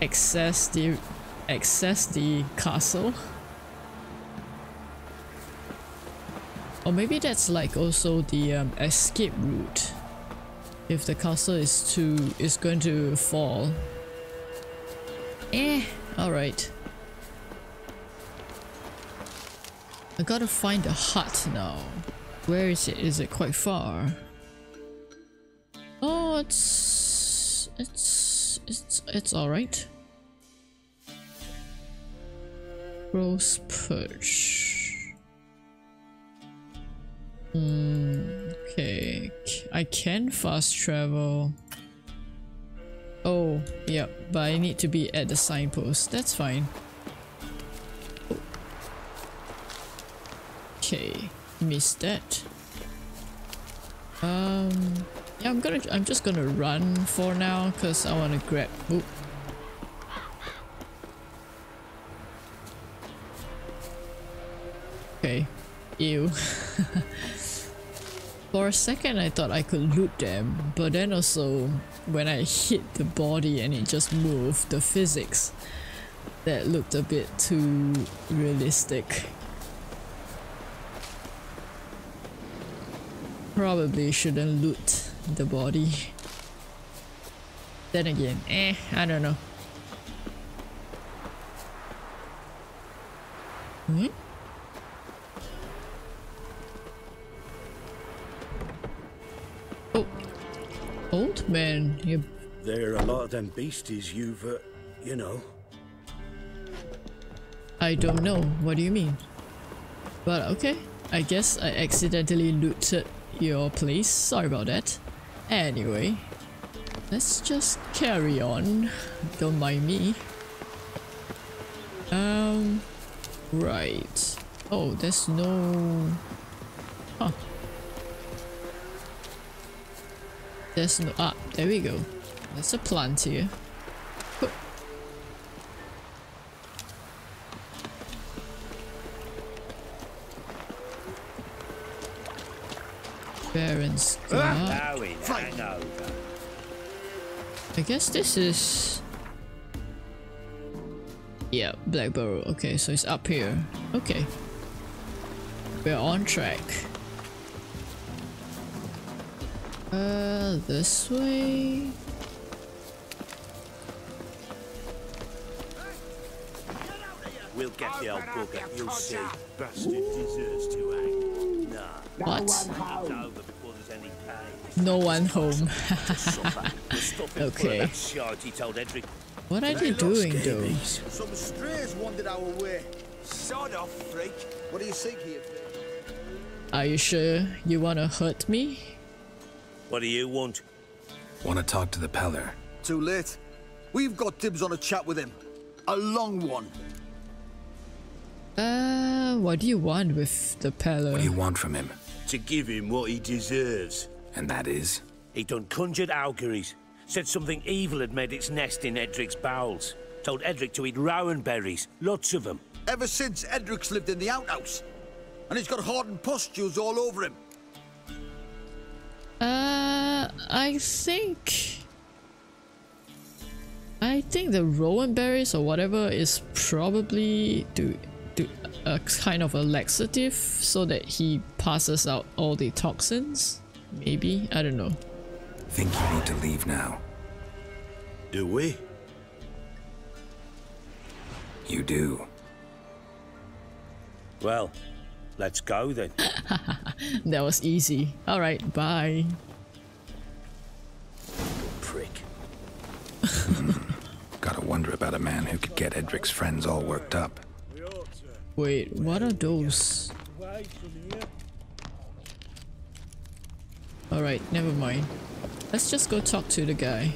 access the access the castle. Or maybe that's like also the um, escape route. If the castle is too is going to fall. Eh, alright. I gotta find a hut now. Where is it? Is it quite far? Oh, it's... It's... It's... It's alright. Crow's Perch. Mm, okay. I can fast travel. Oh, yep, but I need to be at the signpost. That's fine. Okay missed that. Um, yeah, I'm gonna, I'm just gonna run for now because I want to grab. Oop. Okay. Ew. *laughs* For a second I thought I could loot them, but then also when I hit the body and it just moved, the physics, that looked a bit too realistic. Probably shouldn't loot the body. Then again, eh, I don't know. Hmm? Man, you... There are a lot of them beasties you've, uh, you know. I don't know, what do you mean? But okay, I guess I accidentally looted your place. Sorry about that. Anyway, let's just carry on. Don't mind me. Um, right. Oh, there's no... There's no... Ah, there we go. There's a plant here. Baron's I guess this is... Yeah, Blackbough. Okay, so it's up here. Okay. We're on track. Uh, this way? We'll get the old bugger, you'll see. Bastard deserves to hang. Nah. What? No one home. *laughs* okay. What are they doing though? Some strays wandered our way. Sod off, freak. What do you seek here? Are you sure you wanna hurt me? What do you want? Want to talk to the Pellar? Too late. We've got dibs on a chat with him. A long one. Uh, what do you want with the Pellar? What do you want from him? To give him what he deserves. And that is? He done conjured auguries. Said something evil had made its nest in Edric's bowels. Told Edric to eat rowan berries. Lots of them. Ever since Edric's lived in the outhouse. And he's got hardened pustules all over him. Uh, I think... I think the rowan berries or whatever is probably do, do a kind of a laxative so that he passes out all the toxins. Maybe? I don't know. Think you need to leave now. Do we? You do. Well, let's go then. *laughs* that was easy. Alright, bye. Gotta wonder about a man who could get Edric's friends all worked up. Wait, what are those? Alright, never mind. Let's just go talk to the guy.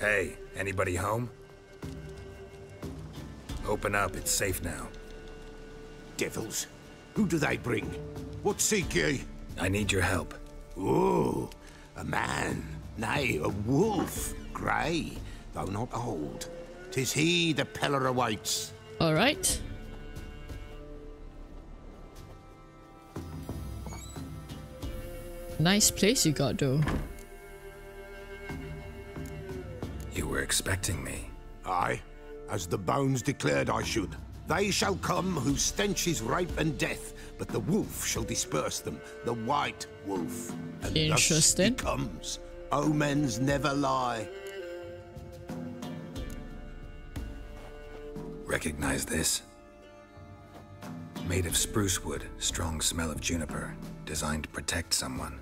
Hey, anybody home? Open up, it's safe now. Devils. Who do they bring? What seek ye? I need your help. Oh, a man. Nay, a wolf. Grey, though not old. Tis he the Pellar awaits. Alright. Nice place you got though. You were expecting me. Aye, as the bones declared I should. They shall come whose stench is rape and death, but the wolf shall disperse them, the white wolf. And Interesting. Thus he comes. Omens never lie. Recognize this? Made of spruce wood, strong smell of juniper, designed to protect someone.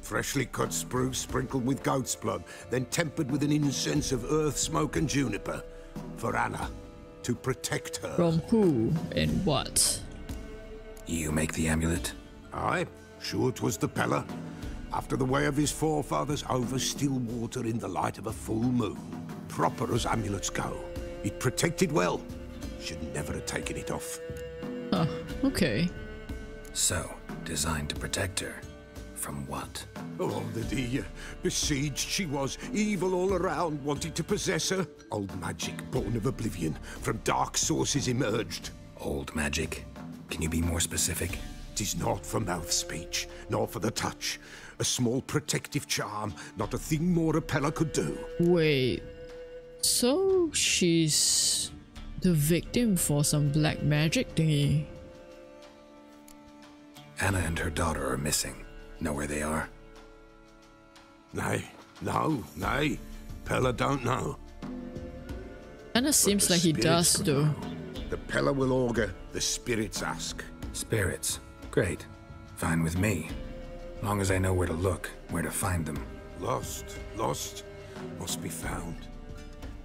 Freshly cut spruce sprinkled with goat's blood, then tempered with an incense of earth, smoke, and juniper. For Anna, to protect her. From who and what? You make the amulet? Aye, sure 'twas the Pellar. After the way of his forefathers, over still water in the light of a full moon. Proper as amulets go. It protected well. Should never have taken it off. Huh, okay. So, designed to protect her. From what? Oh, the dear. Uh, besieged she was, evil all around, wanted to possess her. Old magic, born of oblivion, from dark sources emerged. Old magic? Can you be more specific? Tis not for mouth speech, nor for the touch. A small protective charm, not a thing more a Pellar could do. Wait. So she's the victim for some black magic thingy. Anna and her daughter are missing. Know where they are? Nay, no, nay. Pellar don't know. Anna seems like he does though. The Pellar will augur, the spirits ask. Spirits? Great. Fine with me. Long as I know where to look, where to find them. Lost, lost, must be found.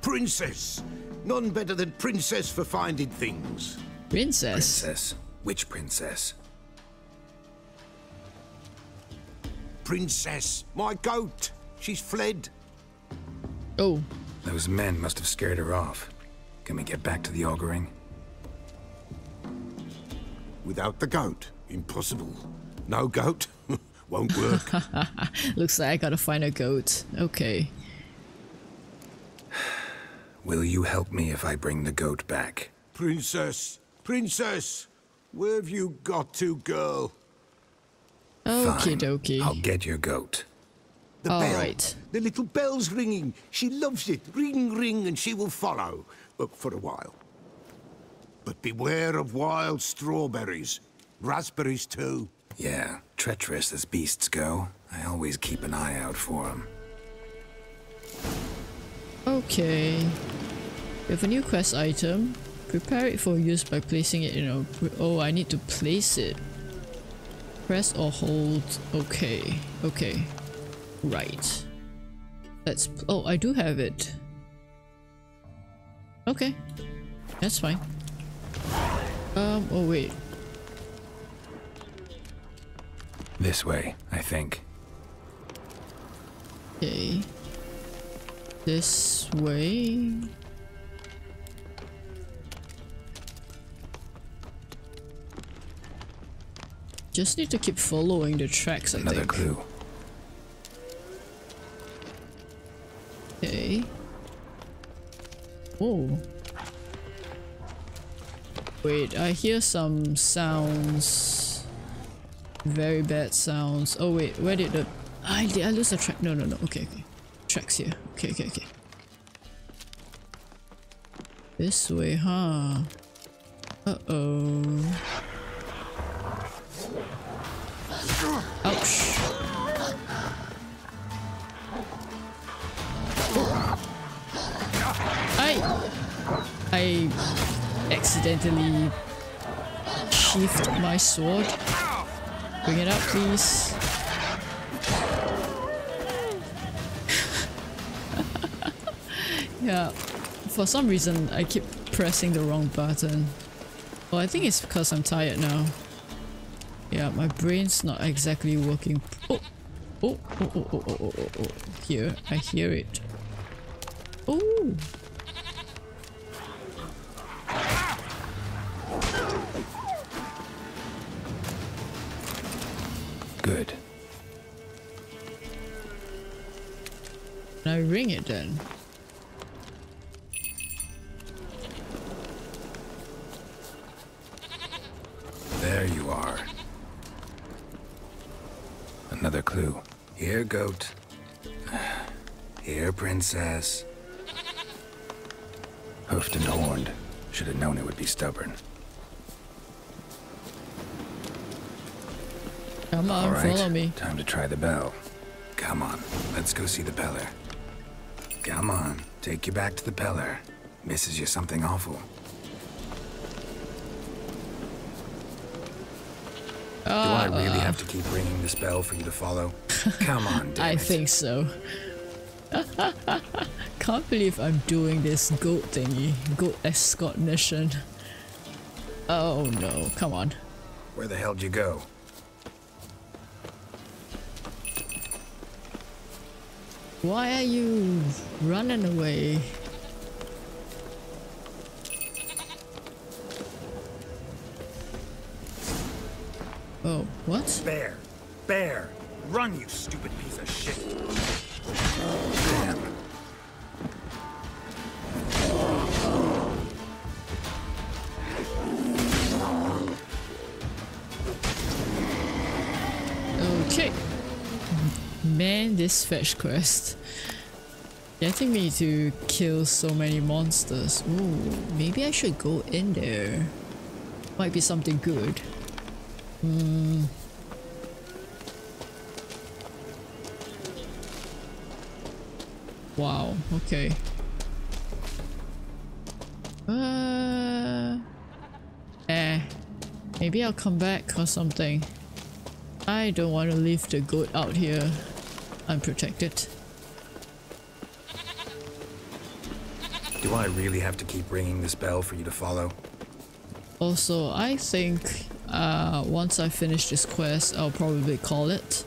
Princess! None better than Princess for finding things. Princess? Princess? Which princess? Princess, my goat! She's fled. Oh. Those men must have scared her off. Can we get back to the auguring? Without the goat, impossible. No goat, *laughs* won't work. *laughs* Looks like I gotta find a goat. Okay. Will you help me if I bring the goat back? Princess, princess, where have you got to, girl? Okie Fine. dokie. I'll get your goat. The All bell. right. The little bell's ringing. She loves it. Ring, ring, and she will follow. But for a while. But beware of wild strawberries. Raspberries, too. Yeah, treacherous as beasts go. I always keep an eye out for them. Okay. We have a new quest item. Prepare it for use by placing it in a... Oh, I need to place it. Press or hold. Okay. Okay. Right. Let's... Oh, I do have it. Okay. That's fine. Um, oh wait. This way, I think. Okay. This way. Just need to keep following the tracks, I Another think. clue. Okay. Oh. Wait, I hear some sounds. Very bad sounds. Oh wait, where did the... I did I lose the track? No, no, no. Okay, okay. Track's here. Okay, okay, okay. This way, huh? Uh-oh. Ouch. I... I accidentally sheathed my sword. Bring it up, please. *laughs* yeah, for some reason I keep pressing the wrong button. Well, I think it's because I'm tired now. Yeah, my brain's not exactly working. Oh, oh, oh, oh, oh, oh, oh, oh, oh. Here, I hear it. Oh. I ring it then. There you are. Another clue. Here, goat. Here, princess. Hoofed and horned. Should have known it would be stubborn. Come on, right, follow me. Time to try the bell. Come on, let's go see the Pellar. Come on, take you back to the Pellar. Misses you something awful. Do I uh, really uh. have to keep ringing this bell for you to follow? Come on, *laughs* I it. think so. *laughs* Can't believe I'm doing this goat thingy, goat escort mission. Oh no, come on. Where the hell'd you go? Why are you running away? Oh, what? Bear! Bear! Run, you stupid piece of shit! Damn. Okay. Man, this fetch quest. Getting me to kill so many monsters. Ooh, maybe I should go in there. Might be something good. Hmm. Wow, okay. Uh, eh. Maybe I'll come back or something. I don't want to leave the goat out here unprotected. Do I really have to keep ringing this bell for you to follow? Also, I think uh, once I finish this quest, I'll probably call it.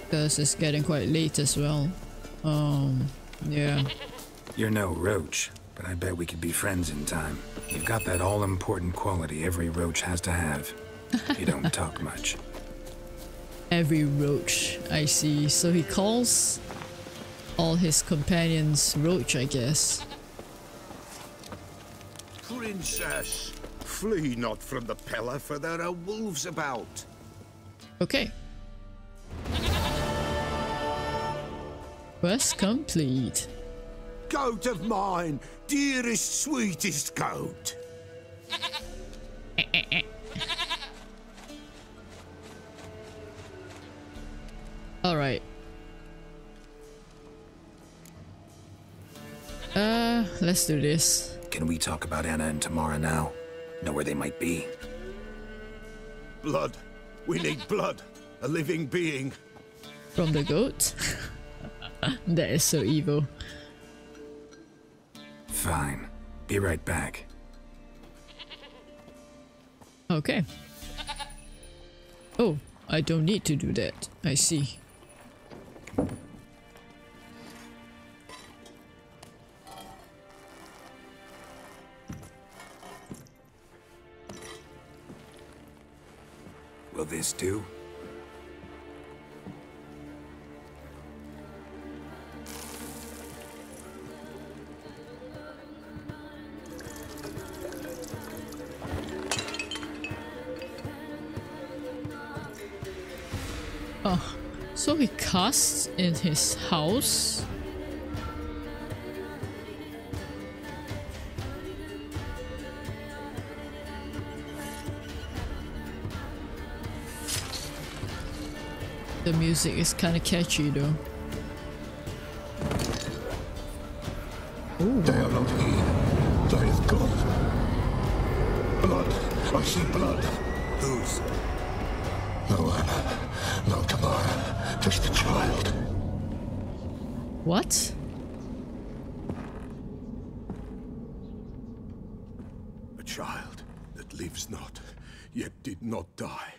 Because it's getting quite late as well. Um, yeah. You're no roach, but I bet we could be friends in time. You've got that all-important quality every roach has to have. You don't talk much. Every roach, I see. So he calls all his companions roach, I guess. Princess, flee not from the Pellar, for there are wolves about. Okay. Quest complete. Goat of mine, dearest, sweetest goat. Alright. Uh, let's do this. Can we talk about Anna and Tamara now? Know where they might be? Blood. We need blood. A living being. From the goat? *laughs* that is so evil. Fine. Be right back. Okay. Oh, I don't need to do that. I see. Will this do? So he casts in his house? The music is kind of catchy though. Ooh. Are not here. They is gone. Blood. I see blood. Just a child. What? A child that lives not, yet did not die.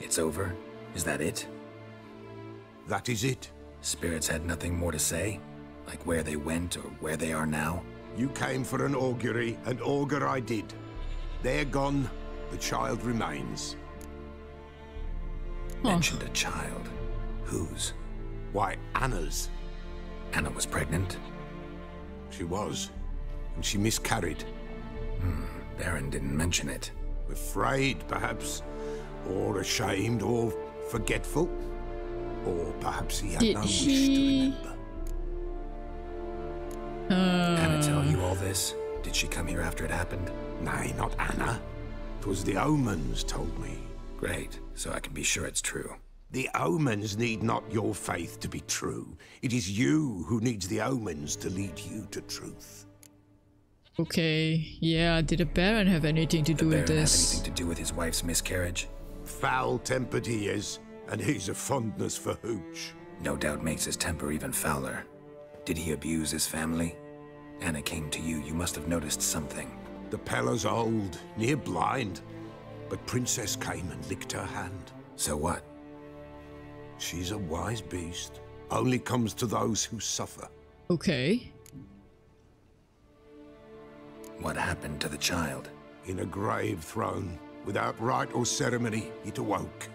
It's over? Is that it? That is it. Spirits had nothing more to say? Like where they went or where they are now? You came for an augury, and augur I did. They're gone. The child remains. Mentioned a child. Whose? Why, Anna's. Anna was pregnant? She was. And she miscarried. Hmm. Baron didn't mention it. Afraid, perhaps. Or ashamed, or forgetful. Or perhaps he had Did no wish to remember. Anna tell you all this? Did she come here after it happened? Nay, not Anna. 'Twas the omens told me. Great, so I can be sure it's true. The omens need not your faith to be true. It is you who needs the omens to lead you to truth. Okay, yeah, did the Baron have anything to do with Baron have this? anything to do with his wife's miscarriage? Foul-tempered he is, and he's a fondness for hooch. No doubt makes his temper even fouler. Did he abuse his family? Anna came to you, you must have noticed something. The Pellar's old, near blind, but Princess came and licked her hand. So what? She's a wise beast. Only comes to those who suffer. Okay. What happened to the child? In a grave thrown, without rite or ceremony, it awoke.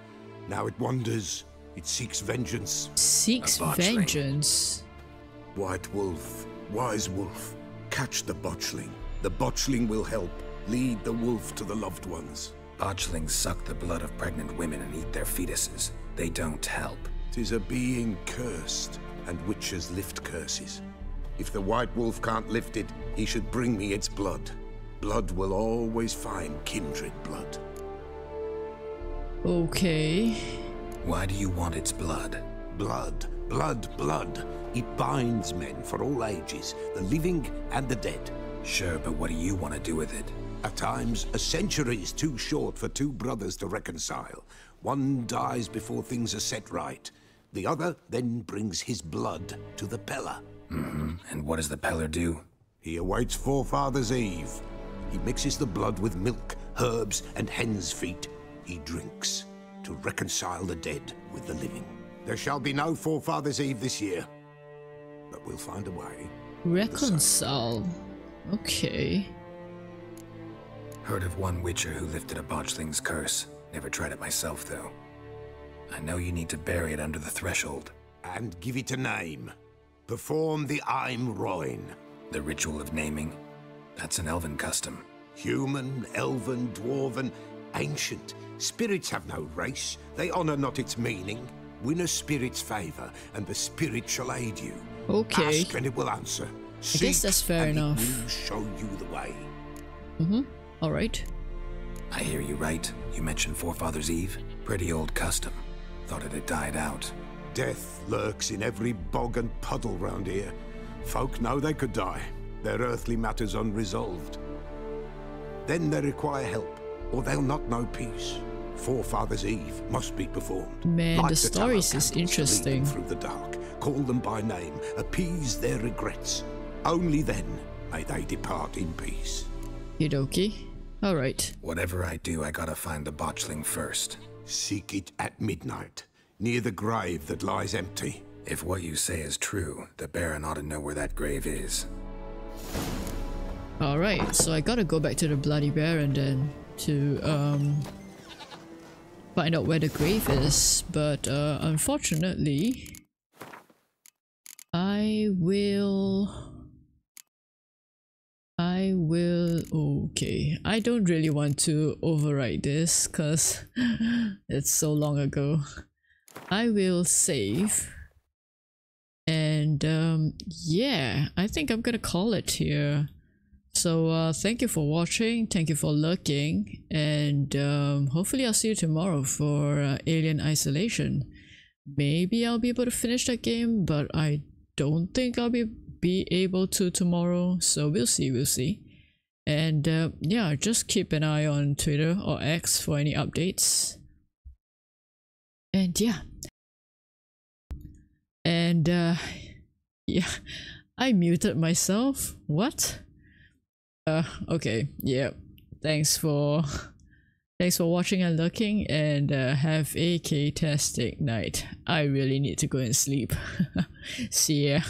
Now it wanders. It seeks vengeance. Seeks vengeance. White Wolf, Wise Wolf, catch the botchling. The botchling will help. Lead the wolf to the loved ones. Botchlings suck the blood of pregnant women and eat their fetuses. They don't help. Tis a being cursed, and witches lift curses. If the White Wolf can't lift it, he should bring me its blood. Blood will always find kindred blood. Okay. Why do you want its blood? Blood, blood, blood. It binds men for all ages, the living and the dead. Sure, but what do you want to do with it? At times, a century is too short for two brothers to reconcile. One dies before things are set right. The other then brings his blood to the Pellar. Mm-hmm. And what does the Pellar do? He awaits Forefather's Eve. He mixes the blood with milk, herbs, and hen's feet. He drinks to reconcile the dead with the living. There shall be no Forefather's Eve this year, but we'll find a way. Reconcile. Okay. Heard of one witcher who lifted a botchling's curse. Never tried it myself, though. I know you need to bury it under the threshold. And give it a name. Perform the Aim Roin. The ritual of naming? That's an elven custom. Human, elven, dwarven, ancient. Spirits have no race. They honor not its meaning. Win a spirit's favor, and the spirit shall aid you. Okay. Ask, and it will answer. I guess that's fair and enough. It show you the way. Mm-hmm. Alright. I hear you right. You mentioned Forefather's Eve? Pretty old custom. Thought it had died out. Death lurks in every bog and puddle round here. Folk know they could die, their earthly matters unresolved. Then they require help, or they'll not know peace. Forefather's Eve must be performed. Man, Light the tallow stories is candles to lead them interesting. Through the dark, call them by name, appease their regrets. Only then may they depart in peace. Hidoki. Alright. Whatever I do, I gotta find the botchling first. Seek it at midnight, near the grave that lies empty. If what you say is true, the Baron ought to know where that grave is. Alright, so I gotta go back to the Bloody Baron then to um find out where the grave is, but uh unfortunately I will I will okay. I don't really want to overwrite this cuz *laughs* it's so long ago. I will save and um yeah, I think I'm gonna call it here. so uh, thank you for watching thank you for looking and um, hopefully i'll see you tomorrow for uh, alien isolation maybe i'll be able to finish that game but i don't think i'll be be able to tomorrow so we'll see we'll see. And uh, yeah just keep an eye on twitter or x for any updates. And yeah. And uh *laughs* yeah i muted myself. What? Uh okay yeah. Thanks for *laughs* thanks for watching and looking and uh, have a k-tastic night. I really need to go and sleep. *laughs* See ya